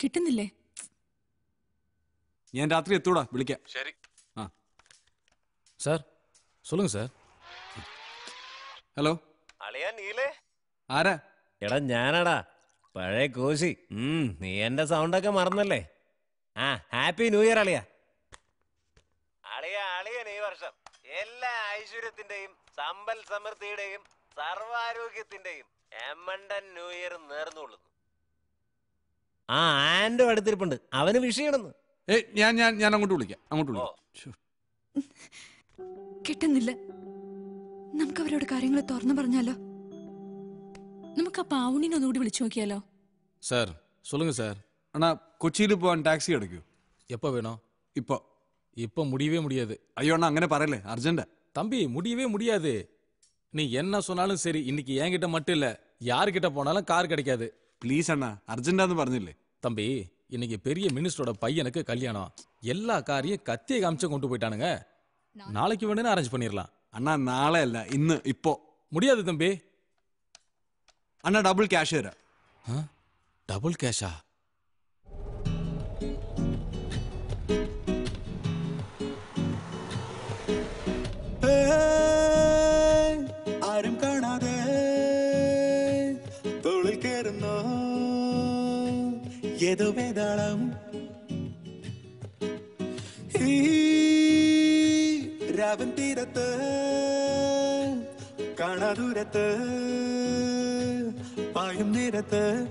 കിട്ടുന്നില്ലേ ഞാൻ രാത്രി എത്തൂടാ വിളിക്കാം ശരി ആ சார் சொல்லுங்க சார் ഹലോ അളിയാ നീലേ ആരാ എടാ ഞാനാടാ പഴയ കോശി ഉം, നീ എന്റെ സൗണ്ടൊക്കെ മറന്നല്ലേ ആ ഹാപ്പി ന്യൂ ഇയർ അളിയ അളിയ ഐശ്വര്യത്തിന്റെയും സമ്പൽ സമൃദ്ധിയുടെയും സർവാരോഗ്യത്തിന്റെയും എമ്മണ്ടൻ ന്യൂ ഇയർ നേർന്നുകൊള്ളുന്നു ആ ആൻഡോ അടുത്തിരിപ്പുണ്ട് അവന് വിഷയണെന്ന് ഏ ഞാൻ ഞാൻ ഞാൻ അങ്ങോട്ട് വിളിക്കാം അങ്ങോട്ട് വിളിക്കാം ശ്ശോ. കിട്ടുന്നില്ല നമുക്ക് അവരോട് കാര്യങ്ങൾ തുറന്നു പറഞ്ഞാലോ നമുക്ക് ആ പാവുണിനെ ഒന്നുകൂടി വിളിച്ചു നോക്കിയാലോ சார் சொல்லுங்க சார் അണ്ണാ കൊച്ചിയിൽ പോവാൻ ടാക്സി അടയ്ക്കൂ எப்போ வேணும் ഇപ്പൊ இப்போ முடியவே முடியாது അയ്യോ അണ്ണാ അങ്ങനെ പറയല്ലേ അർജന്റ് தம்பி முடியவே முடியாது நீ என்ன சொன்னாலும் சரி இன்னைக்கு என்கிட்ட மட்டும் இல்ல யார்கிட்ட போனாலும் கார் கிடைக்காது ப்ளீஸ் அண்ணா அர்ஜென்டான்னு പറഞ്ഞില്ലേ தம்பி இன்னைக்கு பெரிய மினிஸ்டரோட பையனுக்கு கல்யாணம் எல்லா காரையும் கத்திய காமிச்சு கொண்டு போயிட்டானுங்க நாளைக்கு வேணும்னு அரேஞ்ச் பண்ணிடலாம் അണ്ണാ നാളെ അല്ല ഇന്ന് ഇപ്പോ முடியாது தம்பி അണ്ണാ ഡബിൾ ക്യാഷ് തരാം டபுள் கேஷா ഏതോ വേതാളം രാവൻ തീരത്ത് കാണാദൂരത്ത് പായും നേരത്ത്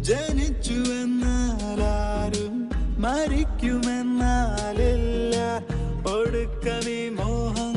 ജനിച്ചു എന്നാലാരും മരിക്കുമെന്നാലില്ല. ഒടുക്കമീ മോഹങ്ങൾക്കെല്ലാം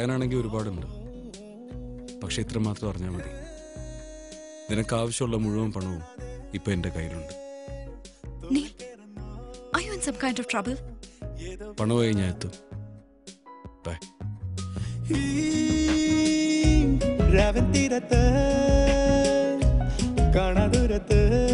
അറിയാനാണെങ്കിൽ ഒരുപാടുണ്ട്. പക്ഷെ ഇത്ര മാത്രം അറിഞ്ഞാൽ മതി. നിനക്ക് ആവശ്യമുള്ള മുഴുവൻ പണവും ഇപ്പൊ എന്റെ കയ്യിലുണ്ട്? പണമായി ഞാൻ എത്തും. ബൈ രവന്തിരത്ത് കാണാദൂരത്ത് പൈനിരത്ത്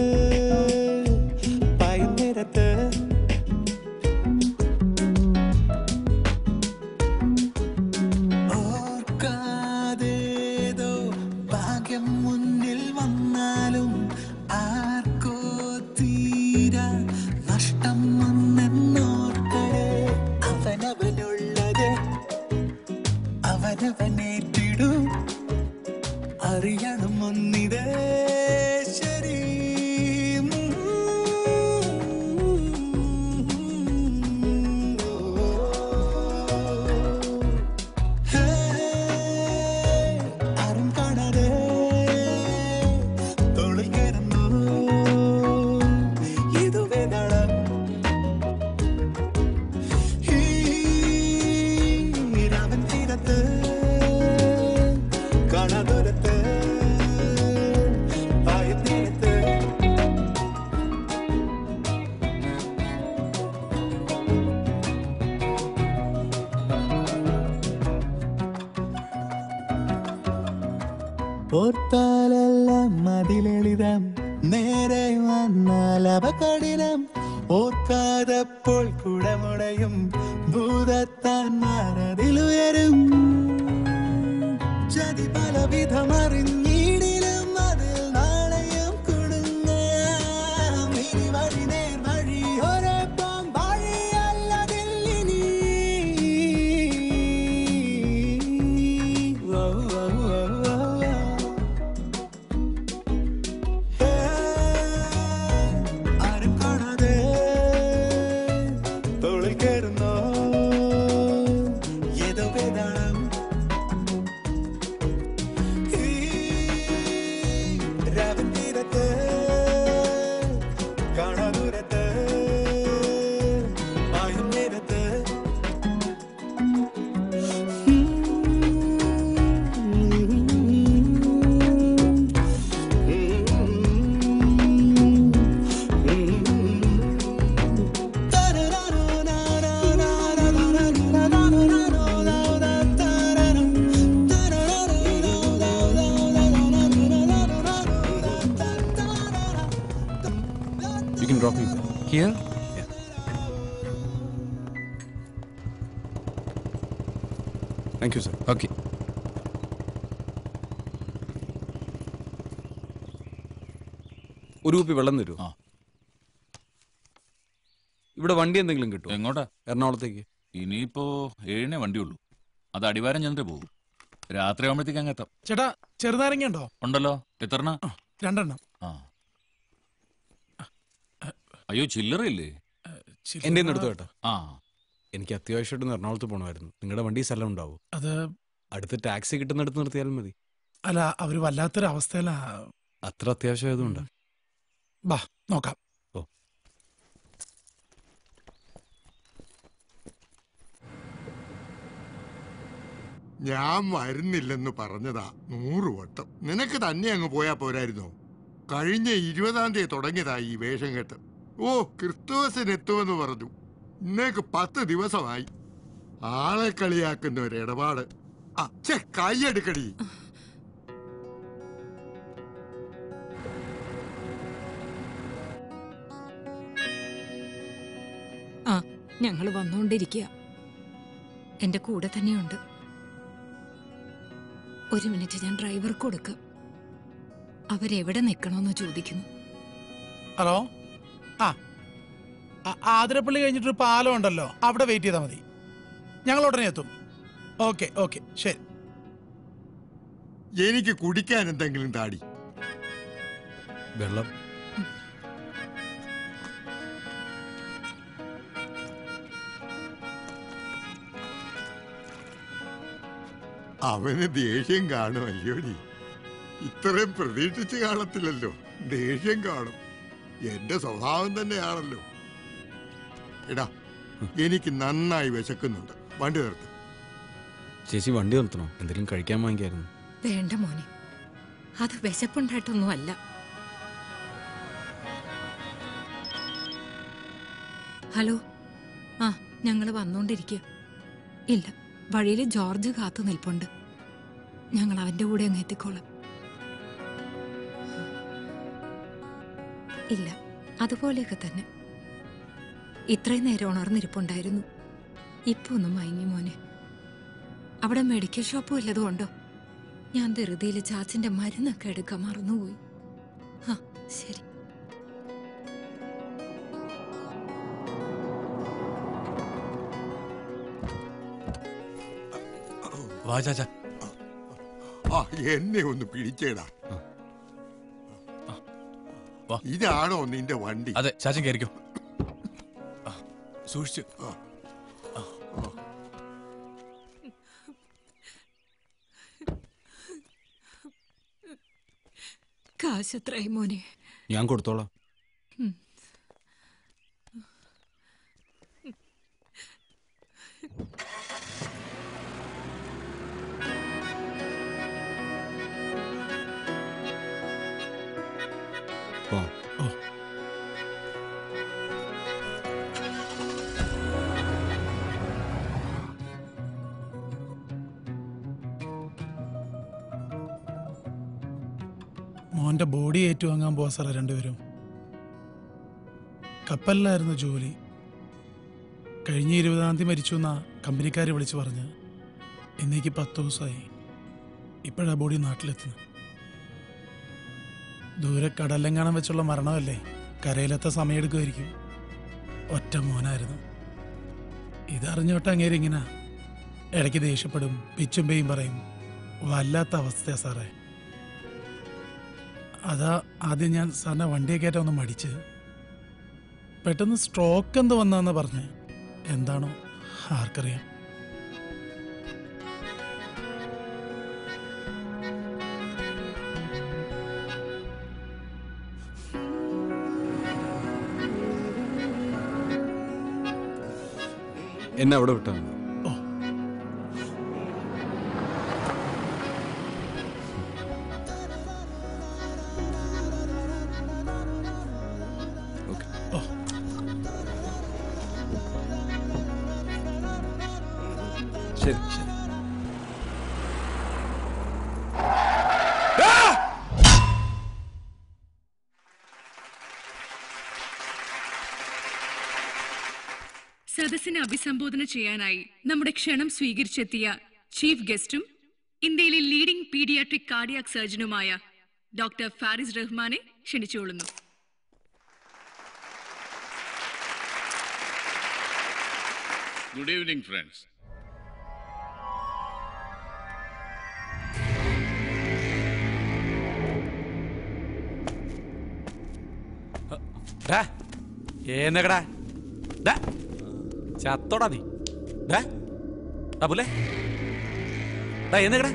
ഒരു കുപ്പി വെള്ളം തരുമോ ഇവിടെ വണ്ടി എന്തെങ്കിലും കിട്ടും എങ്ങോട്ടാ? എറണാകുളത്തേക്ക്. ഇനിയിപ്പോ ഏഴിനെ വണ്ടിയുള്ളൂ. അത് അടിവാരം ചെന്നിട്ട് പോകും. രാത്രി ആകുമ്പോഴത്തേക്ക് അങ്ങ് എത്താം. ചേട്ടാ ചെറുനാരങ്ങ ഉണ്ടോ? ഉണ്ടല്ലോ. എത്രണ രണ്ടെണ്ണം. ആ. അയ്യോ ചില്ലറയില്ലേ? എന്റെ എടുത്തു കേട്ടോ ആ. എനിക്ക് അത്യാവശ്യമായിട്ടൊന്ന് എറണാകുളത്ത് പോകണമായിരുന്നു നിങ്ങളുടെ വണ്ടി സ്ഥലം ഉണ്ടാവും? അത് അടുത്ത് ടാക്സി കിട്ടുന്നിടത്ത് നിർത്തിയാലും മതി. അല്ല അവർ വല്ലാത്തൊരു അവസ്ഥയിലാ അത്ര അത്യാവശ്യമായതുകൊണ്ട്. ബാ നോക്കാം. ഞാൻ വരുന്നില്ലെന്ന് പറഞ്ഞതാ നൂറ് വട്ടം. നിനക്ക് തന്നെ അങ്ങ് പോയാ പോരായിരുന്നോ? കഴിഞ്ഞ ഇരുപതാം തീയതി തുടങ്ങിയതാ ഈ വേഷം കെട്ട്. ഓ ക്രിസ്തുവസിന് എത്തുമെന്ന് പറഞ്ഞു. ഇന്നേക്ക് പത്ത് ദിവസമായി. ആളെ കളിയാക്കുന്ന ഒരു ഇടപാട് അച്ഛ കൈ കൈയെടുക്കടി ഞങ്ങൾ വന്നുകൊണ്ടിരിക്കുക എന്റെ കൂടെ തന്നെയുണ്ട്. ഒരു മിനിറ്റ് ഞാൻ ഡ്രൈവർക്ക് കൊടുക്കാം. അവരെവിടെ നിൽക്കണമെന്ന് ചോദിക്കുന്നു. ഹലോ? ആ ആ- ആതിരപ്പള്ളി കഴിഞ്ഞിട്ടൊരു പാലം ഉണ്ടല്ലോ. അവിടെ വെയിറ്റ് ചെയ്താൽ മതി. ഞങ്ങൾ ഉടനെ എത്തും. ഓക്കെ ഓക്കെ ശരി. എനിക്ക് കുടിക്കാൻ എന്തെങ്കിലും താടി. വെള്ളം. അവന് ദേഷ്യം കാണും അയ്യോടി. ഇത്രയും പ്രതീക്ഷിച്ച് കാണത്തില്ലല്ലോ ദേഷ്യം കാണും. എന്റെ സ്വഭാവം തന്നെയാണല്ലോ. എടാ എനിക്ക് നന്നായി വിശക്കുന്നുണ്ട്. വണ്ടി നിർത്ത്. ചേച്ചി വണ്ടി നിർത്തണോ? എന്തെങ്കിലും കഴിക്കാൻ വാങ്ങിക്കായിരുന്നു. വേണ്ട മോനെ. അത് വിശപ്പുണ്ടായിട്ടൊന്നും അല്ല ഹലോ. ആ ഞങ്ങൾ വന്നോണ്ടിരിക്കുക ഇല്ല. വഴിയിൽ ജോർജ് കാത്തു നിൽപ്പുണ്ട്. ഞങ്ങൾ അവന്റെ കൂടെ അങ്ങ് എത്തിക്കോളാം. ഇല്ല അതുപോലെയൊക്കെ തന്നെ. ഇത്രയും നേരം ഉണർന്നിരിപ്പുണ്ടായിരുന്നു. ഇപ്പൊ ഒന്ന് മയങ്ങി മോനെ. അവിടെ മെഡിക്കൽ ഷോപ്പ് ഇല്ലതുകൊണ്ടോ? ഞാൻ ധൃതിയിൽ ചാച്ചിന്റെ മരുന്നൊക്കെ എടുക്കാൻ മറന്നുപോയി. ആ ശരി. വാ ചാച്ച ആ എന്നെ ഒന്ന് പിടിച്ചേടാ. ഇതാണോ നിന്റെ വണ്ടി? അതെ ചാച്ചൻ കയറിക്കോ. സൂക്ഷിച്ചു. കാശത്രേ മോനെ. ഞാൻ കൊടുത്തോളാം. മോന്റെ ബോഡി ഏറ്റുവാങ്ങാൻ പോവാ സാറേ രണ്ടുപേരും. കപ്പലിലായിരുന്നു ജോലി. കഴിഞ്ഞ ഇരുപതാം തീയതി മരിച്ചു എന്നാ കമ്പനിക്കാർ വിളിച്ചു പറഞ്ഞ്. ഇന്നേക്ക് പത്ത് ദിവസമായി. ഇപ്പോഴാ ബോഡി നാട്ടിലെത്തുന്നത്. ദൂരെ കടലെങ്ങാനം വെച്ചുള്ള മരണമല്ലേ? കരയിലെത്ത സമയമെടുക്കുമായിരിക്കും. ഒറ്റ മോനായിരുന്നു. ഇതറിഞ്ഞോട്ട് അങ്ങേര് ഇങ്ങനെ ഇടയ്ക്ക് ദേഷ്യപ്പെടും പിച്ചും പേയും പറയും വല്ലാത്ത അവസ്ഥയാ സാറേ. അതാ ആദ്യം ഞാൻ സാറിനെ വണ്ടിയെ കയറ്റാൻ ഒന്ന് മടിച്ച്. പെട്ടെന്ന് സ്ട്രോക്ക് എന്ത് വന്നാന്ന് പറഞ്ഞ്. എന്താണോ ആർക്കറിയാം. എന്നെ അവിടെ വിട്ടാൽ മതി. ശരി ശരി സദസ്സിനെ അഭിസംബോധന ചെയ്യാനായി നമ്മുടെ ക്ഷണം സ്വീകരിച്ചെത്തിയ ചീഫ് ഗസ്റ്റും ഇന്ത്യയിലെ ലീഡിംഗ് പീഡിയാട്രിക് കാർഡിയാക് സർജനുമായ ഡോക്ടർ ഫാരിസ് റഹ്മാനെ ക്ഷണിച്ചുകൊള്ളുന്നു ഗുഡ് ഈവനിംഗ് friends. എന്നകടാ ചത്തോടാ നീ. ഡാ ഡാ എന്നകടാ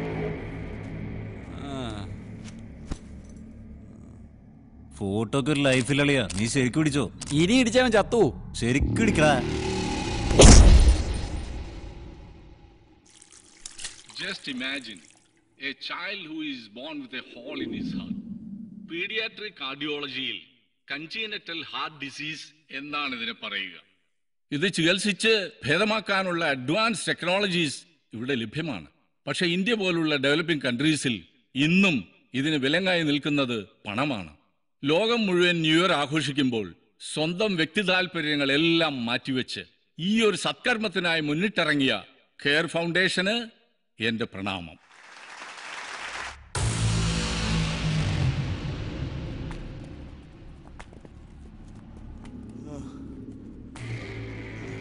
ഒരു ഒക്കെ ഒരു ലൈഫിലളിയാ. നീ ശരിക്കും പിടിച്ചോ ഇനി ഇടിച്ചവൻ ചത്തു ശരിക്കും ഇടിക്കടാ. Just imagine a child who is born with a hole in his heart. Paediatric കാർഡിയോളജിയിൽ congenital heart disease എന്നാണ് ഇതിനെ പറയുക. ഇത് ചികിത്സിച്ച് ഭേദമാക്കാനുള്ള അഡ്വാൻസ് ടെക്നോളജീസ് ഇവിടെ ലഭ്യമാണ്. പക്ഷേ ഇന്ത്യ പോലുള്ള ഡെവലപ്പിംഗ് കൺട്രീസിൽ ഇന്നും ഇതിന് വിലങ്ങായി നിൽക്കുന്നത് പണമാണ്. ലോകം മുഴുവൻ ന്യൂ ഇയർ ആഘോഷിക്കുമ്പോൾ സ്വന്തം വ്യക്തി താല്പര്യങ്ങളെല്ലാം മാറ്റിവെച്ച് ഈ ഒരു സത്കർമ്മത്തിനായി മുന്നിട്ടിറങ്ങിയ കെയർ ഫൗണ്ടേഷന് എന്റെ പ്രണാമം.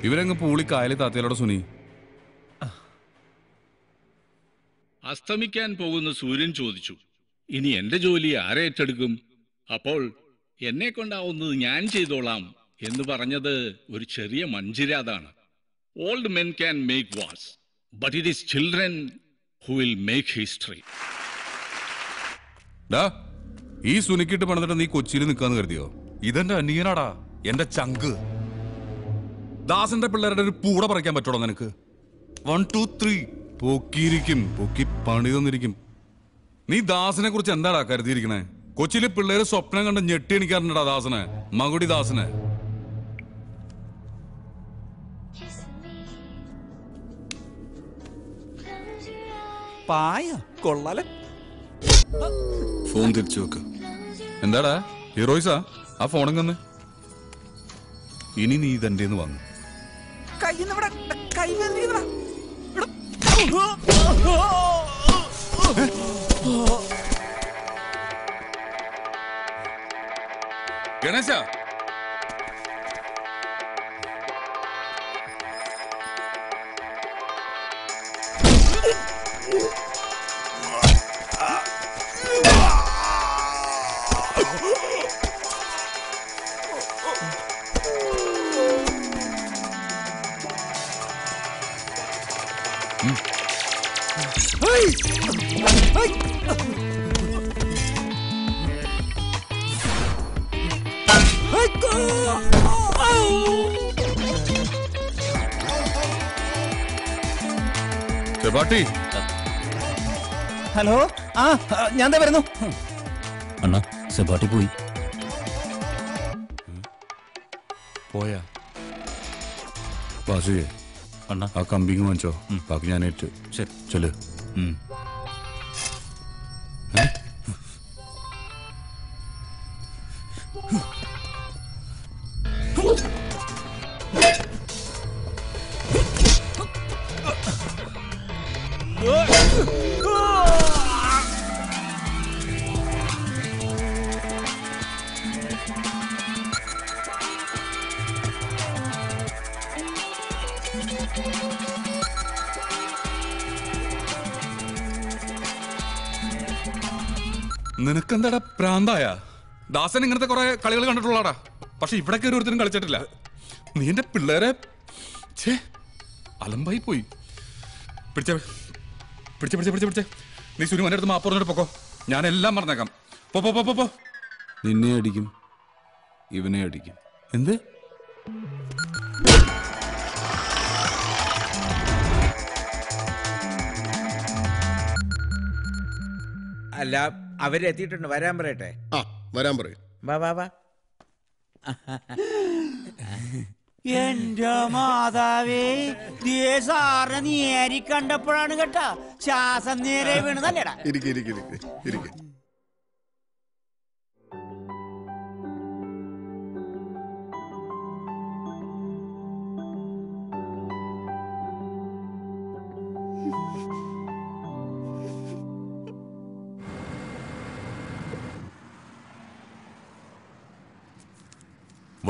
ഇവരങ്ങ് പൂളി കായലി താത്തയിലോടെ സുനി. അസ്തമിക്കാൻ പോകുന്ന സൂര്യൻ ചോദിച്ചു ഇനി എന്റെ ജോലി ആരെ ഏറ്റെടുക്കും? അപ്പോൾ എന്നെ കൊണ്ടാവുന്നത് ഞാൻ ചെയ്തോളാം എന്ന് പറഞ്ഞത് ഒരു ചെറിയ മഞ്ചിരാതാണ് old men can make walls but it is children who will make history ഈ സുനിക്കിട്ട് പണിതിട്ട് നീ കൊച്ചിയിൽ നിൽക്കാന്ന് കരുതിയോ? ഇതെന്റെ അനിയനാടാ എന്റെ ചങ്ക്. ദാസന്റെ പിള്ളേരുടെ ഒരു പൂട പറിക്കാൻ പറ്റുള്ളൂ നിനക്ക്. വൺ ടു ത്രീ പൊക്കിയിരിക്കും പൊക്കി പണി തന്നിരിക്കും. നീ ദാസിനെ കുറിച്ച് എന്താടാ കരുതിയിരിക്കണേ? കൊച്ചിയിലെ പിള്ളേര് സ്വപ്നം കണ്ട് ഞെട്ടി എണിക്കാറുണ്ടടാ ദാസനെ മകുടി ദാസനെ. പായ കൊള്ളാലെ. ഫോൺ തിരിച്ചു വെക്ക്. എന്താടാ ഹീറോയിസാ? ആ ഫോണും കന്ന് ഇനി നീ ഇതെന്റെ വന്നു കൈ ഗണേശ ചെപാട്ടി ഹലോ? ആ ഞാൻ ദേ വരുന്നു. അണ്ണാ സെബാട്ടി പോയി. പോയാ? വാസുവേ അണ്ണാ. ആ കമ്പിങ് വാങ്ങിച്ചോ? ബാക്കി ഞാൻ ഏറ്റു ശരി. うん。え？നിനക്കെന്താടാ പ്രാന്തായ? ദാസൻ ഇങ്ങനത്തെ കുറെ കളികൾ കണ്ടിട്ടുള്ളടാ പക്ഷെ ഇവിടെ കയറി ഒരുത്തരും കളിച്ചിട്ടില്ല. നീ എന്റെ പിള്ളേരെ ഛേ അലമ്പായി പോയി. പിടിച്ച പിടിച്ച പിടിച്ച പിടിച്ച പിടിച്ച. നീ സുരുമാന്റെ അടുത്ത് മാപ്പ് പറഞ്ഞിട്ട് പൊക്കോ. ഞാൻ എല്ലാം പറഞ്ഞേക്കാം പോ പോ പോ പോ പോ. നിന്നെ അടിക്കും ഇവനെ അടിക്കും. എന്ത്? അല്ല അവരെത്തിയിട്ടുണ്ട്. വരാൻ പറയട്ടെ. ആ വരാൻ പറയൂ. വാ വാ വാ. എന്റെ മാതാവേ ദേ സാറിനെ നേരി കണ്ടപ്പോഴാണ് കേട്ടാ. ശ്വാസം നേരെ വീണതല്ലേടാ? ഇരിക്കും ഇരിക്കും ഇരിക്കെ.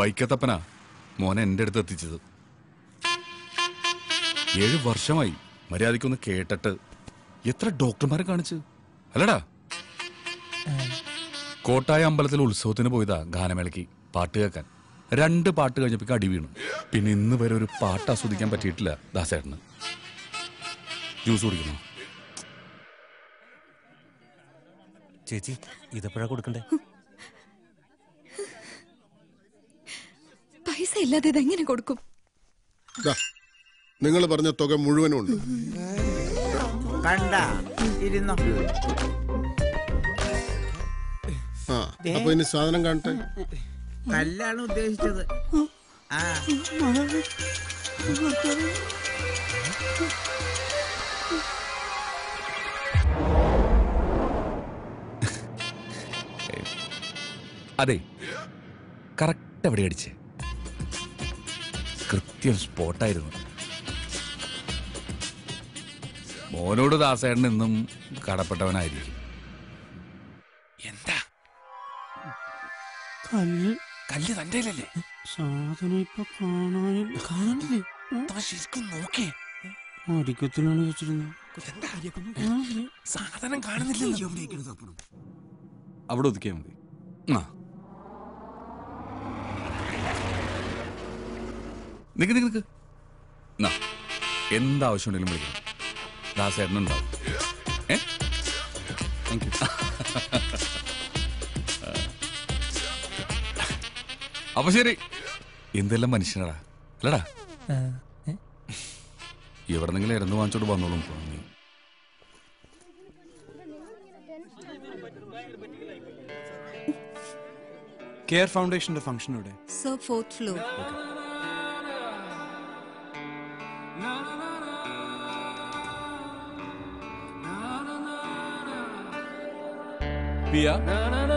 വൈക്കത്തപ്പനാ മോനെ എന്റെ അടുത്ത് എത്തിച്ചത്. ഏഴ് വർഷമായി മര്യാദയ്ക്കൊന്ന് കേട്ടിട്ട് എത്ര ഡോക്ടർമാരെ കാണിച്ച്? അല്ലടാ. കോട്ടായ അമ്പലത്തിൽ ഉത്സവത്തിന് പോയതാ ഗാനമേളയ്ക്ക് പാട്ട് കേൾക്കാൻ. രണ്ട് പാട്ട് കഴിഞ്ഞപ്പോ അടി വീണു. പിന്നെ ഇന്ന് വരെ ഒരു പാട്ട് ആസ്വദിക്കാൻ പറ്റിയിട്ടില്ല ദാസേട്ടന്. ജ്യൂസ് കുടിക്കണോ ചേച്ചി ഇതെപ്പോഴാ കൊടുക്കണ്ടേ? പൈസ ഇല്ലാതെ ഇതെങ്ങനെ കൊടുക്കും? നിങ്ങൾ പറഞ്ഞ തുക മുഴുവനും ഉണ്ട്. കണ്ട ഇരുന്നോ? ആ അപ്പൊ ഇനി സാധനം കാണട്ടെ? കല്ലാണ് ഉദ്ദേശിച്ചത്. ആ. അതെ. കറക്റ്റ് അവിടെ അടിച്ചേ? കൃത്യം സ്പോട്ടായിരുന്നു. മോനോട് ദാസേട്ടൻ എന്നും കടപ്പെട്ടവനായിരിക്കും. എന്താ? കല്ല്. കല്ല് തന്റെ സാധനം ഇപ്പൊ കാണാനില്ല. കാണാനില്ലേ? ശരിക്കും നോക്കേ അരിക്കത്തിലാണ് വെച്ചിരുന്നത് സാധനം കാണുന്നില്ലല്ലോ അവിടെ ഒതുക്കിയാൽ മതി. ആ നിക്ക് നിക്ക് നിക്ക്. നാ എന്താവശ്യം ഉണ്ടെങ്കിലും വിളിക്കണം. ദാസേട്ടനുണ്ടാവും. ഏ? താങ്ക് യു അപ്പൊ ശരി. എന്തെല്ലാം മനുഷ്യനടാ? അല്ലടാ. എവിടെന്നെങ്കിലും ഇരുന്ന് വാങ്ങിച്ചോട്ട് വന്നോളും പറഞ്ഞു കെയർ ഫൗണ്ടേഷന്റെ ഫംഗ്ഷൻ ഇവിടെ sir fourth floor. Piya Neil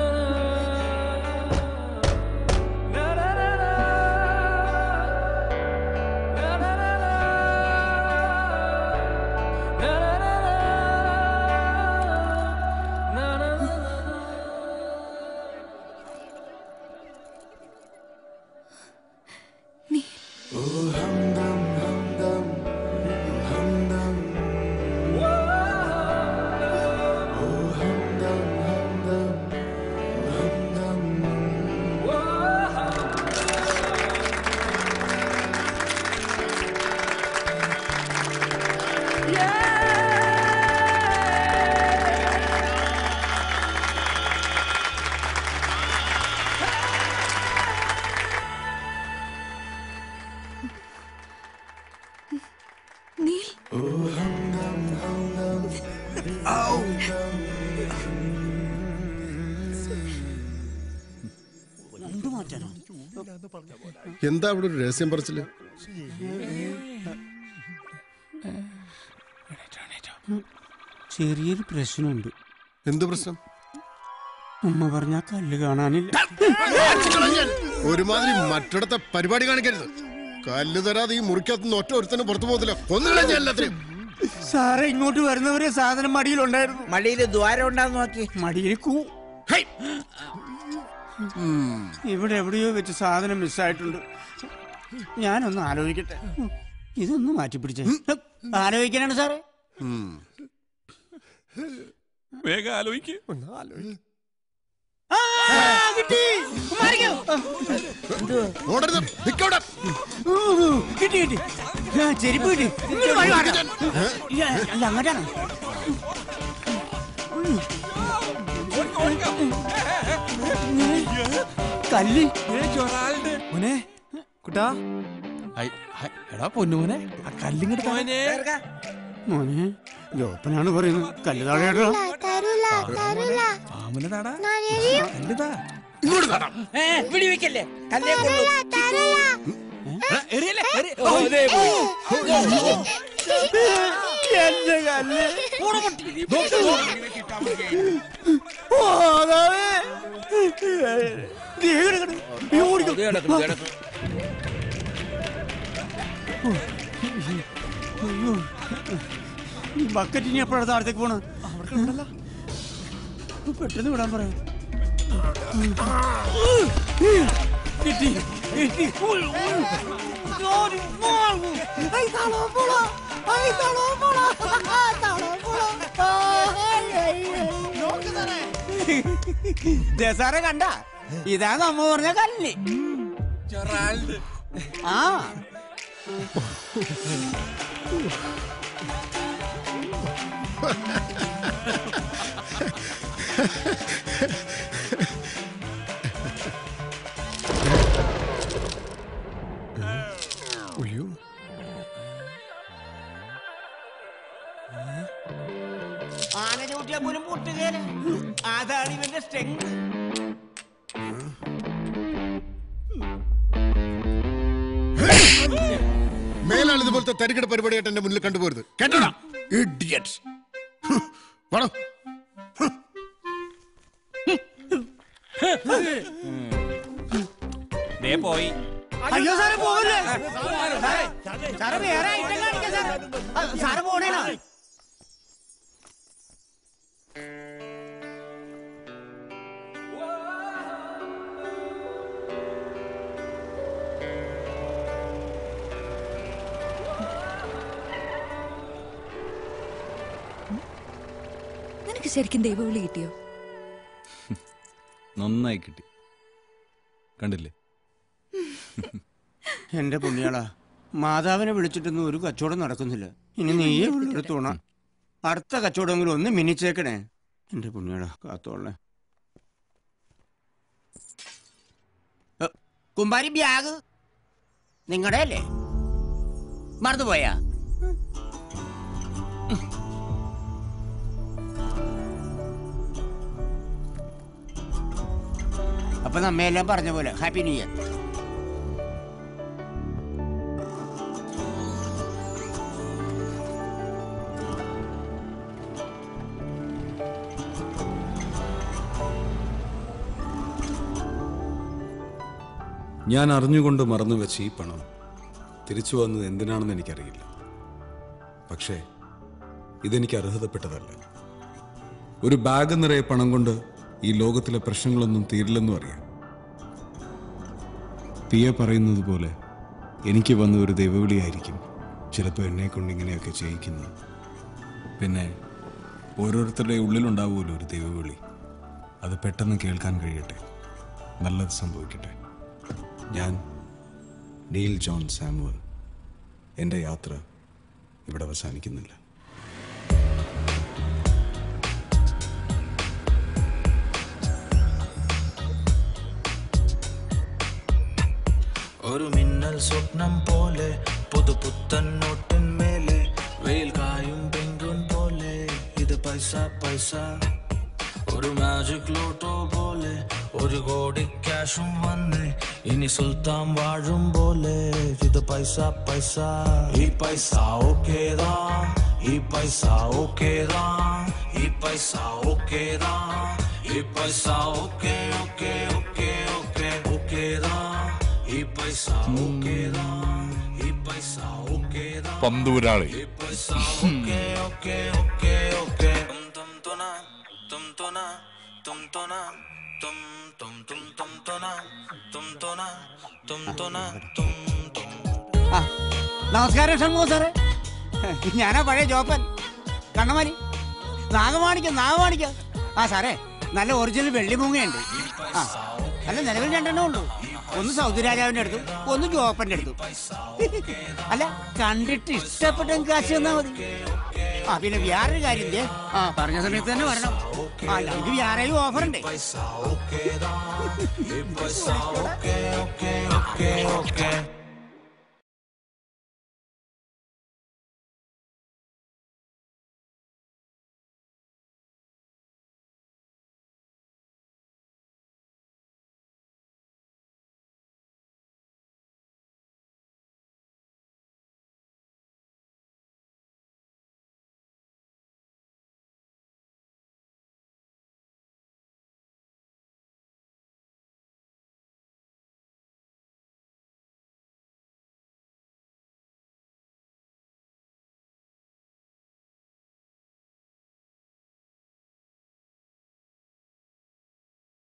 എന്താ അവിടെ ഒരു രഹസ്യം പറച്ചിൽ? ചെറിയൊരു പ്രശ്നമുണ്ട്. എന്ത് പ്രശ്നം? ഉമ്മ പറഞ്ഞ കല്ല് കാണാനില്ല. ഒരുമാതിരി മറ്റിടത്തെ പരിപാടി കാണിക്കരുത്. കല്ല് തരാതെ ഈ മുറിക്കകത്തുനിന്ന് ഒറ്റ ഒരുത്തനും പുറത്തു പോകത്തില്ല. എല്ലാത്തിനും സാറേ ഇങ്ങോട്ട് വരുന്നവരെ സാധനം മടിയിലുണ്ടായിരുന്നു. മടിയിൽ ദ്വാരം ഉണ്ടാന്ന് നോക്കി. മടിയിൽ കൂ ഇവിടെ എവിടെയോ വെച്ച് സാധനം മിസ്സായിട്ടുണ്ട്. ഞാനൊന്ന് ആലോചിക്കട്ടെ. ഇതൊന്ന് മാറ്റിപ്പിടിച്ചേ ആലോചിക്കാനാണ് സാറേ. വേഗം ആലോചിക്ക്. കിട്ടി. കിട്ടി ചെരുപ്പ് കിട്ടി. അല്ല അങ്ങോട്ടാണ്. കല്ല്. മോനെ കുട്ടാ. ഹൈ, ഹൈ, എടാ പൊന്നുമോനെ ആ കല്ലിങ്ങോട്ട് മോനെ. ജോപ്പനാണ് പറയുന്നത്. കല്ല് താഴെ താടാ. കല്ല് താ. ഇങ്ങോട്ട് താടാ പിടി വെക്കല്ലേ കല്ലേ കൊള്ളു തരൂല എന്റെ കല്ല് ഓ, അതാവേ. ദേ കിടക്കണ്. ഈ ഓടിക്കോ. അയ്യോ ഈ ബക്കറ്റ് ഇനി എപ്പോഴാണ് താഴത്തേക്ക് പോണത്? പെട്ടെന്ന് വിടാൻ പറയാം. കിട്ടി കിട്ടി. ജോലി, മോൾ. ഐ, തളോ, പോളോ. ഐ, തളോ, പോളോ. ആ, തളോ, പോളോ. ആ, ഐ, ഐ, ഐ. ദേ സാറേ കണ്ട ഇതാ നമ്മ പറഞ്ഞ കല്ല് ആ അയ്യോ ചവിട്ടിയാ പോലും പൊട്ടുകേല അതാണ് ഇവന്റെ സ്ട്രെങ്ത് മേലാണ് ഇതുപോലത്തെ തരികിട പരിപാടിയായിട്ട് എന്റെ മുന്നിൽ കണ്ടുപോരുത് കേട്ടോടാ ഇഡിയറ്റ്സ് വേണോ ദേ പോയി അയ്യോ സാറേ പോകല്ലേ സാറ് സാറേ വേറെ ഐറ്റം കാണിക്കാം സാറേ ആ, സാറ് പോണേനാ ശരിക്കും ദൈവവിളി കിട്ടിയോ? നന്നായി കിട്ടി. കണ്ടില്ലേ? എന്റെ പുണ്യാളാ മാതാവിനെ വിളിച്ചിട്ടൊന്നും ഒരു കച്ചവടം നടക്കുന്നില്ല. ഇനി നീയെ ഉള്ളൊരു തുണ അടുത്ത കച്ചവടമെങ്കിലും ഒന്ന് മിനിച്ചേക്കണേ. എന്റെ പുണ്യാളാ കാത്തോളെ. കുമ്പാരി ബ്യാഗ് നിങ്ങളുടെ അല്ലേ മറന്നുപോയാ? അപ്പൊ നമ്മയെല്ലാം പറഞ്ഞ പോലെ. ഹാപ്പി ന്യൂ ഇയർ ഞാൻ അറിഞ്ഞുകൊണ്ട് മറന്നു വെച്ച ഈ പണം തിരിച്ചു വന്നത് എന്തിനാണെന്ന് എനിക്കറിയില്ല. പക്ഷേ ഇതെനിക്ക് അർഹതപ്പെട്ടതല്ല. ഒരു ബാഗ് നിറയെ പണം കൊണ്ട് ഈ ലോകത്തിലെ പ്രശ്നങ്ങളൊന്നും തീരില്ലെന്നും അറിയാം. പിയ പറയുന്നത് പോലെ എനിക്ക് വന്ന ഒരു ദൈവവിളിയായിരിക്കും ചിലപ്പോൾ എന്നെ കൊണ്ട് ഇങ്ങനെയൊക്കെ ചെയ്യിക്കുന്നത്. പിന്നെ ഓരോരുത്തരുടെ ഉള്ളിലുണ്ടാവുമല്ലോ ഒരു ദൈവവിളി. അത് പെട്ടെന്ന് കേൾക്കാൻ കഴിയട്ടെ. നല്ലത് സംഭവിക്കട്ടെ. ഞാൻ നീൽ ജോൺ സാമുവൽ. എന്റെ യാത്ര ഇവിടെ അവസാനിക്കുന്നില്ല. ഒരു മിന്നൽ സ്വപ്നം പോലെ പുതു പുത്തൻ നോട്ടിന്മേലെ വെയിൽ കായും പെങ്കുൻ പോലെ ഇത് പൈസ പൈസ ഒരു മാജിക് ലോട്ടോ പോലെ ഒരു കോടി ക്യാഷും വന്ന് ഇനി സുൽത്താൻ വാഴും പോലെ ഇത് പൈസ പൈസ ഈ പൈസ ഓക്കേതാ ഈ പൈസ ഓക്കേതാ ഈ പൈസ ഓക്കേതാ ഈ പൈസ ഓക്കേ ഓക്കേ ഓക്കേ ഓക്കേ ആ നമസ്കാരം ഷൺമുഖ സാറേ. ഞാനാ പഴയ ജോപ്പൻ. കണ്ണമാരി നാഗമാണിക്ക നാഗമാണിക്ക. ആ സാറേ നല്ല ഒറിജിനൽ വെള്ളിമൂങ്ങയുണ്ട് ആ അല്ല നിലവിൽ രണ്ടെണ്ണം ഉള്ളൂ ഒന്ന് സൗദി രാജാവിന്റെ അടുത്തു ഒന്ന് ജോപ്പന്റെ അടുത്തു അല്ല കണ്ടിട്ട് ഇഷ്ടപ്പെട്ട കാശ് തന്നാ മതി ആ പിന്നെ വേറൊരു കാര്യം ആ പറഞ്ഞ സമയത്ത് തന്നെ വരണം ആ ഞങ്ങൾക്ക് വേറെയും ഓഫർ ഉണ്ട് ഓക്കേ ഓക്കേ ഓക്കേ